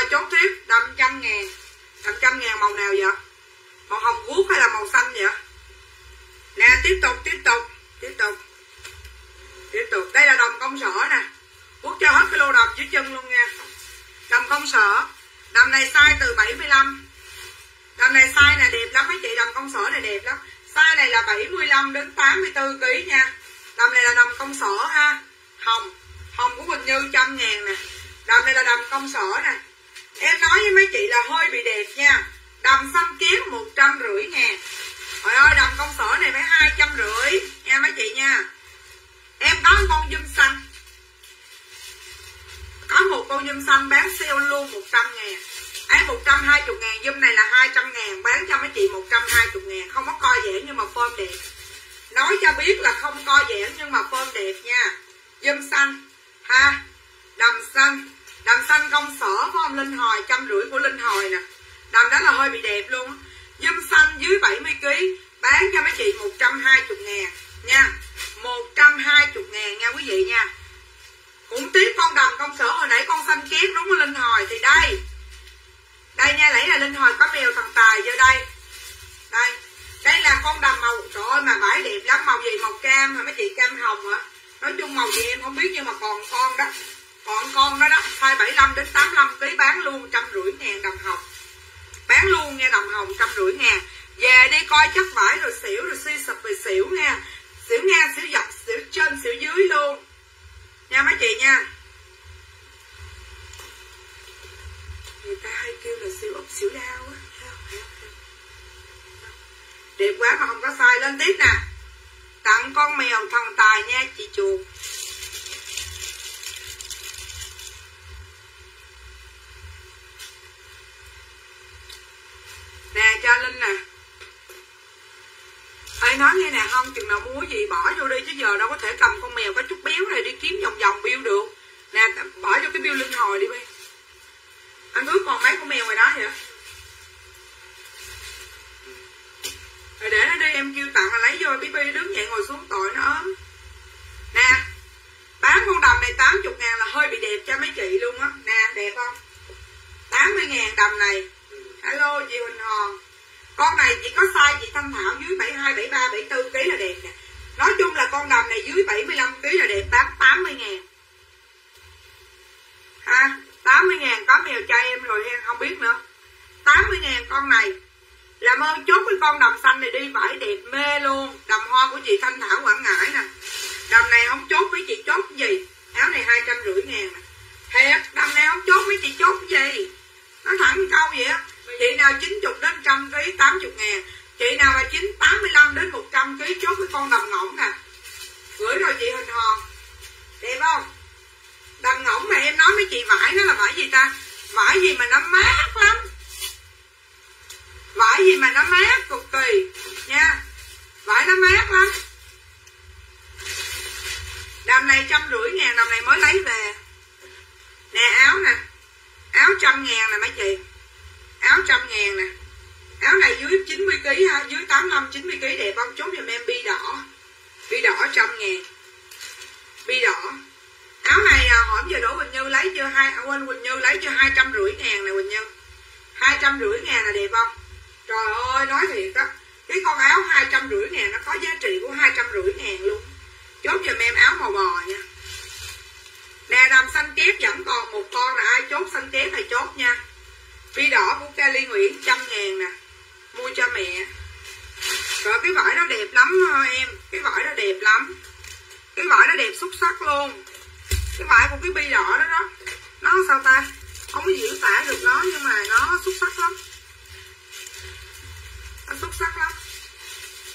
Rồi chốt tiếp đầm trăm ngàn. Đầm trăm ngàn màu nào vậy? Màu hồng guốc hay là màu xanh vậy? Nè, tiếp tục tiếp tục tiếp tục. Tiếp tục. Đây là đồng công sở nè. Quốc cho hết cái lô đồng dưới chân luôn nha. Đồng công sở. Đầm này size từ 75 đầm này size này đẹp lắm mấy chị. Đầm công sở này đẹp lắm. Size này là 75 đến 84 kg nha. Đầm này là đầm công sở ha. Hồng. Hồng của Quỳnh Như trăm ngàn nè. Đầm này là đầm công sở nè em nói với mấy chị là hơi bị đẹp nha. Đầm xanh kiếm một trăm rưỡi ngàn trời ơi, đầm công sở này phải hai trăm rưỡi. Nha mấy chị nha. Em có con dâm xanh. Có một con dâm xanh bán sale luôn 100 ngàn. Ấy 120 ngàn dâm này là 200 ngàn. Bán cho mấy chị 120 ngàn. Không có coi dễ nhưng mà phơm đẹp. Nói cho biết là không coi dễ nhưng mà phơm đẹp nha. Dâm xanh. Ha, đầm xanh đầm xanh công sở phải không? Linh hồi, trăm rưỡi của linh hồi nè. Đầm đó là hơi bị đẹp luôn dâm xanh dưới 70 kg bán cho mấy chị 120 ngàn. Nha 120 ngàn nha quý vị nha. Cũng tiếp con đầm công sở hồi nãy con xanh kép đúng không linh hồi thì đây. Đây nha, lấy là linh hồi có mèo thần tài vô đây. Đây đây là con đầm màu, trời ơi, mà vải đẹp lắm, màu gì màu cam hả? Mấy chị cam hồng hả? Nói chung màu gì em không biết nhưng mà còn con đó còn con đó đó size 75 đến 85 kg bán luôn trăm rưỡi ngàn đồng hồng. Bán luôn nha, đồng hồng trăm rưỡi ngàn. Về đi coi chất vải rồi xỉu, rồi suy sụp rồi xỉu nha. Xỉu ngang xỉu dọc, xỉu trên, xỉu dưới luôn. Nha mấy chị nha. Người ta hay kêu là siêu ốc, xỉu đau á. Đẹp quá mà không có sai lên tiếp nè. Tặng con mèo thần tài nha, chị chuột. Nè, cho linh nè. Ê, nói nghe nè, không, chừng nào mua gì bỏ vô đi, chứ giờ đâu có thể cầm con mèo có chút béo này đi kiếm vòng vòng bill được. Nè, bỏ vô cái bill linh hồi đi bi anh ước còn mấy con mèo ngoài đó vậy? Rồi để nó đi, em kêu tặng là lấy vô bí bi đứng dậy ngồi xuống, tội nó ốm. Nè, bán con đầm này 80 ngàn là hơi bị đẹp cho mấy chị luôn á. Nè, đẹp không? 80 ngàn đầm này alo chị Huỳnh Hòn. Con này chỉ có size chị Thanh Thảo dưới 72, 73, 74 kg là đẹp nè. Nói chung là con đầm này dưới 75 kg là đẹp bán 80 ngàn. Ha 80 ngàn có mèo cho em rồi em không biết nữa. 80 ngàn con này. Làm ơn chốt cái con đầm xanh này đi vải đẹp mê luôn. Đầm hoa của chị Thanh Thảo Quảng Ngãi nè. Đầm này không chốt với chị chốt gì. Áo này hai trăm rưỡi ngàn nè. Thiệt đầm này không chốt với chị chốt gì. Nó thẳng câu vậy á chị nào 90 đến trăm ký 80 ngàn. Chị nào mà 9 85 đến 100 ký, chốt cái con đầm ngỗng nè. Gửi rồi chị hình hòn đẹp không? Đầm ngỗng mà em nói với chị vải nó là vải gì ta? Vải gì mà nó mát lắm. Vải gì mà nó mát cực kỳ. Nha. Vải nó mát lắm. Đầm này trăm rưỡi ngàn, đầm này mới lấy về. Nè, áo nè. Áo trăm ngàn nè mấy chị áo trăm ngàn nè. Áo này dưới 90 kg ha dưới 85 90 kg đẹp không? Chốt giùm em bi đỏ. Bi đỏ trăm ngàn. Bi đỏ. Áo này à, hỏi giờ đổ Quỳnh Như lấy chưa? Hai à, quên Quỳnh Như lấy chưa? Hai trăm rưỡi ngàn nè Quỳnh Như. Hai trăm rưỡi ngàn là đẹp không? Trời ơi nói thiệt đó, cái con áo hai trăm rưỡi ngàn nó có giá trị của hai trăm rưỡi ngàn luôn. Chốt giùm em áo màu bò nha. Nè đầm xanh kép vẫn còn một con là ai chốt? Xanh kép này chốt nha. Phi đỏ của Kelly Nguyễn trăm ngàn nè. Mua cho mẹ. Rồi cái vải đó đẹp lắm ờ, em. Cái vải đó đẹp lắm. Cái vải đó đẹp xuất sắc luôn. Cái vải của cái bi đỏ đó đó. Nó sao ta? Không có diễn tả được nó, nhưng mà nó xuất sắc lắm. Nó xuất sắc lắm.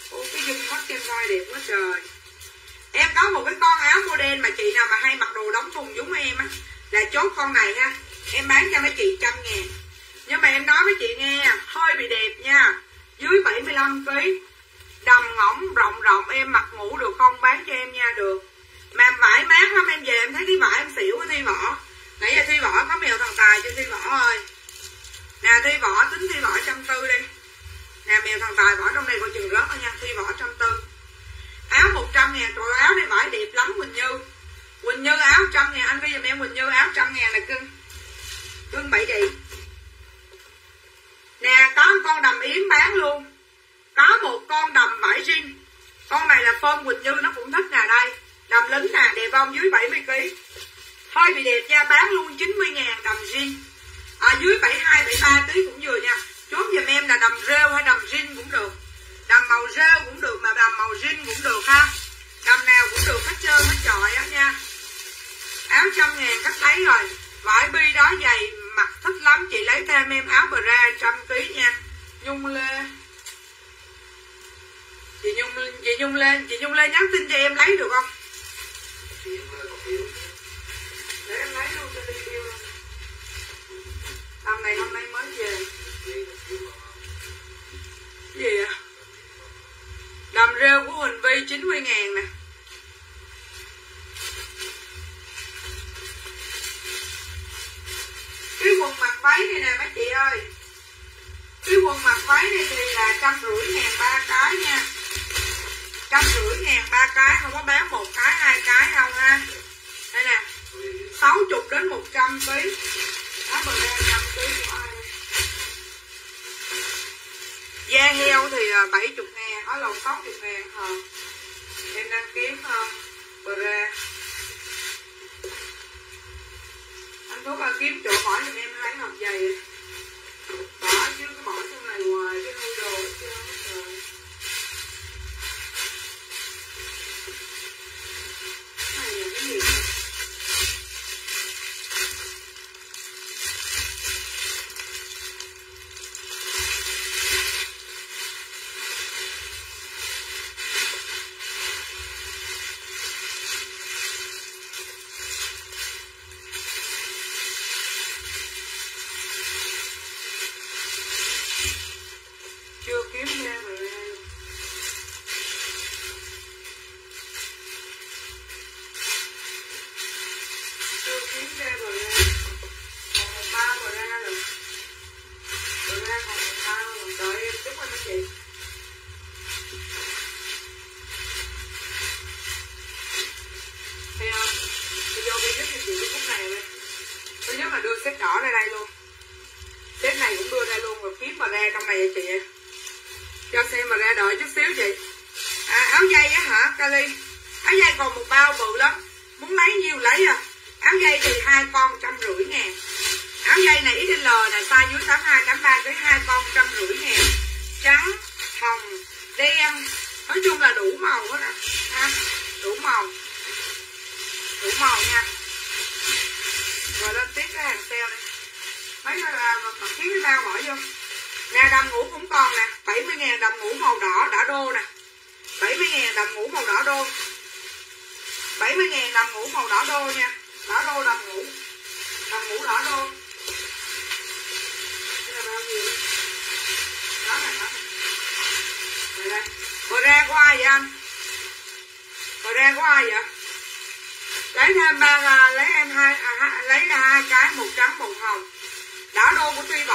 Ô cái dung trên voi đẹp quá trời. Em có một cái con áo model mà chị nào mà hay mặc đồ đóng thùng giống em á, là chốt con này ha. Em bán cho mấy chị trăm ngàn nhưng mà em nói với chị nghe, hơi bị đẹp nha. Dưới 75 kg đầm ngỗng, rộng rộng, em mặc ngủ được không? Bán cho em nha, được. Mà vải mát lắm, em về em thấy cái vải em xỉu cái thi vỏ nãy giờ thi vỏ có mèo thằng tài cho thi vỏ ơi. Nè, thi vỏ tính thi vỏ trăm tư đi. Nè, mèo thằng tài bỏ trong đây coi chừng rớt thôi nha, thi vỏ trăm tư. Áo 100 ngàn trời áo này vải đẹp lắm, Quỳnh Như. Quỳnh Như áo trăm ngàn, anh ghi giùm em Quỳnh Như áo trăm ngàn là cưng. Cưng bảy chị nè, có một con đầm yến bán luôn. Có một con đầm vải jean con này là phơm Quỳnh Như, nó cũng thích nè, đây. Đầm lính nè đẹp không dưới 70 kg hơi bị đẹp nha, bán luôn 90 ngàn đầm jean ở à, dưới 72 73 kg cũng vừa nha. Chốt giùm em là đầm rêu hay đầm jean cũng được. Đầm màu rêu cũng được mà đầm màu jean cũng được ha. Đầm nào cũng được hết trơn, hết trọi á nha. Áo trăm ngàn cắt lấy rồi. Vải bi đó dày mặc thích lắm, chị lấy thêm em áo bra trăm ký nha. Nhung lê chị nhung chị nhung lên, chị nhung lên nhắn tin cho em lấy được không? Để em lấy luôn cho đi yêu luôn. Đầm hôm nay mới về. Gì à đầm rêu của Huỳnh Vi 90 ngàn nè. Cái quần mặt váy này nè mấy chị ơi. Cái quần mặt váy này thì là trăm rưỡi ngàn ba cái nha. Trăm rưỡi ngàn ba cái không có bán một cái hai cái không ha. Đây nè sáu chục đến một trăm ký. Đó bờ ra trăm ký của ai da heo thì là bảy chục ngàn ở lầu sáu chục ngàn hả? Em đang kiếm hả, bờ ra anh Phúc kiếm chỗ hỏi giùm em hai hộp giày. Bỏ chứ cái bỏ trong này ngoài cái hư đồ hết trơn hết trời này là cái gì?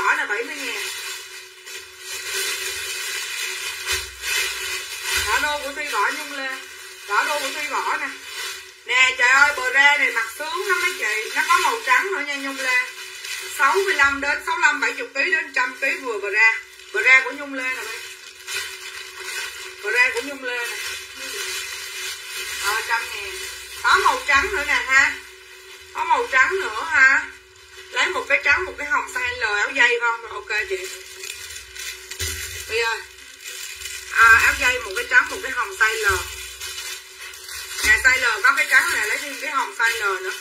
Đô là 70 ngàn. Đỏ đô của tuy Võ nhung lê đỏ đô của tuy Võ nè. Nè, trời ơi bờ ra này mặt sướng lắm mấy chị. Nó có màu trắng nữa nha nhung lê 65 đến 65 70 kg đến 100 kg vừa bờ ra. Bờ ra của nhung lê nè đây. Bờ ra của nhung lê nè. Ờ trăm ngàn. Có màu trắng nữa nè ha. Có màu trắng nữa ha lấy một cái trắng một cái hồng size L áo dây không? Rồi ok chị. Bây giờ à, áo dây một cái trắng một cái hồng size L nè size L có cái trắng này lấy thêm cái hồng size L nữa.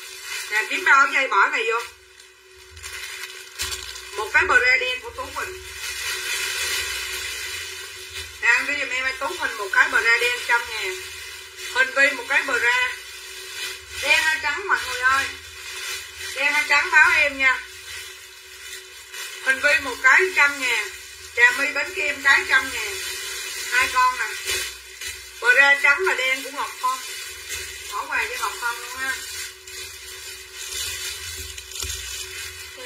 Nè kiếm bao áo dây bỏ này vô. Một cái bờ ra đen của Tú Quỳnh. Nè ăn đi giùm em ơi Tú Quỳnh một cái bờ ra đen trăm ngàn. Hình vi một cái bờ ra Đen hay trắng mọi người ơi. Đen hay trắng báo em nha. Hình vi một cái trăm ngàn. Trà mi bánh kem cái trăm ngàn. Hai con nè. Bờ ra trắng và đen của Ngọc Phong. Bỏ quà cho Ngọc Phong luôn ha. Màu?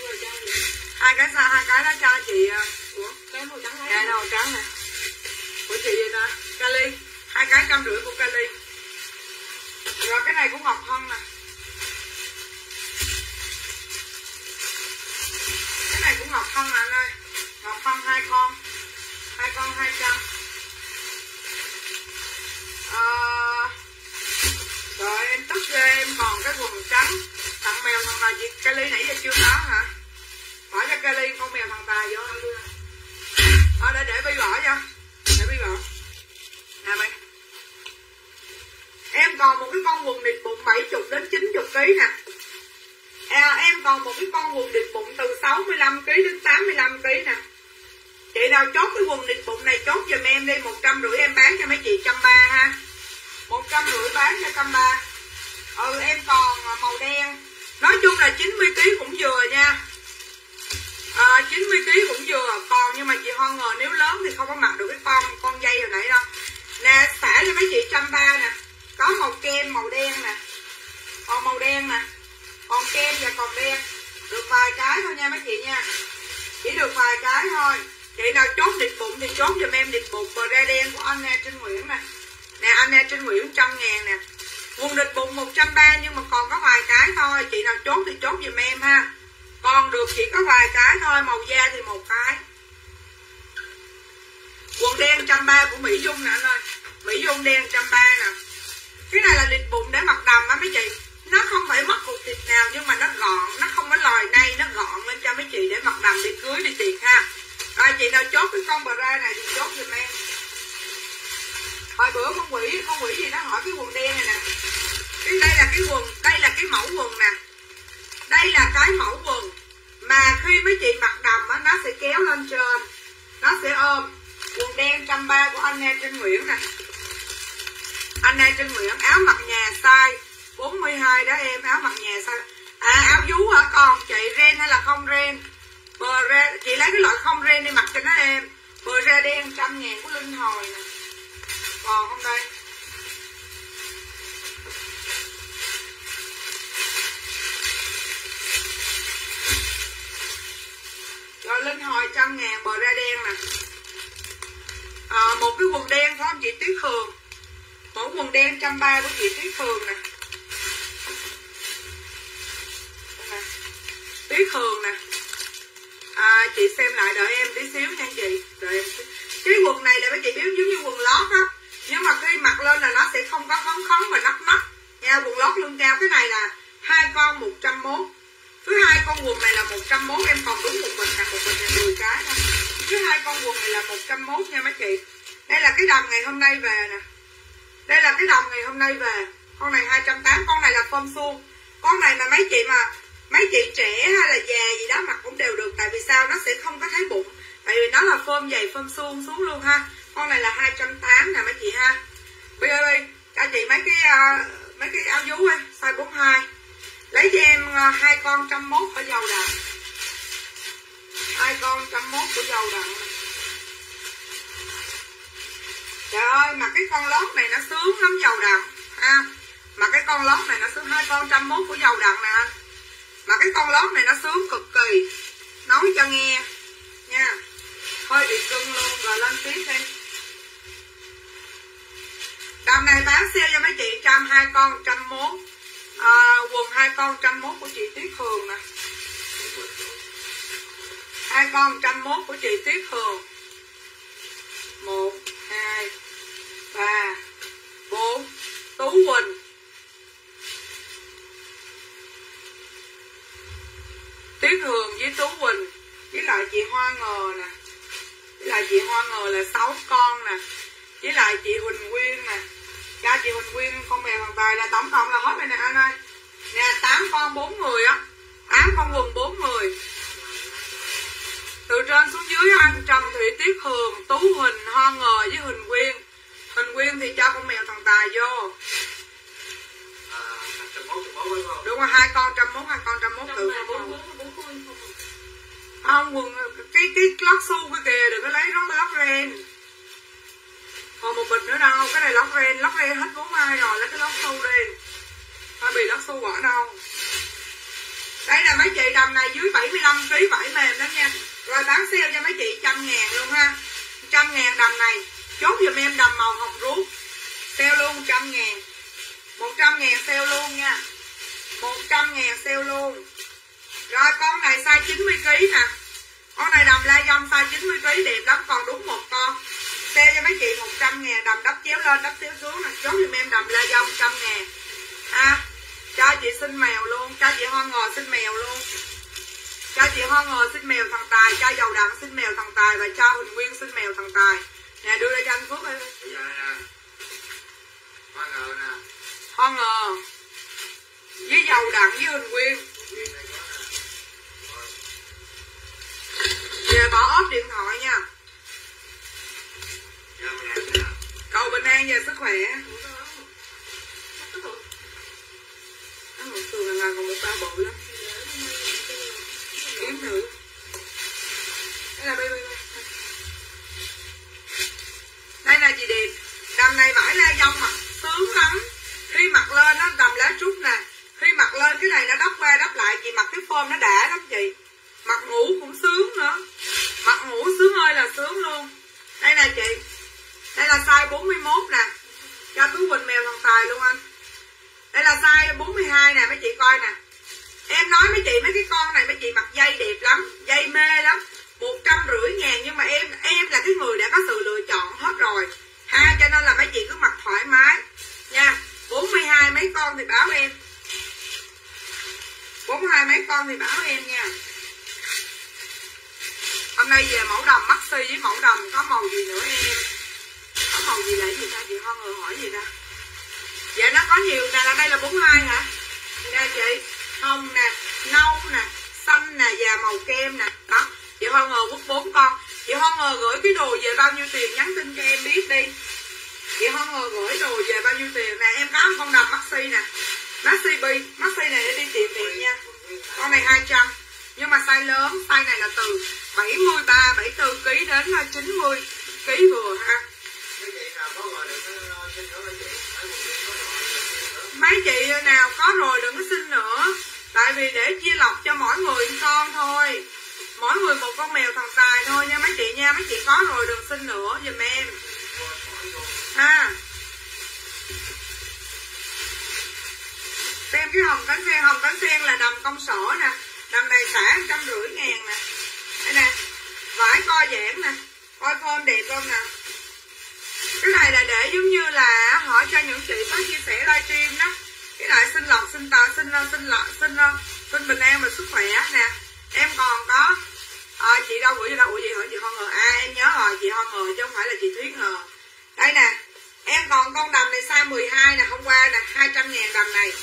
Hai cái sao? Hai cái đó cho chị à, Ủa, cái màu trắng Dạ đấy. đầu trắng nè. Của chị gì ta? Kali. Hai cái trăm rưỡi của Kali. Rồi cái này của Ngọc Hân nè Cái này của Ngọc Hân anh ơi? Ngọc Hân hai con. Hai con hai trăm. Ờ, Rồi em tức ghê em còn cái quần trắng. Tặng mèo thằng tài chị ly nãy giờ chưa có hả? Bỏ cho ly con mèo thằng tài vô à, để để Bi bỏ cho Để Bi bỏ. Nè mày. Em còn một cái con quần địch bụng 70 đến 90 kg nè à, Em còn một cái con quần địch bụng từ 65 kg đến 85 kg nè. Chị nào chốt cái quần địch bụng này chốt giùm em đi 150 em bán cho mấy chị 130 ha. 150 bán cho 130 Ừ em còn à, màu đen. Nói chung là 90 kg cũng vừa nha. À, 90 kg cũng vừa. Còn nhưng mà chị Hoan ngờ nếu lớn thì không có mặc được cái con con dây hồi nãy đâu. Nè xả cho mấy chị trăm ba nè. Có màu kem màu đen nè. Còn màu đen nè còn kem và còn đen. Được vài cái thôi nha mấy chị nha. Chỉ được vài cái thôi. Chị nào chốt địch bụng thì chốt giùm em địch bụng. Bờ ra đen của anh Trinh Nguyễn nè. Nè, anh Trinh Nguyễn, trăm ngàn nè. Nguồn địch bụng 130 nhưng mà còn có vài cái thôi. Chị nào chốt thì chốt giùm em ha. Còn được chỉ có vài cái thôi, màu da thì một cái. Quần đen trăm ba của Mỹ Dung nè anh ơi. Mỹ Dung đen trăm ba nè. Cái này là lịch bụng để mặc đầm á mấy chị nó không phải mất một thịt nào, nhưng mà nó gọn. Nó không có lòi nay nó gọn lên cho mấy chị để mặc đầm đi cưới đi tiệc ha. Rồi, chị nào chốt cái con bờ ra này thì chốt giùm em. Hồi bữa con quỷ con quỷ gì nó hỏi cái quần đen này nè. Cái đây là cái quần, đây là cái mẫu quần nè. Đây là cái mẫu quần mà khi mấy chị mặc đầm á, nó sẽ kéo lên trên. Nó sẽ ôm quần đen trăm ba của anh em Trinh Nguyễn nè. Anh em Trinh Nguyễn, áo mặc nhà size 42 đó em áo mặc nhà sao? À áo vú hả còn chị ren hay là không ren? Bờ ra chị lấy cái loại không ren đi mặc cho nó em. Bờ ra đen trăm ngàn của Linh Hồi nè. Còn không đây? Rồi Linh Hồi trăm ngàn bờ ra đen nè. À, một cái quần đen phải không chị Tuyết Hường mẫu quần đen trăm ba của chị Tuyết Hường nè Đây nè. Tuyết Hường nè. À, chị xem lại đợi em tí xíu nha chị. Đợi em tí. cái quần này là mấy chị biết giống như quần lót á. Nhưng mà khi mặc lên là nó sẽ không có khóng khóng và nắp nắp. Nha quần lót lưng cao. Cái này là hai con 101 thứ hai con quần này là 101 em còn đúng một mình nè một mình là 10 cái thôi thứ hai con quần này là 101 nha mấy chị. Đây là cái đầm ngày hôm nay về nè. Đây là cái đầm ngày hôm nay về. Con này 280 con này là phơm suông con này mà mấy chị mà mấy chị trẻ hay là già gì đó mặc cũng đều được tại vì sao? Nó sẽ không có thấy bụng. Tại vì nó là phơm dày phơm suông xuống luôn ha. Con này là 280 nè mấy chị ha. Bây giờ đi cho chị mấy cái uh, mấy cái áo vú ấy size 42 lấy cho em uh, hai con trăm mốt ở dầu đặng hai con trăm mốt của dầu đặng trời ơi mà cái con lót này nó sướng lắm dầu đặng ha mà cái con lót này nó sướng. Hai con trăm mốt của dầu đặng nè anh mà cái con lót này nó sướng cực kỳ. Nói cho nghe nha. Hơi bị cưng luôn rồi lên tiếp đi. Đầm này bán sale cho mấy chị trăm hai con trăm mốt. À, quần hai con trăm mốt của chị Tuyết Hường nè. Hai con trăm mốt của chị Tuyết Hường. Một hai ba bốn. Tú Quỳnh. Tuyết Hường với Tú Quỳnh. Với lại chị Hoa Ngờ nè. Với lại chị Hoa Ngờ là sáu con nè. Với lại chị Huỳnh quyên nè. Cha chị Huỳnh quyên con mèo bằng tài là tổng cộng là hết rồi nè anh ơi. Nè tám con bốn người á. Tám con quần bốn người. Từ trên xuống dưới anh Trần Thị Tuyết Hường Tú Huỳnh Hoa Ngờ với Huỳnh quyên, huỳnh quyên thì cho con mèo thần tài vô à trăm mốt trăm mốt phải không Đúng rồi, hai con trăm mốt, hai con trăm mốt bốn bốn bốn bốn khuôn không quần, cái cái lót su cái kìa, đừng có lấy lót, lót ren. Còn một bịch nữa đâu, cái này lót ren, lót ren hết 42 rồi, lấy cái lót su đi. Thôi bị lót su bỏ đâu. Đây là mấy chị đầm này dưới 75 kg vải mềm đó nha. Rồi bán sale cho mấy chị trăm ngàn luôn ha. Trăm ngàn đầm này. Chốt giùm em đầm màu hồng ruốc. Sale luôn trăm ngàn 100 ngàn sale luôn nha. 100 ngàn sale luôn. Rồi, con này size 90kg nè. Con này đầm la dông size 90kg đẹp lắm. Còn đúng một con. Sale cho mấy chị 100 ngàn, Đầm đắp chéo lên, đắp chéo xuống nè. Chốt giùm em đầm la dông 100 ngàn. Ha. Cho chị xin mèo luôn. Cho chị hoa ngò xin mèo luôn. Cho chị hoa ngồi xin mèo thằng Tài. Cho dầu đặng xin mèo thằng Tài Và cho Huỳnh Nguyên xin mèo thằng Tài. Nè, đưa ra cho anh Phước ơi. Dạ, dạ. Bây giờ nè hoa ngờ nè. Hoa ngờ Với dầu đặng với Huỳnh Nguyên Về bỏ ốp điện thoại nha. Cầu bình an về sức khỏe. Ủa đó? Một thường là còn một ba bự lắm. Kiếm thử Đây là baby. Đây là chị đẹp Đầm này vải la dông mà Sướng lắm. Khi mặc lên nó đầm lá trúc nè. Khi mặc lên, cái này nó đắp qua đắp lại Chị mặc cái form nó đã lắm chị. Mặc ngủ cũng sướng nữa. Mặc ngủ sướng ơi là sướng luôn. Đây nè, chị. Đây là size 41 nè. Cho túi Quỳnh mèo thằng Tài luôn anh. Đây là size 42 nè, mấy chị coi nè. Em nói mấy chị mấy cái con này, mấy chị mặc dây đẹp lắm, Dây mê lắm. Một trăm rưỡi ngàn, nhưng mà em em là cái người đã có sự lựa chọn hết rồi. Ha, cho nên là mấy chị cứ mặc thoải mái. Nha. 42 mấy con thì báo em. 42 mấy con thì báo em nha. Hôm nay về mẫu đầm maxi với mẫu đầm có màu gì nữa em? Có màu gì là gì ta? Chị ho ngờ hỏi gì ta? Dạ nó có nhiều nè, là đây là 42 hả? Nè chị, hồng nè, nâu nè, xanh nè, và màu kem nè. Đó, chị hoa ngờ quất bốn con. Chị hoa ngờ gửi cái đồ về bao nhiêu tiền nhắn tin cho em biết đi chị hơn ngờ gửi đồ về bao nhiêu tiền nè? Em có con đầm maxi nè. Maxi bi maxi này để đi tiệm đẹp nha. Con này 200 nhưng mà size lớn, size này là từ 73 74 kg đến ờ, 90 kg vừa ha. Mấy chị nào có rồi đừng có xin nữa. Tại vì để chia lọc cho mỗi người con thôi. Mỗi người một con mèo thằng tài thôi nha. Mấy chị nha, mấy chị có rồi đừng xin nữa giùm em ha. Xem cái hồng cánh sen hồng cánh sen là đầm công sổ nè. Đầm đầy xả trăm rưỡi ngàn nè. Đây nè vải co giãn nè. Coi form đẹp không nè. Cái này là để giống như là hỏi cho những chị có chia sẻ livestream đó. Cái loại xin lọc xin tà xin xin lọc xin xin bình an và sức khỏe nè. Em còn có à, chị đâu gửi cho đâu ủa gì hỏi chị không ngờ. À em nhớ rồi chị không ngờ chứ không phải là chị thuyết ngờ. Đây nè em còn con đầm này size 12 nè hôm qua nè 200 ngàn đầm này.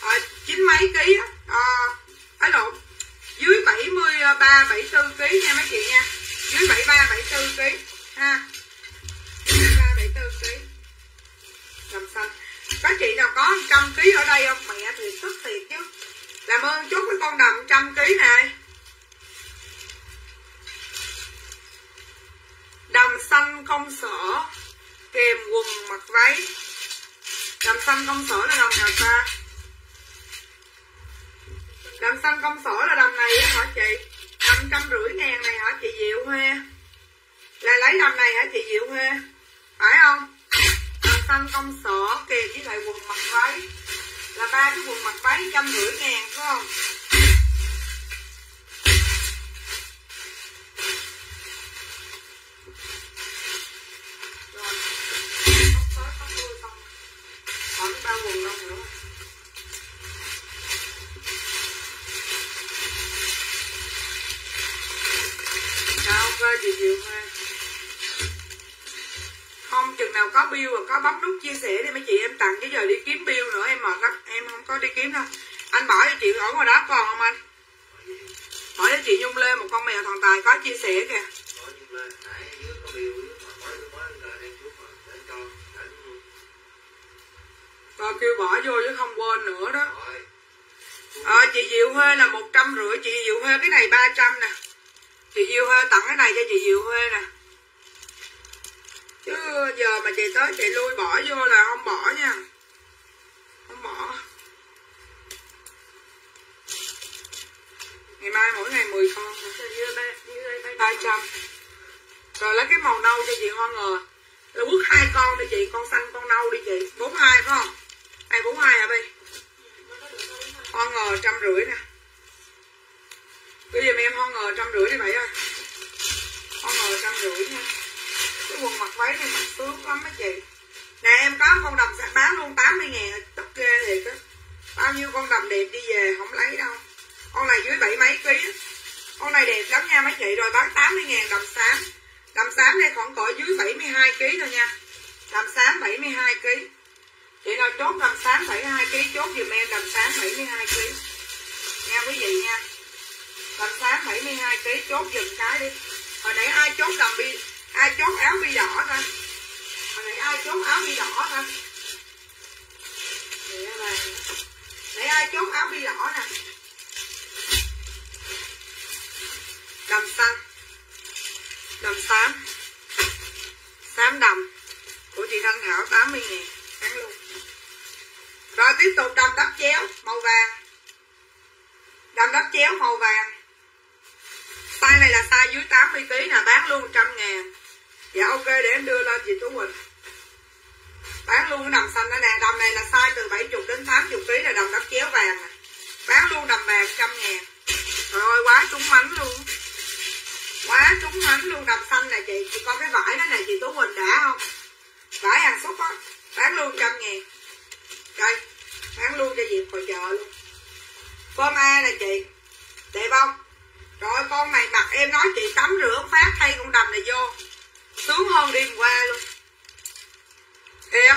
À, chín mấy ký á. Ờ, à, lộn dưới 73 74 ký nha mấy chị nha. Dưới 73 74 ký ha. 73 74 ký. Đầm xanh. Có chị nào có 100 ký ở đây không? Mẹ thì tức thiệt chứ. Làm ơn chút cái con đầm 100 ký này. Đầm xanh không sợ kèm quần mặc váy. Đầm xanh công sở là đầm nào ta? Đầm xanh công sở là đầm này hả chị? Năm trăm rưỡi ngàn này hả chị Diệu Huê? Là lấy đầm này hả chị Diệu Huê? Phải không? Đầm xanh công sở kèm với lại quần mặc váy. Là ba cái quần mặc váy trăm rưỡi ngàn, phải không? Sao ha Không, chừng nào có bill và có bấm nút chia sẻ thì mấy chị, em tặng chứ giờ đi kiếm bill nữa, em mệt lắm, Em không có đi kiếm đâu. Anh bỏ cho chị ở ngoài đó, còn không anh? Hỏi cho chị Nhung Lê một con mèo thằng Tài có chia sẻ kìa. Có kêu bỏ vô chứ không quên nữa đó. Rồi chị Diệu Huê là một trăm rưỡi, Chị Diệu Huê, cái này 300 nè. Chị Diệu Huê tặng cái này cho chị Diệu Huê nè. Chứ giờ mà chị tới chị lui bỏ vô là không bỏ nha. Không bỏ. Ngày mai mỗi ngày 10 con. Ba trăm. Rồi lấy cái màu nâu cho chị hoa ngờ. Là quất hai con đi chị, Con xanh, con nâu đi chị. 42 phải không? Này 42 hả Bi? Hoa ngờ trăm rưỡi nè. Bây giờ em hoa ngờ trăm rưỡi đi vậy ơi Hoa ngờ trăm rưỡi nha. Cái quần mặc váy này mặc sướng lắm mấy chị. Nè, em có con đầm sẽ bán luôn 80 ngàn Tức ghê thiệt á. Bao nhiêu con đầm đẹp đi về, không lấy đâu. Con này dưới bảy mấy ký. Con này đẹp lắm nha mấy chị, Rồi bán 80 ngàn đầm xám Đầm xám này khoảng cỡ dưới 72 ký thôi nha. Đầm xám 72 ký. Chị nào chốt đầm xám 72 kg chốt giùm em đầm xám 72 kg. Nha quý vị nha. Đầm xám 72 kg chốt dừng cái đi. Hồi nãy ai chốt đầm bi, ai chốt áo bi đỏ ta? Hồi nãy ai chốt áo bi đỏ ta? Để này nãy ai chốt áo bi đỏ nè. Đầm xanh. Đầm xám. Xám đầm của chị Thanh Thảo 80 ngàn bán luôn rồi tiếp tục đầm đắp chéo, màu vàng đầm đắp chéo, màu vàng size này là size dưới 80 kg nè, bán luôn 100 ngàn. Dạ ok, để em đưa lên chị Tú Quỳnh. Bán luôn cái đầm xanh đó nè, đầm này là size từ 70 đến 80 kg là đầm đắp chéo vàng nè. Bán luôn đầm vàng 100 ngàn. Trời ơi, quá trúng mánh luôn. Quá trúng mánh luôn, đầm xanh nè chị. Chị coi cái vải đó nè, chị Tú Quỳnh đã không? Vải hàng xúc á, bán luôn 100 ngàn. Đây, bán luôn cho dịp hội chợ luôn. Form A nè chị. Đẹp không? Rồi, con này mặc em nói chị tắm rửa phát, thay con đầm này vô. Sướng hơn đêm qua luôn. Đẹp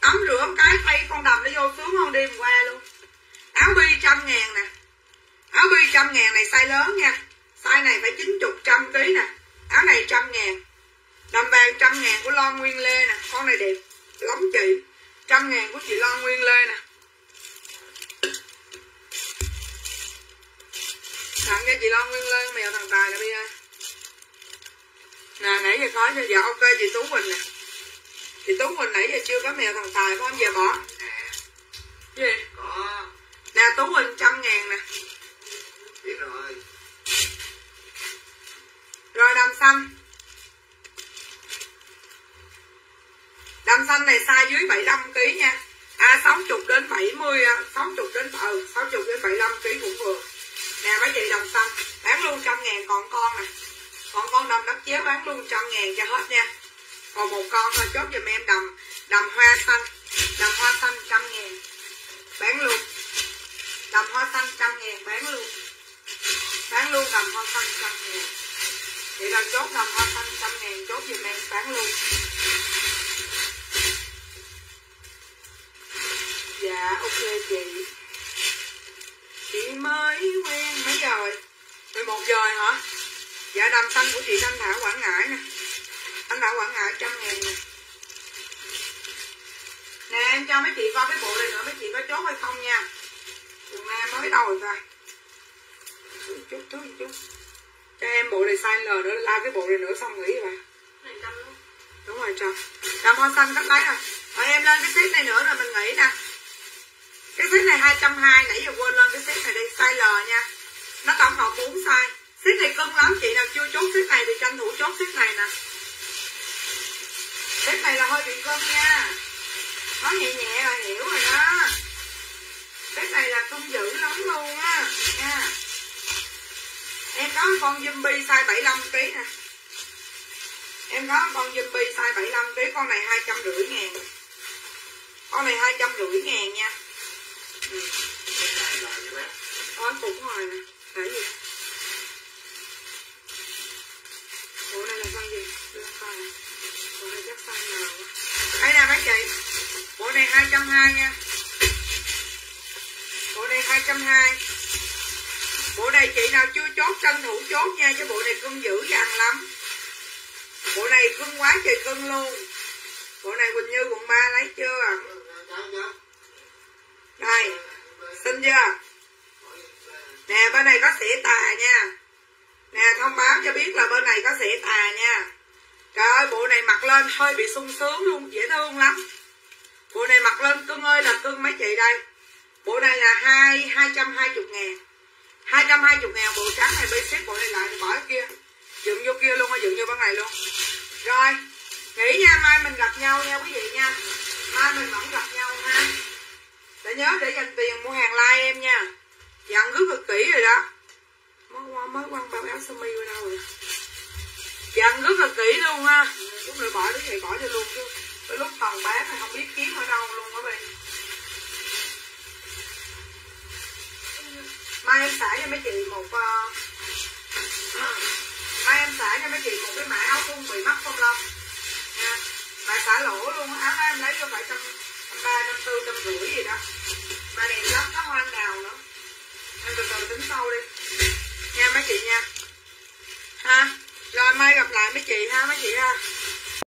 tắm rửa một cái, thay con đầm nó vô, sướng hơn đêm qua luôn. Áo bi trăm ngàn nè. Áo bi trăm ngàn này size lớn nha. Size này phải chín chục, trăm ký nè. Áo này trăm ngàn. Đầm vàng trăm ngàn của Lon Nguyên Lê nè. Con này đẹp lắm chị. Trăm ngàn của chị Lon Nguyên Lê nè. Tặng cho chị Lon Nguyên Lê mèo thằng Tài nè Bi ơi nè nãy giờ có cho dạ ok chị Tú Quỳnh nè. Chị Tú Quỳnh nãy giờ chưa có mèo thằng Tài phải không? Giờ bỏ. Gì? Có. Nè Tú Quỳnh trăm ngàn nè. Biết rồi. Rồi đầm xanh. Đầm xanh này size dưới 75 kg nha. À 60 đến 70 à, 60 đến ừ 60 đến 75 kg cũng vừa nè mấy chị đồng tâm. Bán luôn trăm ngàn còn con nè. Còn con đồng đắp chéo bán luôn trăm ngàn cho hết nha. Còn một con thôi, chốt giùm em đầm đầm hoa xanh. Đầm hoa xanh trăm ngàn. Bán luôn. Đầm hoa xanh trăm ngàn, bán luôn. Bán luôn đầm hoa xanh trăm ngàn. Vậy là chốt đầm hoa xanh trăm ngàn, chốt giùm em, bán luôn. Dạ ok chị chị mới quen mấy giờ rồi? 11 giờ hả? Dạ đầm xanh của chị Thanh Thảo Quảng Ngãi nè. Thanh Thảo Quảng Ngãi trăm ngàn nè. Nè em cho mấy chị coi cái bộ này nữa mấy chị có chốt hay không nha. Quần nam mới đâu rồi ta. Chút thứ chút cho em bộ này size L nữa la cái bộ này nữa xong nghỉ rồi. Trăm đúng rồi cho đầm hoa xanh cắt lấy rồi rồi em lên cái set này nữa rồi mình nghỉ nè cái set này 220 nãy giờ quên lên cái set này đi, size L nha. Nó tổng hợp 4 size. Set này cưng lắm, chị nào chưa chốt set này thì tranh thủ chốt set này nè. Set này là hơi bị cưng nha. Nó nhẹ nhẹ là hiểu rồi đó. Set này là cưng dữ lắm luôn á, nha. Em có con zombie size 75 kg nè. Em có con zombie size 75 kg con này hai trăm rưỡi ngàn. Con này hai trăm rưỡi ngàn nha ừ. Đó, cục ngoài nè. Cái gì? Đây? Này là con gì? Đưa con coi này chắc size nào quá. Đây nè mấy chị. Bộ này 220 nha. Bộ này 220 Bộ này chị nào chưa chốt tranh thủ chốt nha Chứ bộ này cưng dữ dằn lắm. Bộ này cưng quá trời cưng luôn. Bộ này Quỳnh Như quận 3 lấy chưa à? đây Xin chưa? Nè, bên này có xỉa tà nha. Nè, thông báo cho biết là bên này có xỉa tà nha. Trời ơi, bộ này mặc lên hơi bị sung sướng luôn, Dễ thương lắm. Bộ này mặc lên, cưng ơi, là cưng mấy chị đây? Bộ này là hai hai trăm hai chục ngàn. Hai trăm hai chục ngàn bộ trắng này bị xếp bộ này lại bỏ cái kia. Dựng vô kia luôn hay dựng vô bên này luôn. Rồi, Nghỉ nha, mai mình gặp nhau nha quý vị nha. Mai mình vẫn gặp nhau ha để nhớ để dành tiền mua hàng like em nha. Dặn rất là kỹ rồi đó. Mới qua mới quăng bao áo sơ mi vô đâu rồi? Dặn rất là kỹ luôn ha. Lúc nữa bỏ đứa này bỏ cho luôn chứ. Cái lúc toàn bán thì không biết kiếm ở đâu luôn á bên mai em xả cho mấy chị một uh, mai em xả cho mấy chị một cái mã áo thun bị mắc không lông nha. Mà xả lỗ luôn áo đó em lấy cho phải trăm ba trăm tư trăm rưỡi gì đó. Mà đẹp lắm có hoa đào nữa. Em từ từ tính sau đi. Nha, mấy chị nha. Ha? Rồi, mai gặp lại mấy chị ha, mấy chị ha.